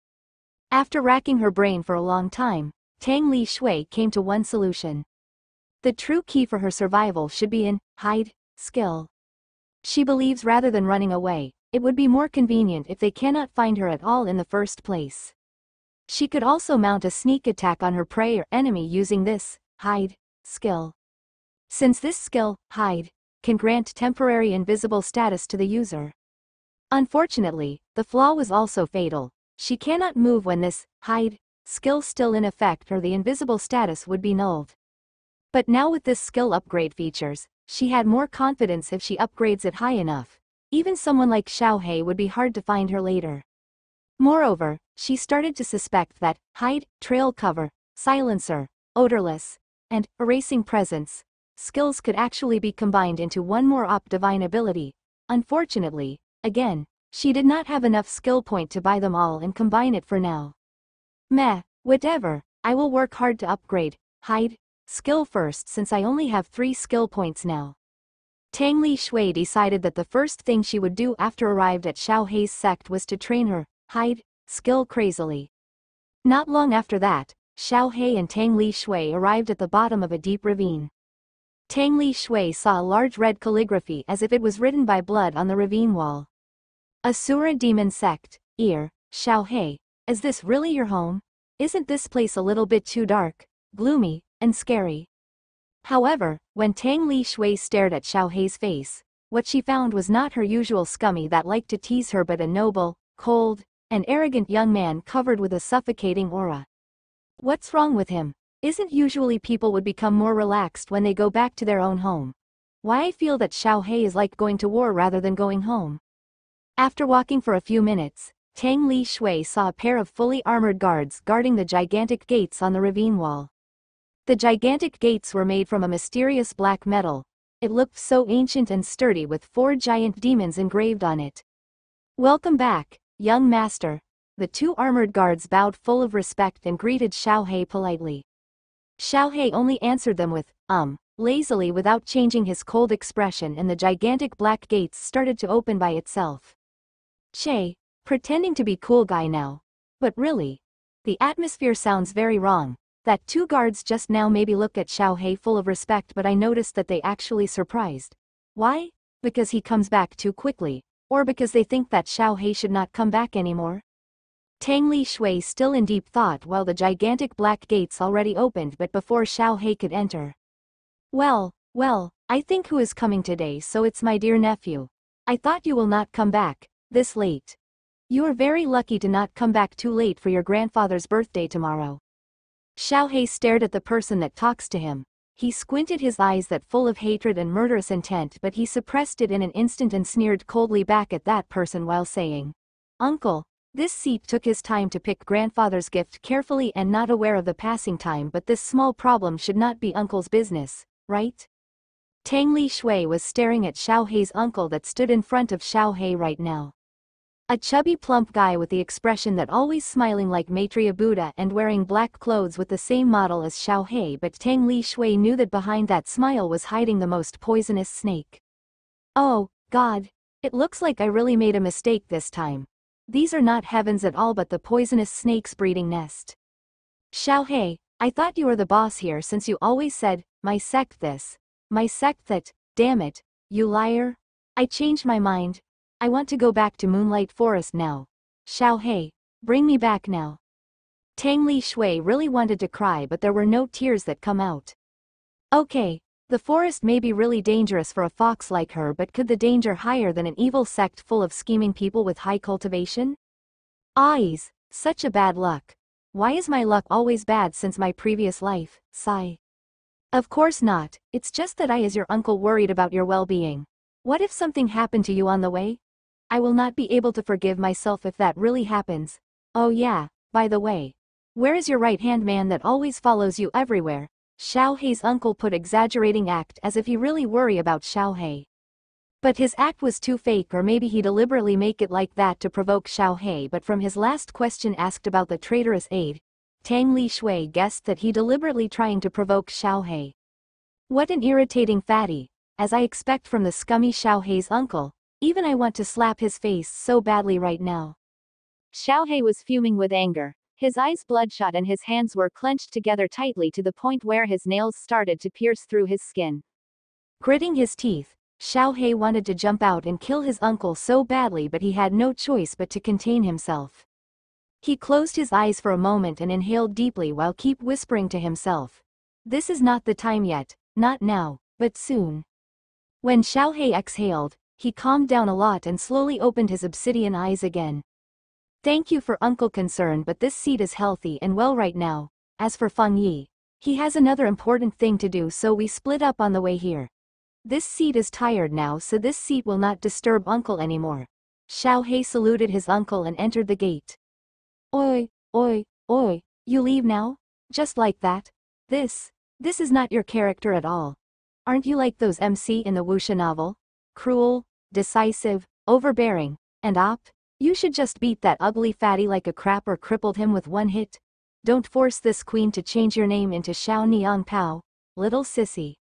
After racking her brain for a long time, Tang Li Shui came to one solution. The true key for her survival should be in hide skill. She believes rather than running away, it would be more convenient if they cannot find her at all in the first place. She could also mount a sneak attack on her prey or enemy using this hide skill. Since this skill, hide, can grant temporary invisible status to the user. Unfortunately, the flaw was also fatal. She cannot move when this hide skill still in effect or the invisible status would be nulled. But now with this skill upgrade features, she had more confidence if she upgrades it high enough. Even someone like Xiao Hei would be hard to find her later. Moreover, she started to suspect that hide, trail cover, silencer, odorless, and erasing presence skills could actually be combined into one more op divine ability. Unfortunately, again, she did not have enough skill point to buy them all and combine it for now. Meh, whatever, I will work hard to upgrade, hide, skill first since I only have 3 skill points now. Tang Li Shui decided that the first thing she would do after arrived at Xiao Hei's sect was to train her, hide, skill crazily. Not long after that, Xiao Hei and Tang Li Shui arrived at the bottom of a deep ravine. Tang Li Shui saw a large red calligraphy as if it was written by blood on the ravine wall. Asura Demon Sect, Ear, Xiao Hei, is this really your home? Isn't this place a little bit too dark, gloomy, and scary? However, when Tang Li Shui stared at Xiao Hei's face, what she found was not her usual scummy that liked to tease her but a noble, cold, and arrogant young man covered with a suffocating aura. What's wrong with him? Isn't usually people would become more relaxed when they go back to their own home? Why I feel that Xiao Hei is like going to war rather than going home. After walking for a few minutes, Tang Li Shui saw a pair of fully armored guards guarding the gigantic gates on the ravine wall. The gigantic gates were made from a mysterious black metal. It looked so ancient and sturdy with four giant demons engraved on it. Welcome back, young master. The two armored guards bowed full of respect and greeted Xiao Hei politely. Xiao Hei only answered them with, um, lazily without changing his cold expression and the gigantic black gates started to open by itself. Che, pretending to be cool guy now. But really, the atmosphere sounds very wrong. That two guards just now maybe look at Xiao Hei full of respect but I noticed that they actually surprised. Why? Because he comes back too quickly. Or because they think that Xiao Hei should not come back anymore? Tang Li Shui still in deep thought while the gigantic black gates already opened but before Xiao Hei could enter. Well, well, I think who is coming today so it's my dear nephew. I thought you will not come back, this late. You are very lucky to not come back too late for your grandfather's birthday tomorrow. Xiao Hei stared at the person that talks to him. He squinted his eyes that full of hatred and murderous intent but he suppressed it in an instant and sneered coldly back at that person while saying, Uncle, this seat took his time to pick grandfather's gift carefully and not aware of the passing time but this small problem should not be uncle's business, right? Tang Li Shui was staring at Xiao Hei's uncle that stood in front of Xiao Hei right now. A chubby plump guy with the expression that always smiling like Maitreya Buddha and wearing black clothes with the same model as Xiao Hei but Tang Li Shui knew that behind that smile was hiding the most poisonous snake. Oh, God. It looks like I really made a mistake this time. These are not heavens at all but the poisonous snake's breeding nest. Xiao Hei, I thought you were the boss here since you always said, my sect this. My sect that, damn it, you liar. I changed my mind. I want to go back to Moonlight Forest now. Xiao Hei, bring me back now. Tang Li Shui really wanted to cry but there were no tears that come out. Okay, the forest may be really dangerous for a fox like her but could the danger higher than an evil sect full of scheming people with high cultivation? Eyes, such a bad luck. Why is my luck always bad since my previous life, sigh. Of course not, it's just that I as your uncle worried about your well-being. What if something happened to you on the way? I will not be able to forgive myself if that really happens. Oh yeah, by the way. Where is your right-hand man that always follows you everywhere? Xiao Hei's uncle put exaggerating act as if he really worry about Xiao Hei. But his act was too fake or maybe he deliberately make it like that to provoke Xiao Hei but from his last question asked about the traitorous aide, Tang Li Shui guessed that he deliberately trying to provoke Xiao Hei. What an irritating fatty, as I expect from the scummy Xiao Hei's uncle, even I want to slap his face so badly right now. Xiao Hei was fuming with anger, his eyes bloodshot and his hands were clenched together tightly to the point where his nails started to pierce through his skin. Gritting his teeth, Xiao Hei wanted to jump out and kill his uncle so badly but he had no choice but to contain himself. He closed his eyes for a moment and inhaled deeply while keep whispering to himself. This is not the time yet, not now, but soon. When Xiao Hei exhaled, he calmed down a lot and slowly opened his obsidian eyes again. Thank you for Uncle concern but this seat is healthy and well right now. As for Feng Yi, he has another important thing to do so we split up on the way here. This seat is tired now so this seat will not disturb Uncle anymore. Xiao Hei saluted his uncle and entered the gate. Oi, oi, oi, you leave now? Just like that? This, this is not your character at all. Aren't you like those MC in the wuxia novel? Cruel, decisive, overbearing, and op? You should just beat that ugly fatty like a crap or crippled him with one hit. Don't force this queen to change your name into Xiao Niang Pao, little sissy.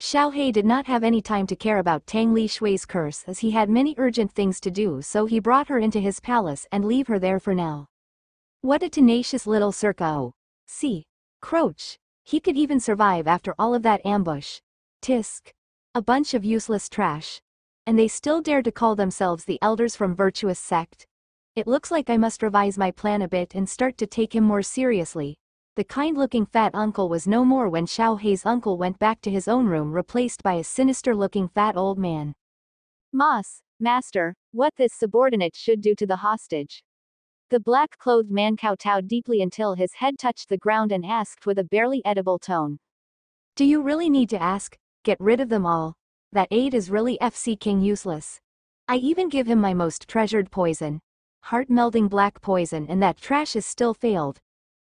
Xiao He did not have any time to care about Tang Li Shui's curse as he had many urgent things to do so he brought her into his palace and leave her there for now. What a tenacious little circa oh. See. Croach. He could even survive after all of that ambush. Tisk. A bunch of useless trash. And they still dare to call themselves the elders from virtuous sect. It looks like I must revise my plan a bit and start to take him more seriously, the kind-looking fat uncle was no more when Xiao Hei's uncle went back to his own room replaced by a sinister-looking fat old man. Moss, master, what this subordinate should do to the hostage. The black-clothed man kowtowed deeply until his head touched the ground and asked with a barely edible tone. Do you really need to ask? Get rid of them all. That aide is really FC King useless. I even give him my most treasured poison. Heart-melding black poison and that trash is still failed.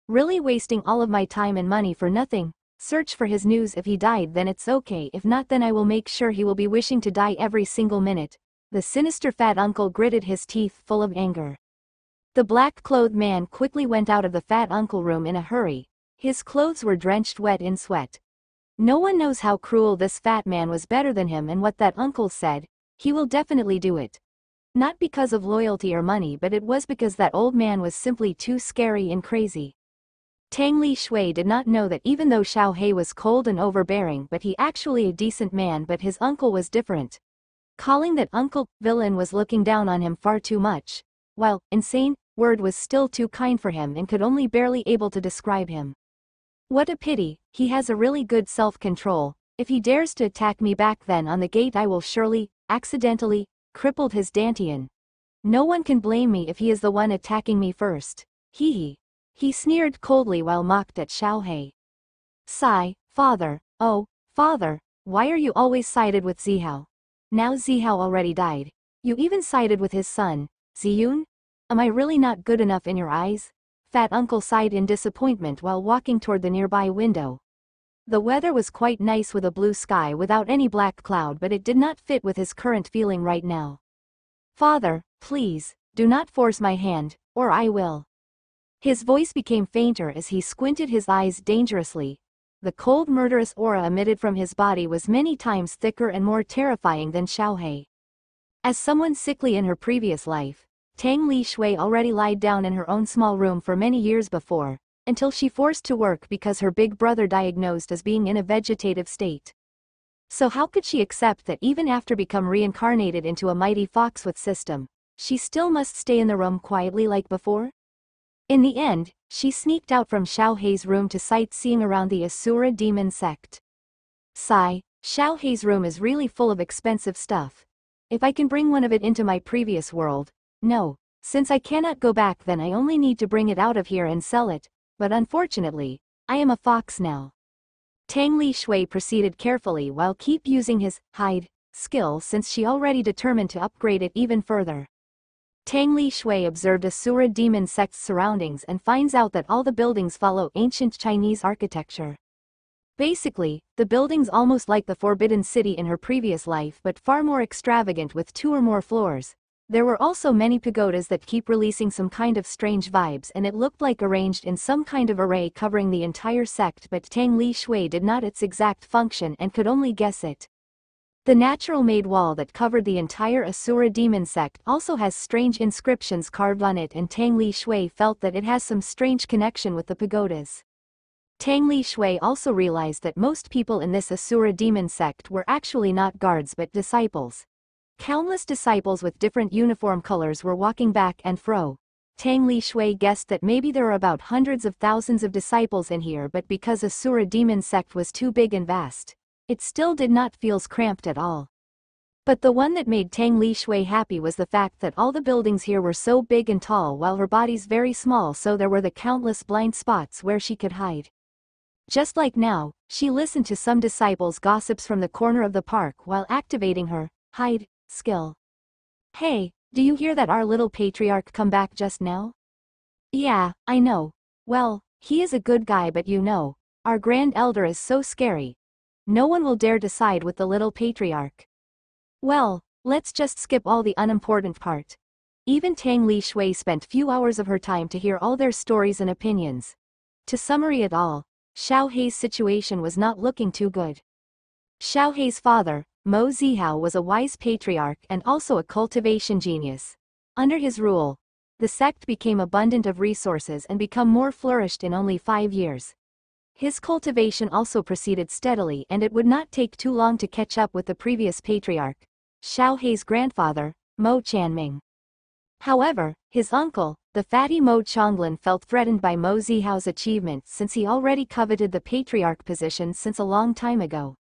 Really wasting all of my time and money for nothing. Search for his news if he died then it's okay if not then I will make sure he will be wishing to die every single minute. The sinister fat uncle gritted his teeth full of anger. The black-clothed man quickly went out of the fat uncle room in a hurry. His clothes were drenched wet in sweat. No one knows how cruel this fat man was better than him and what that uncle said, he will definitely do it. Not because of loyalty or money but it was because that old man was simply too scary and crazy. Tang Li Shui did not know that even though Xiao Hei was cold and overbearing but he actually a decent man but his uncle was different. Calling that uncle villain was looking down on him far too much. While, insane, word was still too kind for him and could only barely able to describe him. What a pity, he has a really good self-control, if he dares to attack me back then on the gate I will surely, accidentally, crippled his Dantian. No one can blame me if he is the one attacking me first. Hee. He sneered coldly while mocked at Xiao Hei. Sigh, father, oh, father, why are you always sided with Zihao? Now Zihao already died. You even sided with his son, Ziyun? Am I really not good enough in your eyes? Fat uncle sighed in disappointment while walking toward the nearby window. The weather was quite nice with a blue sky without any black cloud but it did not fit with his current feeling right now. Father, please, do not force my hand, or I will. His voice became fainter as he squinted his eyes dangerously. The cold murderous aura emitted from his body was many times thicker and more terrifying than Xiaohei. As someone sickly in her previous life, Tang Li Shui already lied down in her own small room for many years before, until she forced to work because her big brother diagnosed as being in a vegetative state. So how could she accept that even after become reincarnated into a mighty fox with system, she still must stay in the room quietly like before? In the end, she sneaked out from Xiao Hei's room to sightseeing around the Asura demon sect. Sigh, Xiao Hei's room is really full of expensive stuff. If I can bring one of it into my previous world, no, since I cannot go back then I only need to bring it out of here and sell it, but unfortunately, I am a fox now. Tang Li Shui proceeded carefully while keep using his hide skill since she already determined to upgrade it even further. Tang Li Shui observed Asura demon sect's surroundings and finds out that all the buildings follow ancient Chinese architecture. Basically, the buildings almost like the Forbidden City in her previous life but far more extravagant with two or more floors. There were also many pagodas that keep releasing some kind of strange vibes and it looked like arranged in some kind of array covering the entire sect but Tang Li Shui did not its exact function and could only guess it. The natural-made wall that covered the entire Asura demon sect also has strange inscriptions carved on it and Tang Li Shui felt that it has some strange connection with the pagodas. Tang Li Shui also realized that most people in this Asura demon sect were actually not guards but disciples. Countless disciples with different uniform colors were walking back and fro. Tang Li Shui guessed that maybe there are about hundreds of thousands of disciples in here but because Asura demon sect was too big and vast, it still did not feels cramped at all. But the one that made Tang Li Shui happy was the fact that all the buildings here were so big and tall while her body's very small so there were the countless blind spots where she could hide. Just like now, she listened to some disciples' gossips from the corner of the park while activating her hide skill. Hey, do you hear that our little patriarch come back just now? Yeah, I know. Well, he is a good guy but you know, our grand elder is so scary. No one will dare decide with the little patriarch. Well, let's just skip all the unimportant part. Even Tang Li Shui spent few hours of her time to hear all their stories and opinions. To summary it all, Xiao Hei's situation was not looking too good. Xiao Hei's father, Mo Zihao was a wise patriarch and also a cultivation genius. Under his rule, the sect became abundant of resources and become more flourished in only five years. His cultivation also proceeded steadily and it would not take too long to catch up with the previous patriarch, Xiao Hei's grandfather, Mo Chanming. However, his uncle, the fatty Mo Changlin felt threatened by Mo Zihao's achievements since he already coveted the patriarch position since a long time ago.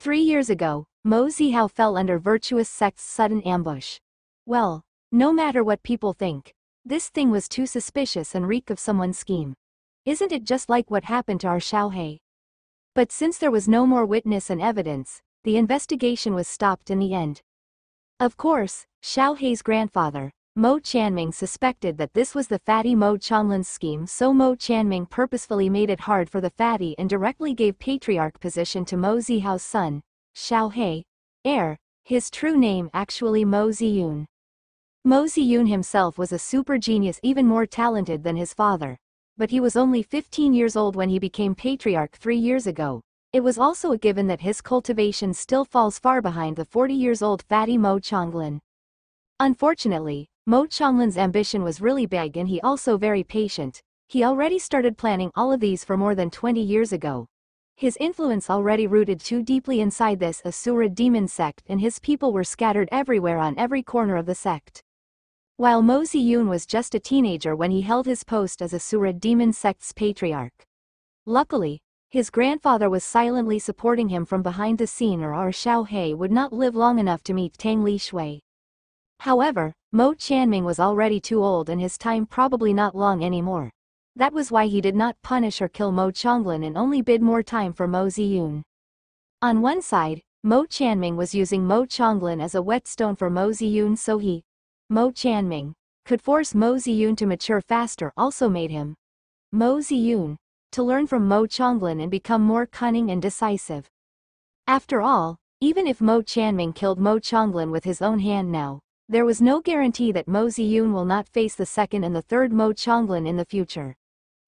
Three years ago, Mo Zihao fell under virtuous sect's sudden ambush. Well, no matter what people think, this thing was too suspicious and reek of someone's scheme. Isn't it just like what happened to our Xiaohei? But since there was no more witness and evidence, the investigation was stopped in the end. Of course, Xiaohei's grandfather, Mo Chanming suspected that this was the fatty Mo Changlin's scheme so Mo Chanming purposefully made it hard for the fatty and directly gave patriarch position to Mo Zihao's son, Xiao Hei, heir, his true name actually Mo Ziyun. Mo Ziyun himself was a super genius even more talented than his father. But he was only 15 years old when he became patriarch three years ago. It was also a given that his cultivation still falls far behind the 40 years old fatty Mo Changlin. Unfortunately, Mo Changlin's ambition was really big and he also very patient. He already started planning all of these for more than 20 years ago. His influence already rooted too deeply inside this Asura demon sect and his people were scattered everywhere on every corner of the sect. While Mo Ziyun was just a teenager when he held his post as a Asura demon sect's patriarch. Luckily, his grandfather was silently supporting him from behind the scene or our Xiao would not live long enough to meet Tang Li Shui. However, Mo Chanming was already too old and his time probably not long anymore. That was why he did not punish or kill Mo Changlin and only bid more time for Mo Ziyun. On one side, Mo Chanming was using Mo Changlin as a whetstone for Mo Ziyun so he, Mo Chanming, could force Mo Ziyun to mature faster also made him, Mo Ziyun, to learn from Mo Changlin and become more cunning and decisive. After all, even if Mo Chanming killed Mo Changlin with his own hand now, there was no guarantee that Mo Ziyun will not face the second and the third Mo Changlin in the future.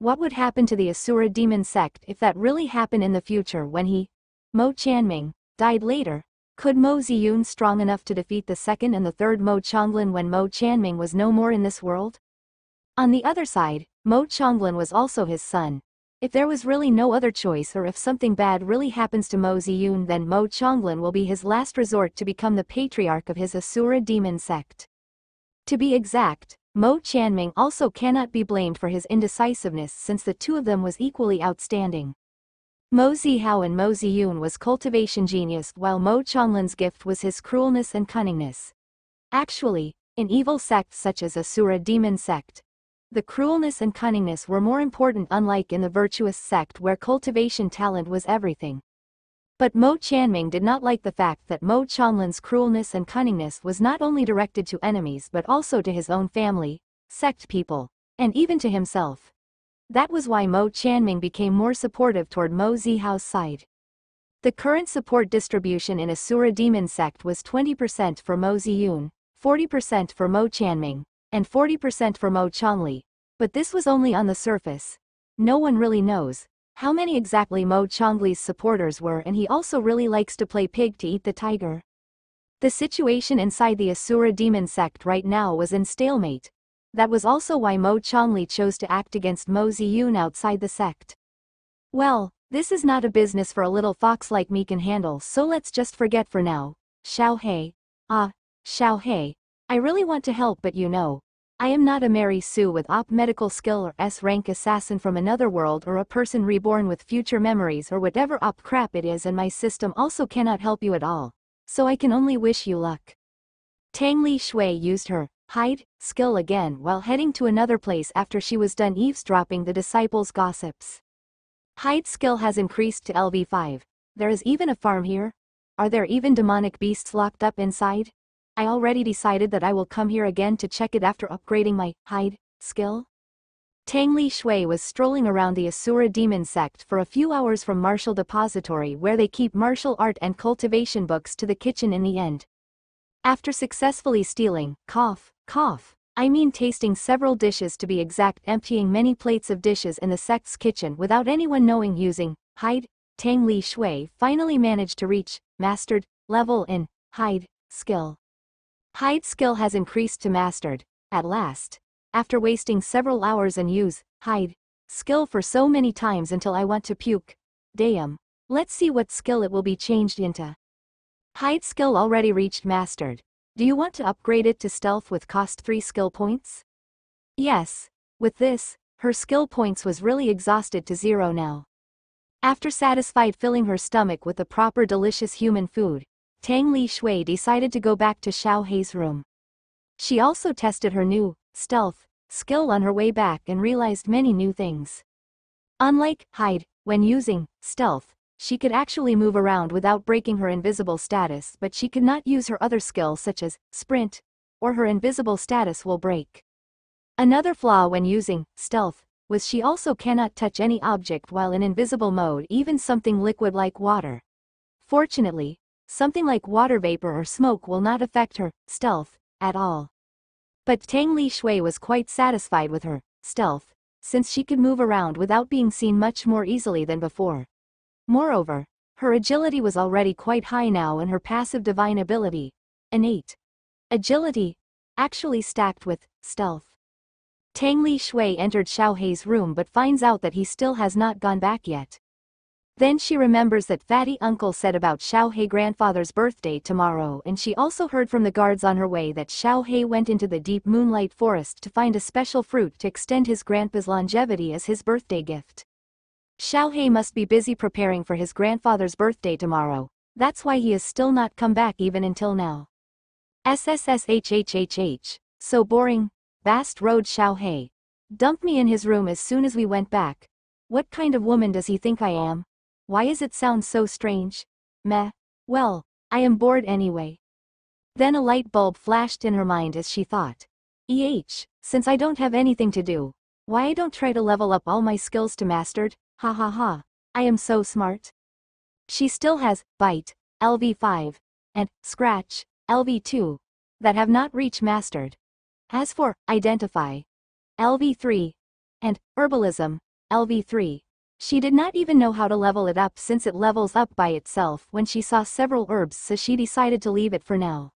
What would happen to the Asura demon sect if that really happened in the future when he, Mo Chanming, died later? Could Mo Ziyun strong enough to defeat the second and the third Mo Changlin when Mo Chanming was no more in this world? On the other side, Mo Changlin was also his son, if there was really no other choice or if something bad really happens to Mo Ziyun then Mo Changlin will be his last resort to become the patriarch of his Asura demon sect. To be exact, Mo Chanming also cannot be blamed for his indecisiveness since the two of them was equally outstanding. Mo Zihao and Mo Ziyun was cultivation genius while Mo Changlin's gift was his cruelness and cunningness. Actually, in evil sects such as Asura demon sect, the cruelness and cunningness were more important unlike in the virtuous sect where cultivation talent was everything. But Mo Chanming did not like the fact that Mo Changlin's cruelness and cunningness was not only directed to enemies but also to his own family, sect people, and even to himself. That was why Mo Chanming became more supportive toward Mo Zihao's side. The current support distribution in Asura Demon sect was 20% for Mo Ziyun, 40% for Mo Chanming, and 40% for Mo Changlin. But this was only on the surface. No one really knows how many exactly Mo Changlin's supporters were and he also really likes to play pig to eat the tiger. The situation inside the Asura demon sect right now was in stalemate. That was also why Mo Changlin chose to act against Mo Ziyun outside the sect. Well, this is not a business for a little fox like me can handle so let's just forget for now. Xiao Hei. Ah, Xiao Hei. I really want to help but you know. I am not a Mary Sue with op medical skill or S-rank assassin from another world or a person reborn with future memories or whatever op crap it is and my system also cannot help you at all. So I can only wish you luck. Tang Li Shui used her hide skill again while heading to another place after she was done eavesdropping the disciples' gossips. Hide skill has increased to LV5. There is even a farm here? Are there even demonic beasts locked up inside? I already decided that I will come here again to check it after upgrading my hide skill. Tang Li Shui was strolling around the Asura demon sect for a few hours from Martial Depository where they keep martial art and cultivation books to the kitchen in the end. After successfully stealing, cough, cough, I mean tasting several dishes to be exact emptying many plates of dishes in the sect's kitchen without anyone knowing using, hide, Tang Li Shui finally managed to reach, mastered, level in, hide, skill. Hide skill has increased to mastered, at last after wasting several hours and use, hide, skill for so many times until I want to puke. Damn. Let's see what skill it will be changed into. Hide skill already reached mastered. Do you want to upgrade it to stealth with cost 3 skill points? Yes. With this, her skill points was really exhausted to zero now. After satisfied filling her stomach with the proper delicious human food, Tang Li Shui decided to go back to Xiao Hei's room. She also tested her new, stealth, skill on her way back and realized many new things. Unlike hide, when using stealth, she could actually move around without breaking her invisible status but she could not use her other skills such as sprint, or her invisible status will break. Another flaw when using stealth was she also cannot touch any object while in invisible mode even something liquid like water. Fortunately, something like water vapor or smoke will not affect her stealth at all. But Tang Li Shui was quite satisfied with her stealth, since she could move around without being seen much more easily than before. Moreover, her agility was already quite high now and her passive divine ability, innate agility, actually stacked with stealth. Tang Li Shui entered Xiao Hei's room but finds out that he still has not gone back yet. Then she remembers that Fatty Uncle said about Xiao Hei grandfather's birthday tomorrow and she also heard from the guards on her way that Xiao Hei went into the deep moonlight forest to find a special fruit to extend his grandpa's longevity as his birthday gift. Xiao Hei must be busy preparing for his grandfather's birthday tomorrow, that's why he has still not come back even until now. SSSHHHH, so boring, vast road Xiao Hei. Dumped me in his room as soon as we went back. What kind of woman does he think I am? Why is it sound so strange? Meh. Well, I am bored anyway. Then a light bulb flashed in her mind as she thought. EH, since I don't have anything to do, why I don't try to level up all my skills to mastered, ha ha ha, I am so smart. She still has, Bite, LV5, and, Scratch, LV2, that have not reached mastered. As for, Identify, LV3, and, Herbalism, LV3, she did not even know how to level it up since it levels up by itself when she saw several herbs so she decided to leave it for now.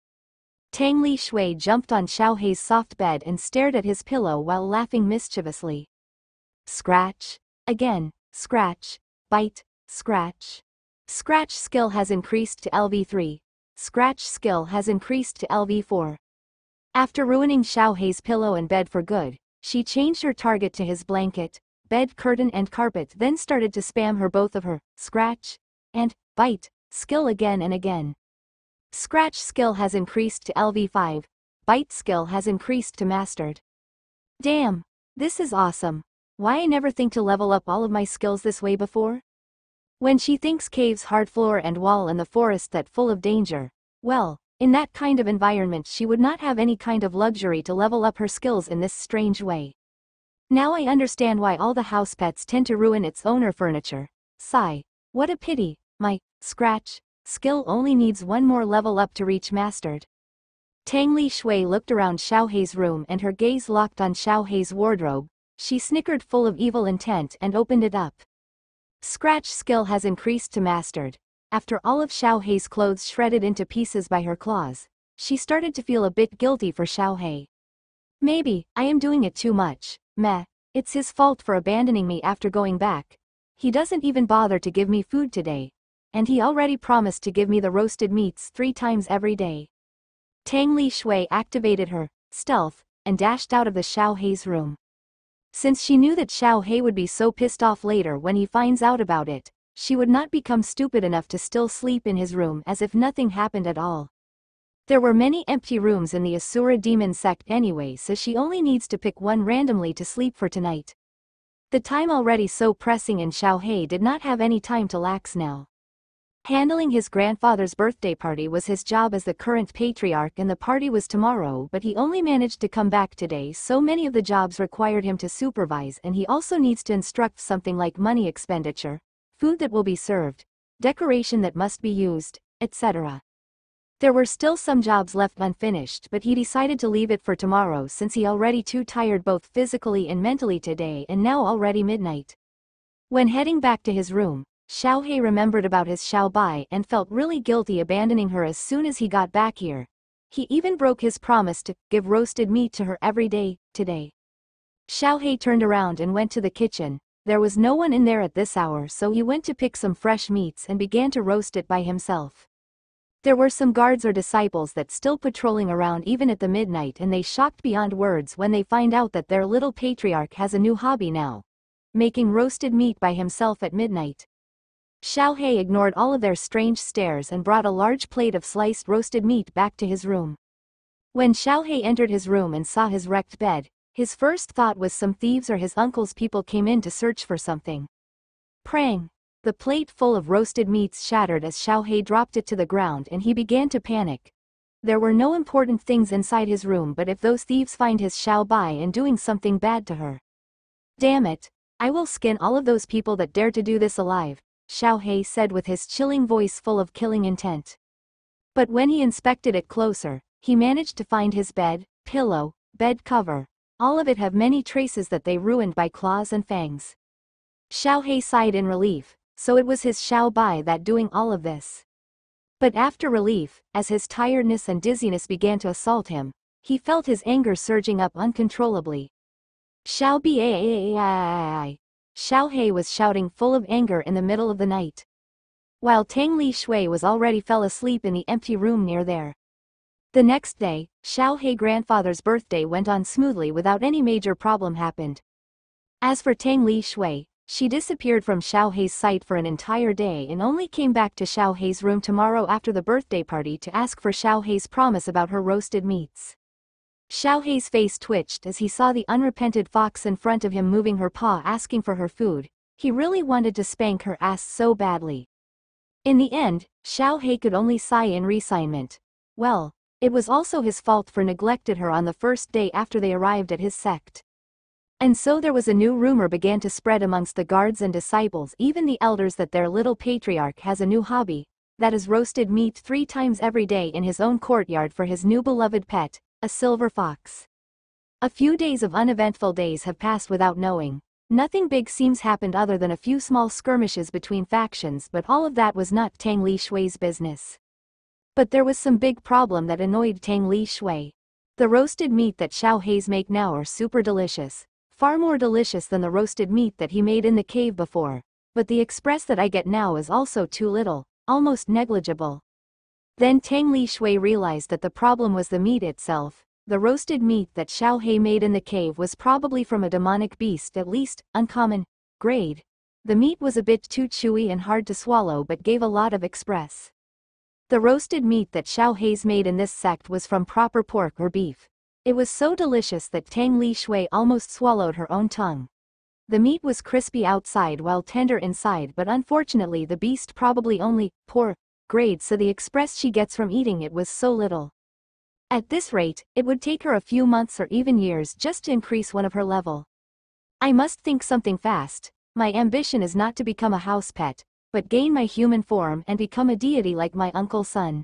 Tang Li Shui jumped on Xiao Hei's soft bed and stared at his pillow while laughing mischievously. Scratch. Again, scratch. Bite, scratch. Scratch skill has increased to LV3. Scratch skill has increased to LV4. After ruining Xiao Hei's pillow and bed for good, she changed her target to his blanket, bed curtain and carpet then started to spam her both of her, scratch, and, bite, skill again and again. Scratch skill has increased to LV5, bite skill has increased to mastered. Damn, this is awesome. Why I never think to level up all of my skills this way before? When she thinks caves hard floor and wall and the forest that full of danger, well, in that kind of environment she would not have any kind of luxury to level up her skills in this strange way. Now I understand why all the house pets tend to ruin its owner furniture. Sigh. What a pity, my, scratch, skill only needs one more level up to reach mastered. Tang Li Shui looked around Xiao Hei's room and her gaze locked on Xiao Hei's wardrobe. She snickered full of evil intent and opened it up. Scratch skill has increased to mastered. After all of Xiao Hei's clothes shredded into pieces by her claws, she started to feel a bit guilty for Xiao Hei. Maybe, I am doing it too much. Meh, it's his fault for abandoning me after going back. He doesn't even bother to give me food today. And he already promised to give me the roasted meats three times every day. Tang Li Shui activated her stealth and dashed out of the Xiao Hei's room. Since she knew that Xiao Hei would be so pissed off later when he finds out about it, she would not become stupid enough to still sleep in his room as if nothing happened at all. There were many empty rooms in the Asura demon sect anyway so she only needs to pick one randomly to sleep for tonight. The time already so pressing and Xiao Hei did not have any time to lax now. Handling his grandfather's birthday party was his job as the current patriarch and the party was tomorrow but he only managed to come back today so many of the jobs required him to supervise and he also needs to instruct something like money expenditure, food that will be served, decoration that must be used, etc. There were still some jobs left unfinished but he decided to leave it for tomorrow since he already too tired both physically and mentally today and now already midnight. When heading back to his room, Xiaohei remembered about his Xiao Bai and felt really guilty abandoning her as soon as he got back here. He even broke his promise to give roasted meat to her every day, today. Xiaohei turned around and went to the kitchen. There was no one in there at this hour so he went to pick some fresh meats and began to roast it by himself. There were some guards or disciples that still patrolling around even at the midnight and they shocked beyond words when they find out that their little patriarch has a new hobby now. Making roasted meat by himself at midnight. Xiao Hei ignored all of their strange stares and brought a large plate of sliced roasted meat back to his room. When Xiao Hei entered his room and saw his wrecked bed, his first thought was some thieves or his uncle's people came in to search for something. Prang! The plate full of roasted meats shattered as Xiao Hei dropped it to the ground and he began to panic. There were no important things inside his room but if those thieves find his Xiao Bai and doing something bad to her. Damn it! I will skin all of those people that dare to do this alive, Xiao Hei said with his chilling voice full of killing intent. But when he inspected it closer, he managed to find his bed, pillow, bed cover, all of it have many traces that they ruined by claws and fangs. Xiao Hei sighed in relief, so it was his Xiao Bai that doing all of this. But after relief, as his tiredness and dizziness began to assault him, he felt his anger surging up uncontrollably. Xiao Bai Xiao Hei was shouting full of anger in the middle of the night. While Tang Li Shui was already fell asleep in the empty room near there. The next day, Xiao Hei grandfather's birthday went on smoothly without any major problem happened. As for Tang Li Shui, she disappeared from Xiao Hei's sight for an entire day and only came back to Xiao Hei's room tomorrow after the birthday party to ask for Xiao Hei's promise about her roasted meats. Xiao Hei's face twitched as he saw the unrepented fox in front of him moving her paw asking for her food. He really wanted to spank her ass so badly. In the end, Xiao Hei could only sigh in resignment. Well, it was also his fault for neglected her on the first day after they arrived at his sect. And so there was a new rumor began to spread amongst the guards and disciples even the elders that their little patriarch has a new hobby, that is roasted meat three times every day in his own courtyard for his new beloved pet, a silver fox. A few days of uneventful days have passed without knowing. Nothing big seems happened other than a few small skirmishes between factions but all of that was not Tang Li Shui's business. But there was some big problem that annoyed Tang Li Shui. The roasted meat that Xiao Hei's make now are super delicious, far more delicious than the roasted meat that he made in the cave before, but the express that I get now is also too little, almost negligible. Then Tang Li Shui realized that the problem was the meat itself. The roasted meat that Xiao Hei made in the cave was probably from a demonic beast at least, uncommon, grade. The meat was a bit too chewy and hard to swallow but gave a lot of express. The roasted meat that Xiao Hei's made in this sect was from proper pork or beef. It was so delicious that Tang Li Shui almost swallowed her own tongue. The meat was crispy outside while tender inside but unfortunately the beast probably only, poor, grade so the express she gets from eating it was so little. At this rate, it would take her a few months or even years just to increase one of her level. I must think something fast, my ambition is not to become a house pet, but gain my human form and become a deity like my uncle's son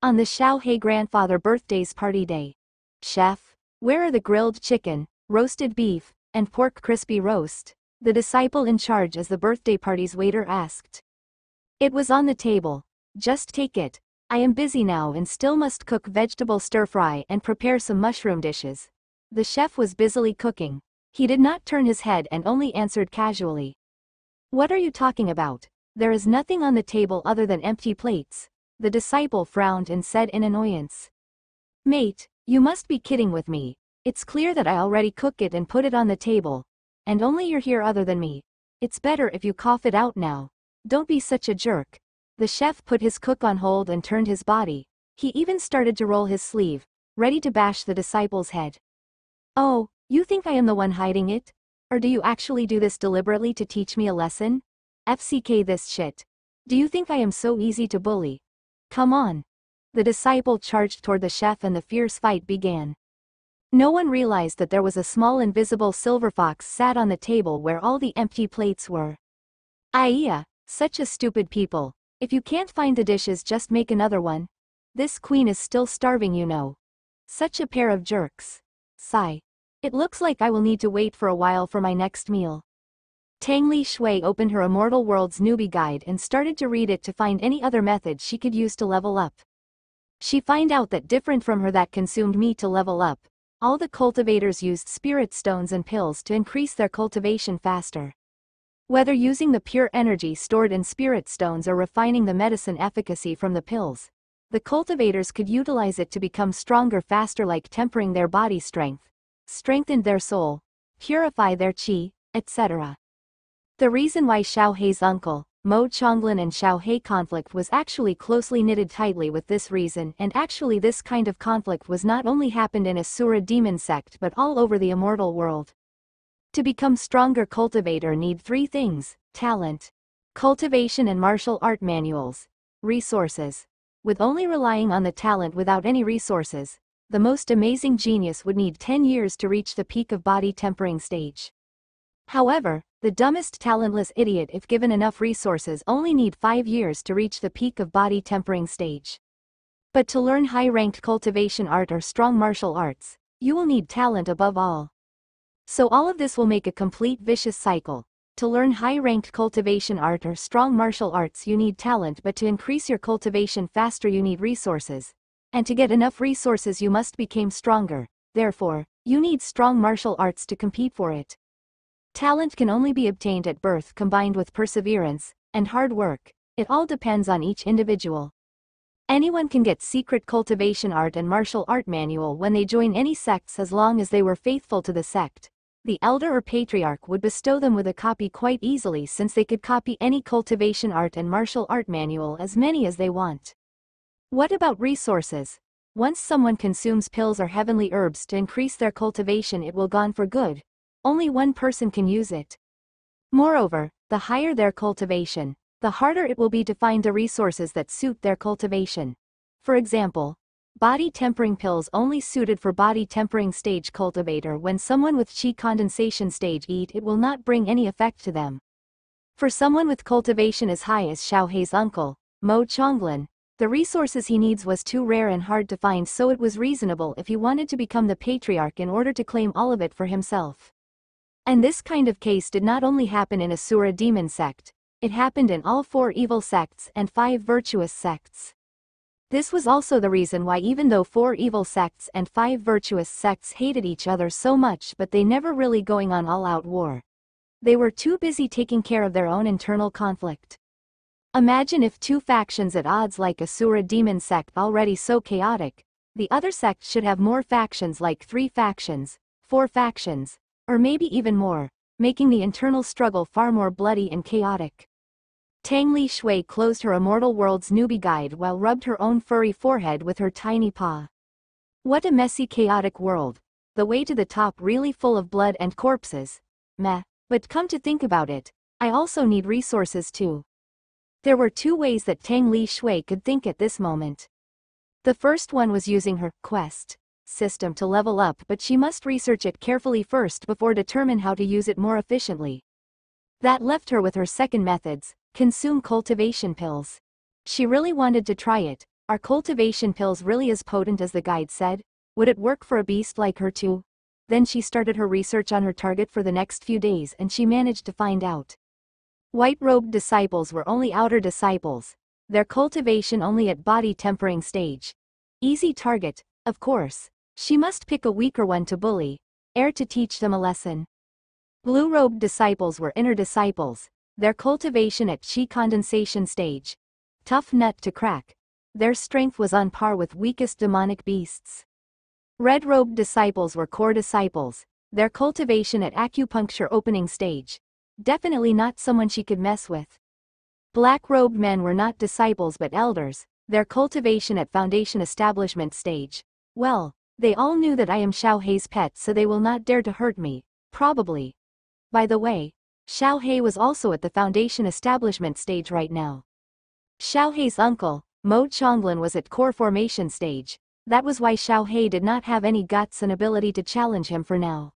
on the Xiao Hei grandfather birthday's party day. Chef, where are the grilled chicken, roasted beef, and pork crispy roast? The disciple in charge as the birthday party's waiter asked. It was on the table. Just take it. I am busy now and still must cook vegetable stir-fry and prepare some mushroom dishes. The chef was busily cooking. He did not turn his head and only answered casually. What are you talking about? There is nothing on the table other than empty plates. The disciple frowned and said in annoyance. Mate, you must be kidding with me. It's clear that I already cook it and put it on the table. And only you're here other than me. It's better if you cough it out now. Don't be such a jerk. The chef put his cook on hold and turned his body. He even started to roll his sleeve, ready to bash the disciple's head. Oh, you think I am the one hiding it? Or do you actually do this deliberately to teach me a lesson? FCK this shit. Do you think I am so easy to bully? Come on. The disciple charged toward the chef and the fierce fight began. No one realized that there was a small invisible silver fox sat on the table where all the empty plates were. Aia, such a stupid people. If you can't find the dishes just make another one. This queen is still starving you know. Such a pair of jerks. Sigh. It looks like I will need to wait for a while for my next meal. Tang Li Shui opened her Immortal Worlds newbie guide and started to read it to find any other method she could use to level up. She find out that different from her that consumed me to level up, all the cultivators used spirit stones and pills to increase their cultivation faster. Whether using the pure energy stored in spirit stones or refining the medicine efficacy from the pills, the cultivators could utilize it to become stronger faster like tempering their body strength, strengthen their soul, purify their chi, etc. The reason why Xiao Hei's uncle, Mo Chonglin and Xiao Hei conflict was actually closely knitted tightly with this reason and actually this kind of conflict was not only happened in Asura demon sect but all over the immortal world. To become stronger cultivator need three things, talent, cultivation and martial art manuals, resources. With only relying on the talent without any resources, the most amazing genius would need 10 years to reach the peak of body tempering stage. However, the dumbest talentless idiot if given enough resources only need 5 years to reach the peak of body tempering stage. But to learn high-ranked cultivation art or strong martial arts, you will need talent above all. So all of this will make a complete vicious cycle. To learn high-ranked cultivation art or strong martial arts you need talent but to increase your cultivation faster you need resources. And to get enough resources you must become stronger, therefore, you need strong martial arts to compete for it. Talent can only be obtained at birth combined with perseverance and hard work. It all depends on each individual. Anyone can get secret cultivation art and martial art manual when they join any sects as long as they were faithful to the sect. The elder or patriarch would bestow them with a copy quite easily since they could copy any cultivation art and martial art manual as many as they want. What about resources? Once someone consumes pills or heavenly herbs to increase their cultivation it will gone for good, only one person can use it. Moreover, the higher their cultivation, the harder it will be to find the resources that suit their cultivation. For example, body tempering pills only suited for body tempering stage cultivator when someone with chi condensation stage eat it will not bring any effect to them. For someone with cultivation as high as Xiao Hei's uncle, Mo Chonglin, the resources he needs was too rare and hard to find so it was reasonable if he wanted to become the patriarch in order to claim all of it for himself. And this kind of case did not only happen in Asura demon sect, it happened in all four evil sects and five virtuous sects. This was also the reason why even though four evil sects and five virtuous sects hated each other so much but they never really going on all-out war. They were too busy taking care of their own internal conflict. Imagine if two factions at odds like Asura demon sect already so chaotic, the other sect should have more factions like three factions, four factions, or maybe even more, making the internal struggle far more bloody and chaotic. Tang Li Shui closed her Immortal World's newbie guide while rubbed her own furry forehead with her tiny paw. What a messy chaotic world. The way to the top really full of blood and corpses. Meh. But come to think about it, I also need resources too. There were two ways that Tang Li Shui could think at this moment. The first one was using her quest system to level up but she must research it carefully first before determine how to use it more efficiently. That left her with her second methods, consume cultivation pills. She really wanted to try it, are cultivation pills really as potent as the guide said? Would it work for a beast like her too? Then she started her research on her target for the next few days and she managed to find out. White-robed disciples were only outer disciples, their cultivation only at body tempering stage. Easy target, of course. She must pick a weaker one to bully, ere to teach them a lesson. Blue-robed disciples were inner disciples, their cultivation at chi condensation stage. Tough nut to crack. their strength was on par with weakest demonic beasts. Red-robed disciples were core disciples, their cultivation at acupuncture opening stage. Definitely not someone she could mess with. Black-robed men were not disciples but elders, their cultivation at foundation establishment stage. Well, they all knew that I am Xiao Hei's pet so they will not dare to hurt me, probably. By the way, Xiao Hei was also at the foundation establishment stage right now. Xiao Hei's uncle, Mo Chonglin was at core formation stage, that was why Xiao Hei did not have any guts and ability to challenge him for now.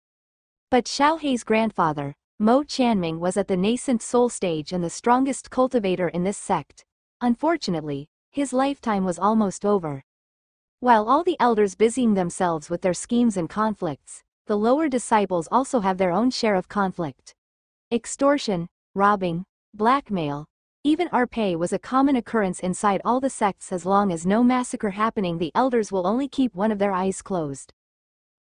But Xiao Hei's grandfather, Mo Chanming was at the nascent soul stage and the strongest cultivator in this sect. Unfortunately, his lifetime was almost over. While all the elders busying themselves with their schemes and conflicts, the lower disciples also have their own share of conflict. Extortion, robbing, blackmail, even arpay was a common occurrence inside all the sects as long as no massacre happening the elders will only keep one of their eyes closed.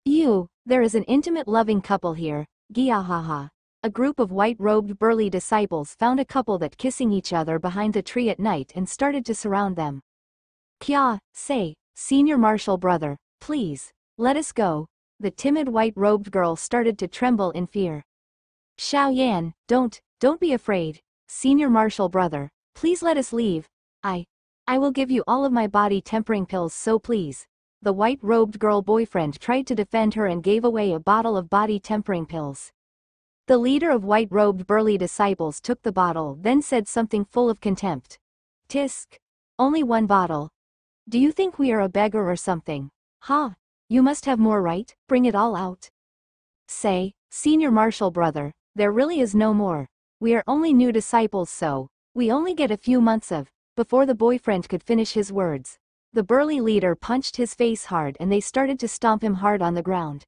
You, there is an intimate loving couple here, Giahaha a group of white-robed burly disciples found a couple that kissing each other behind the tree at night and started to surround them. Kya, say, senior martial brother, please, let us go. The timid white-robed girl started to tremble in fear. Xiao Yan, don't, don't be afraid. Senior martial brother, please let us leave. I, I will give you all of my body tempering pills so please. The white-robed girl boyfriend tried to defend her and gave away a bottle of body tempering pills. The leader of white-robed burly disciples took the bottle then said something full of contempt. Tisk. Only one bottle. Do you think we are a beggar or something? Ha. Huh. You must have more right, bring it all out. Say, senior martial brother, there really is no more. We are only new disciples so, we only get a few months of, before the boyfriend could finish his words. The burly leader punched his face hard and they started to stomp him hard on the ground.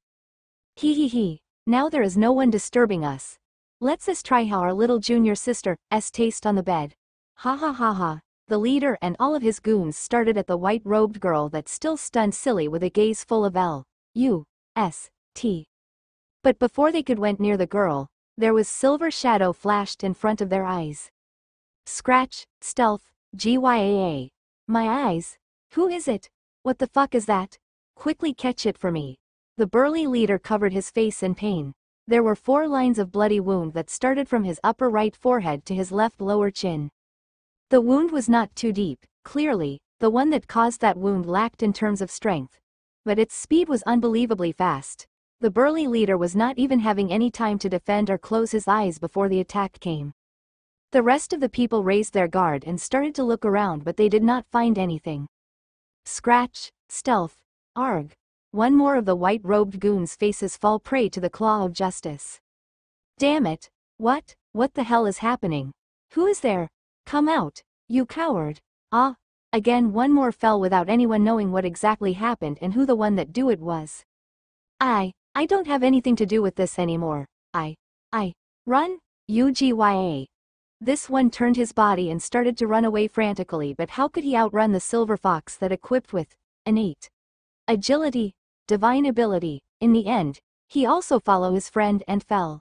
Hee hee hee. Now there is no one disturbing us. Let's us try how our little junior sister, s taste on the bed. Ha ha ha ha. The leader and all of his goons started at the white-robed girl that still stunned silly with a gaze full of L. U. S. T. But before they could went near the girl, there was silver shadow flashed in front of their eyes. Scratch, stealth, GYAA. My eyes. Who is it? What the fuck is that? Quickly catch it for me. The burly leader covered his face in pain. There were four lines of bloody wound that started from his upper right forehead to his left lower chin. The wound was not too deep, clearly, the one that caused that wound lacked in terms of strength. But its speed was unbelievably fast. The burly leader was not even having any time to defend or close his eyes before the attack came. The rest of the people raised their guard and started to look around but they did not find anything. Scratch, stealth, arg, one more of the white-robed goons' faces fall prey to the claw of justice. Damn it. What? What the hell is happening? Who is there? Come out, you coward. Ah. Again one more fell without anyone knowing what exactly happened and who the one that do it was. I, I don't have anything to do with this anymore. I, I, run, UGYA. This one turned his body and started to run away frantically but how could he outrun the silver fox that equipped with, innate agility, divine ability, in the end, he also follow his friend and fell.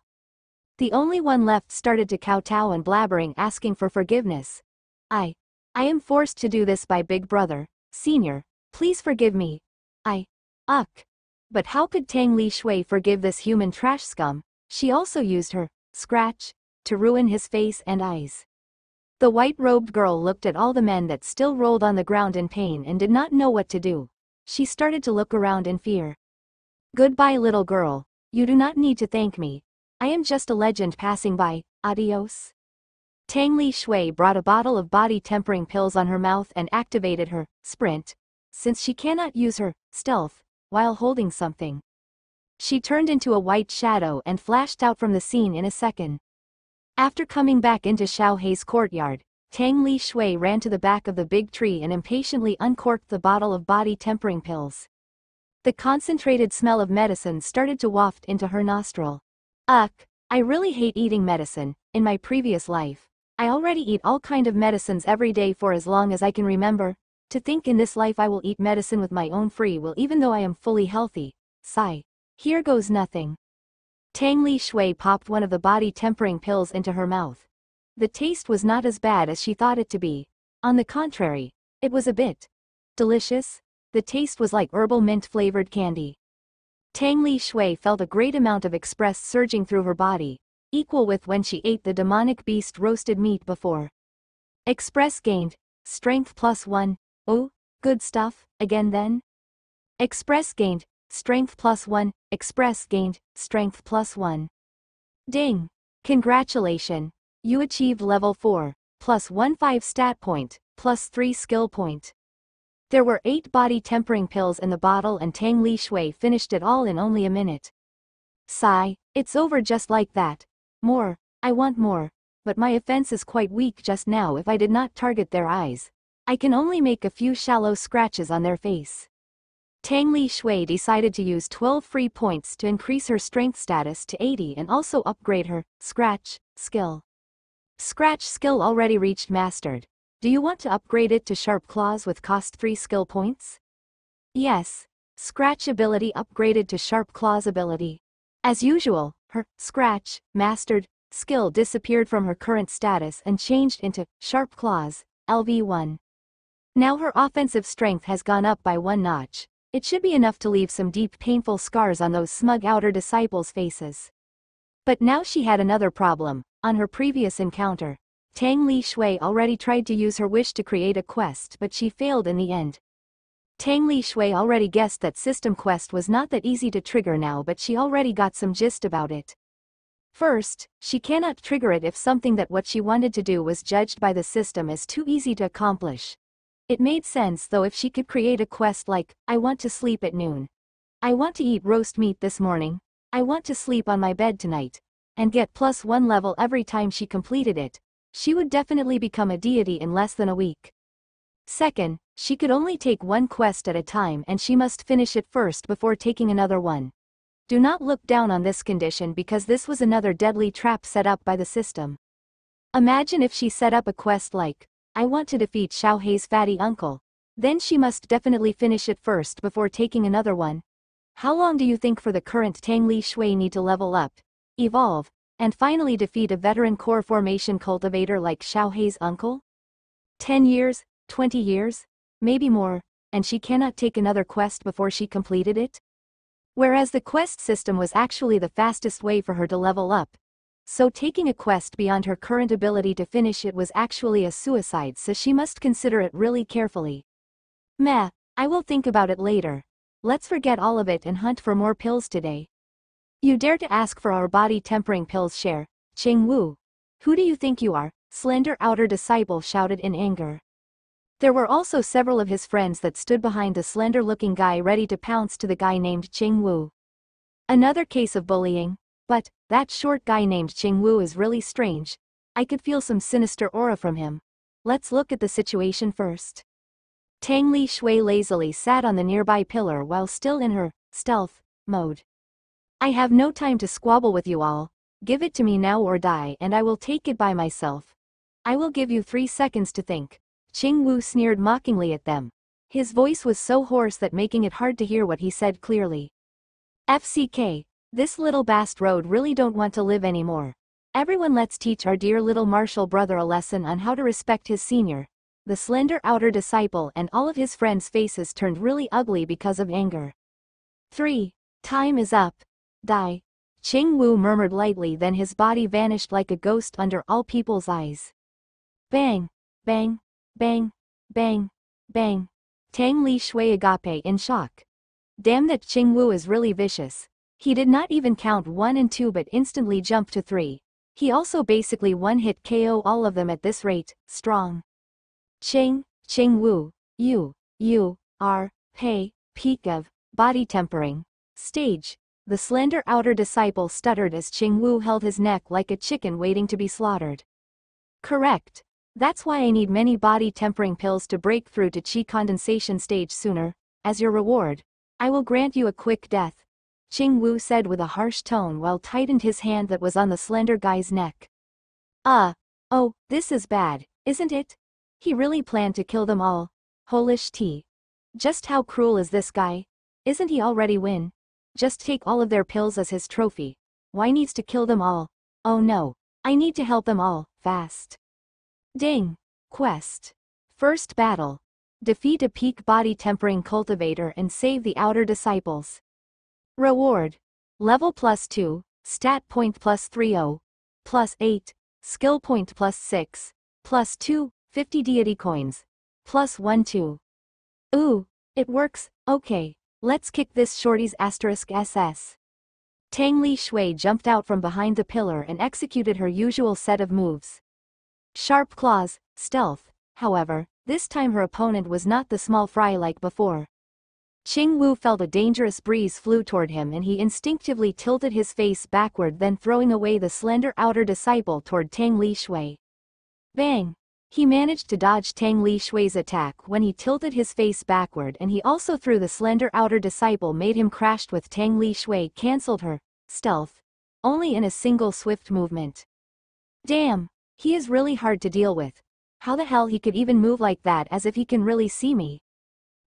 The only one left started to kowtow and blabbering asking for forgiveness. I. I am forced to do this by Big Brother, Senior, please forgive me. I. Uck. But how could Tang Li Shui forgive this human trash scum? She also used her, scratch, to ruin his face and eyes. The white-robed girl looked at all the men that still rolled on the ground in pain and did not know what to do. She started to look around in fear. Goodbye little girl, you do not need to thank me. I am just a legend passing by, adios. Tang Li Shui brought a bottle of body tempering pills on her mouth and activated her, sprint. Since she cannot use her, stealth, while holding something. She turned into a white shadow and flashed out from the scene in a second. After coming back into Xiao Hei's courtyard, Tang Li Shui ran to the back of the big tree and impatiently uncorked the bottle of body tempering pills. The concentrated smell of medicine started to waft into her nostril. Ugh, I really hate eating medicine, in my previous life. I already eat all kind of medicines every day for as long as I can remember. To think in this life I will eat medicine with my own free will even though I am fully healthy. Sigh. Here goes nothing. Tang Li Shui popped one of the body tempering pills into her mouth. The taste was not as bad as she thought it to be. On the contrary, it was a bit Delicious? The taste was like herbal mint-flavored candy. Tang Li Shui felt a great amount of express surging through her body, equal with when she ate the demonic beast roasted meat before. Express gained, strength plus one, oh, good stuff, again then? Express gained, strength plus one, express gained, strength plus one. Ding! Congratulation! You achieved level 4, plus 1 5 stat point, plus 3 skill point. There were 8 body tempering pills in the bottle and Tang Li Shui finished it all in only a minute. Sigh, it's over just like that. More, I want more, but my offense is quite weak just now if I did not target their eyes. I can only make a few shallow scratches on their face. Tang Li Shui decided to use 12 free points to increase her strength status to 80 and also upgrade her scratch skill. Scratch skill already reached mastered. Do you want to upgrade it to sharp claws with cost 3 skill points? Yes. Scratch ability upgraded to sharp claws ability. As usual, her scratch, mastered, skill disappeared from her current status and changed into sharp claws, LV1. Now her offensive strength has gone up by one notch. It should be enough to leave some deep painful scars on those smug outer disciples' faces. But now she had another problem. On her previous encounter, Tang Li Shui already tried to use her wish to create a quest but she failed in the end. Tang Li Shui already guessed that system quest was not that easy to trigger now but she already got some gist about it. First, she cannot trigger it if something that what she wanted to do was judged by the system as too easy to accomplish. It made sense though if she could create a quest like, I want to sleep at noon. I want to eat roast meat this morning. I want to sleep on my bed tonight. And get plus one level every time she completed it. She would definitely become a deity in less than a week. Second, she could only take one quest at a time and she must finish it first before taking another one. Do not look down on this condition because this was another deadly trap set up by the system. Imagine if she set up a quest like, I want to defeat Xiao Hei's fatty uncle. Then she must definitely finish it first before taking another one. How long do you think for the current Tang Li Shui need to level up, evolve, and finally defeat a veteran core formation cultivator like Xiao Hei's uncle? 10 years, 20 years, maybe more, and she cannot take another quest before she completed it? Whereas the quest system was actually the fastest way for her to level up. So taking a quest beyond her current ability to finish it was actually a suicide so she must consider it really carefully. Meh, I will think about it later. Let's forget all of it and hunt for more pills today. You dare to ask for our body tempering pills share, Qing Wu. Who do you think you are? Slender outer disciple shouted in anger. There were also several of his friends that stood behind the slender-looking guy ready to pounce to the guy named Qing Wu. Another case of bullying, but, that short guy named Qing Wu is really strange. I could feel some sinister aura from him. Let's look at the situation first. Tang Li Shui lazily sat on the nearby pillar while still in her stealth mode. I have no time to squabble with you all. Give it to me now or die and I will take it by myself. I will give you three seconds to think. Qing Wu sneered mockingly at them. His voice was so hoarse that making it hard to hear what he said clearly. FCK, this little bast road really don't want to live anymore. Everyone let's teach our dear little martial brother a lesson on how to respect his senior. The slender outer disciple and all of his friends' faces turned really ugly because of anger. 3. Time is up. Die. Qing Wu murmured lightly then his body vanished like a ghost under all people's eyes. Bang, bang, Bang, bang, bang. Tang Li Shui agape in shock. Damn that Qing Wu is really vicious. He did not even count 1 and 2 but instantly jumped to 3. He also basically one-hit KO all of them at this rate, strong. Qing, Qing Wu, you, you, are, pay, peak of, body tempering. Stage. The slender outer disciple stuttered as Qing Wu held his neck like a chicken waiting to be slaughtered. Correct. That's why I need many body tempering pills to break through to chi condensation stage sooner. As your reward, I will grant you a quick death. Qing Wu said with a harsh tone while tightened his hand that was on the slender guy's neck. Uh, oh, this is bad, isn't it? He really planned to kill them all. Holish tea. Just how cruel is this guy? Isn't he already win? Just take all of their pills as his trophy. Why needs to kill them all? Oh no. I need to help them all, fast. Ding. Quest. First battle. defeat a peak body tempering cultivator and save the outer disciples. Reward. Level plus 2, stat point plus 30, plus 8, skill point plus 6, plus 2, 50 deity coins, plus 1 2. Ooh, it works, okay, let's kick this shorty's asterisk SS. Tang Li Shui jumped out from behind the pillar and executed her usual set of moves. Sharp claws, stealth, however, this time her opponent was not the small fry like before. Qing Wu felt a dangerous breeze flew toward him and he instinctively tilted his face backward then throwing away the slender outer disciple toward Tang Li Shui. Bang! He managed to dodge Tang Li Shui's attack when he tilted his face backward and he also threw the slender outer disciple made him crashed with Tang Li Shui cancelled her, stealth, only in a single swift movement. Damn, he is really hard to deal with. How the hell he could even move like that as if he can really see me.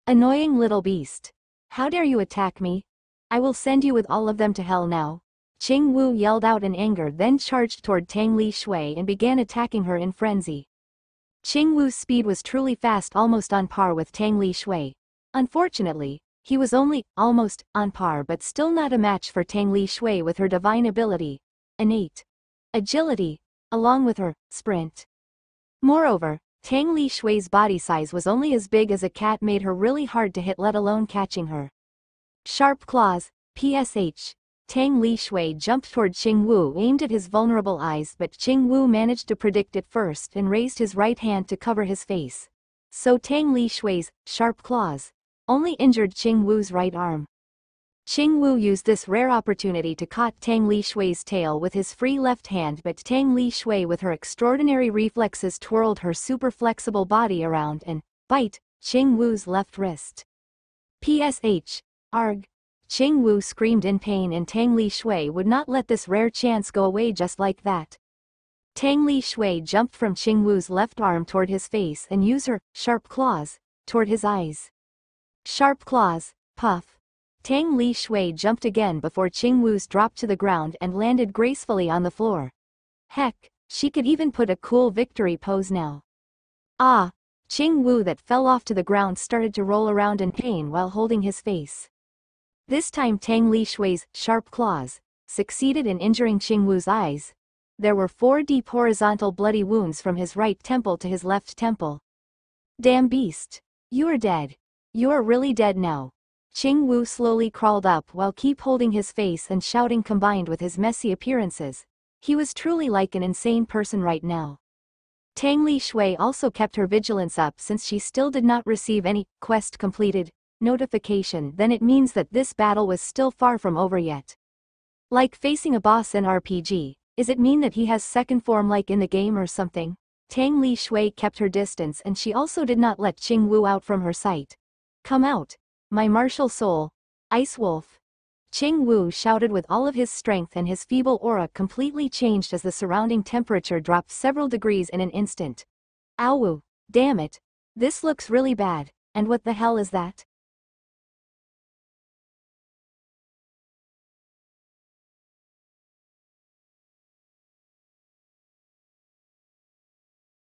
Annoying little beast. How dare you attack me? I will send you with all of them to hell now. Qing Wu yelled out in anger then charged toward Tang Li Shui and began attacking her in frenzy. Qing Wu's speed was truly fast almost on par with Tang Li Shui. Unfortunately, he was only, almost, on par but still not a match for Tang Li Shui with her divine ability, innate agility, along with her, sprint. Moreover, Tang Li Shui's body size was only as big as a cat made her really hard to hit let alone catching her. Sharp claws, PSH. Tang Li Shui jumped toward Qing Wu aimed at his vulnerable eyes but Qing Wu managed to predict it first and raised his right hand to cover his face. So Tang Li Shui's sharp claws only injured Qing Wu's right arm. Qing Wu used this rare opportunity to cut Tang Li Shui's tail with his free left hand but Tang Li Shui with her extraordinary reflexes twirled her super flexible body around and, bite, Qing Wu's left wrist. PSH. Arg. Qing Wu screamed in pain and Tang Li Shui would not let this rare chance go away just like that. Tang Li Shui jumped from Qing Wu's left arm toward his face and used her sharp claws toward his eyes. Sharp claws, puff. Tang Li Shui jumped again before Qing Wu's dropped to the ground and landed gracefully on the floor. Heck, she could even put a cool victory pose now. Ah, Qing Wu that fell off to the ground started to roll around in pain while holding his face. This time Tang Li Shui's sharp claws succeeded in injuring Qing Wu's eyes. There were four deep horizontal bloody wounds from his right temple to his left temple. Damn beast. You are dead. You are really dead now. Qing Wu slowly crawled up while keep holding his face and shouting combined with his messy appearances. He was truly like an insane person right now. Tang Li Shui also kept her vigilance up since she still did not receive any quest completed notification then it means that this battle was still far from over yet. Like facing a boss in RPG, is it mean that he has second form like in the game or something? Tang Li Shui kept her distance and she also did not let Qing Wu out from her sight. Come out, my martial soul. Ice Wolf. Qing Wu shouted with all of his strength and his feeble aura completely changed as the surrounding temperature dropped several degrees in an instant. Ow! Damn it. This looks really bad, and what the hell is that?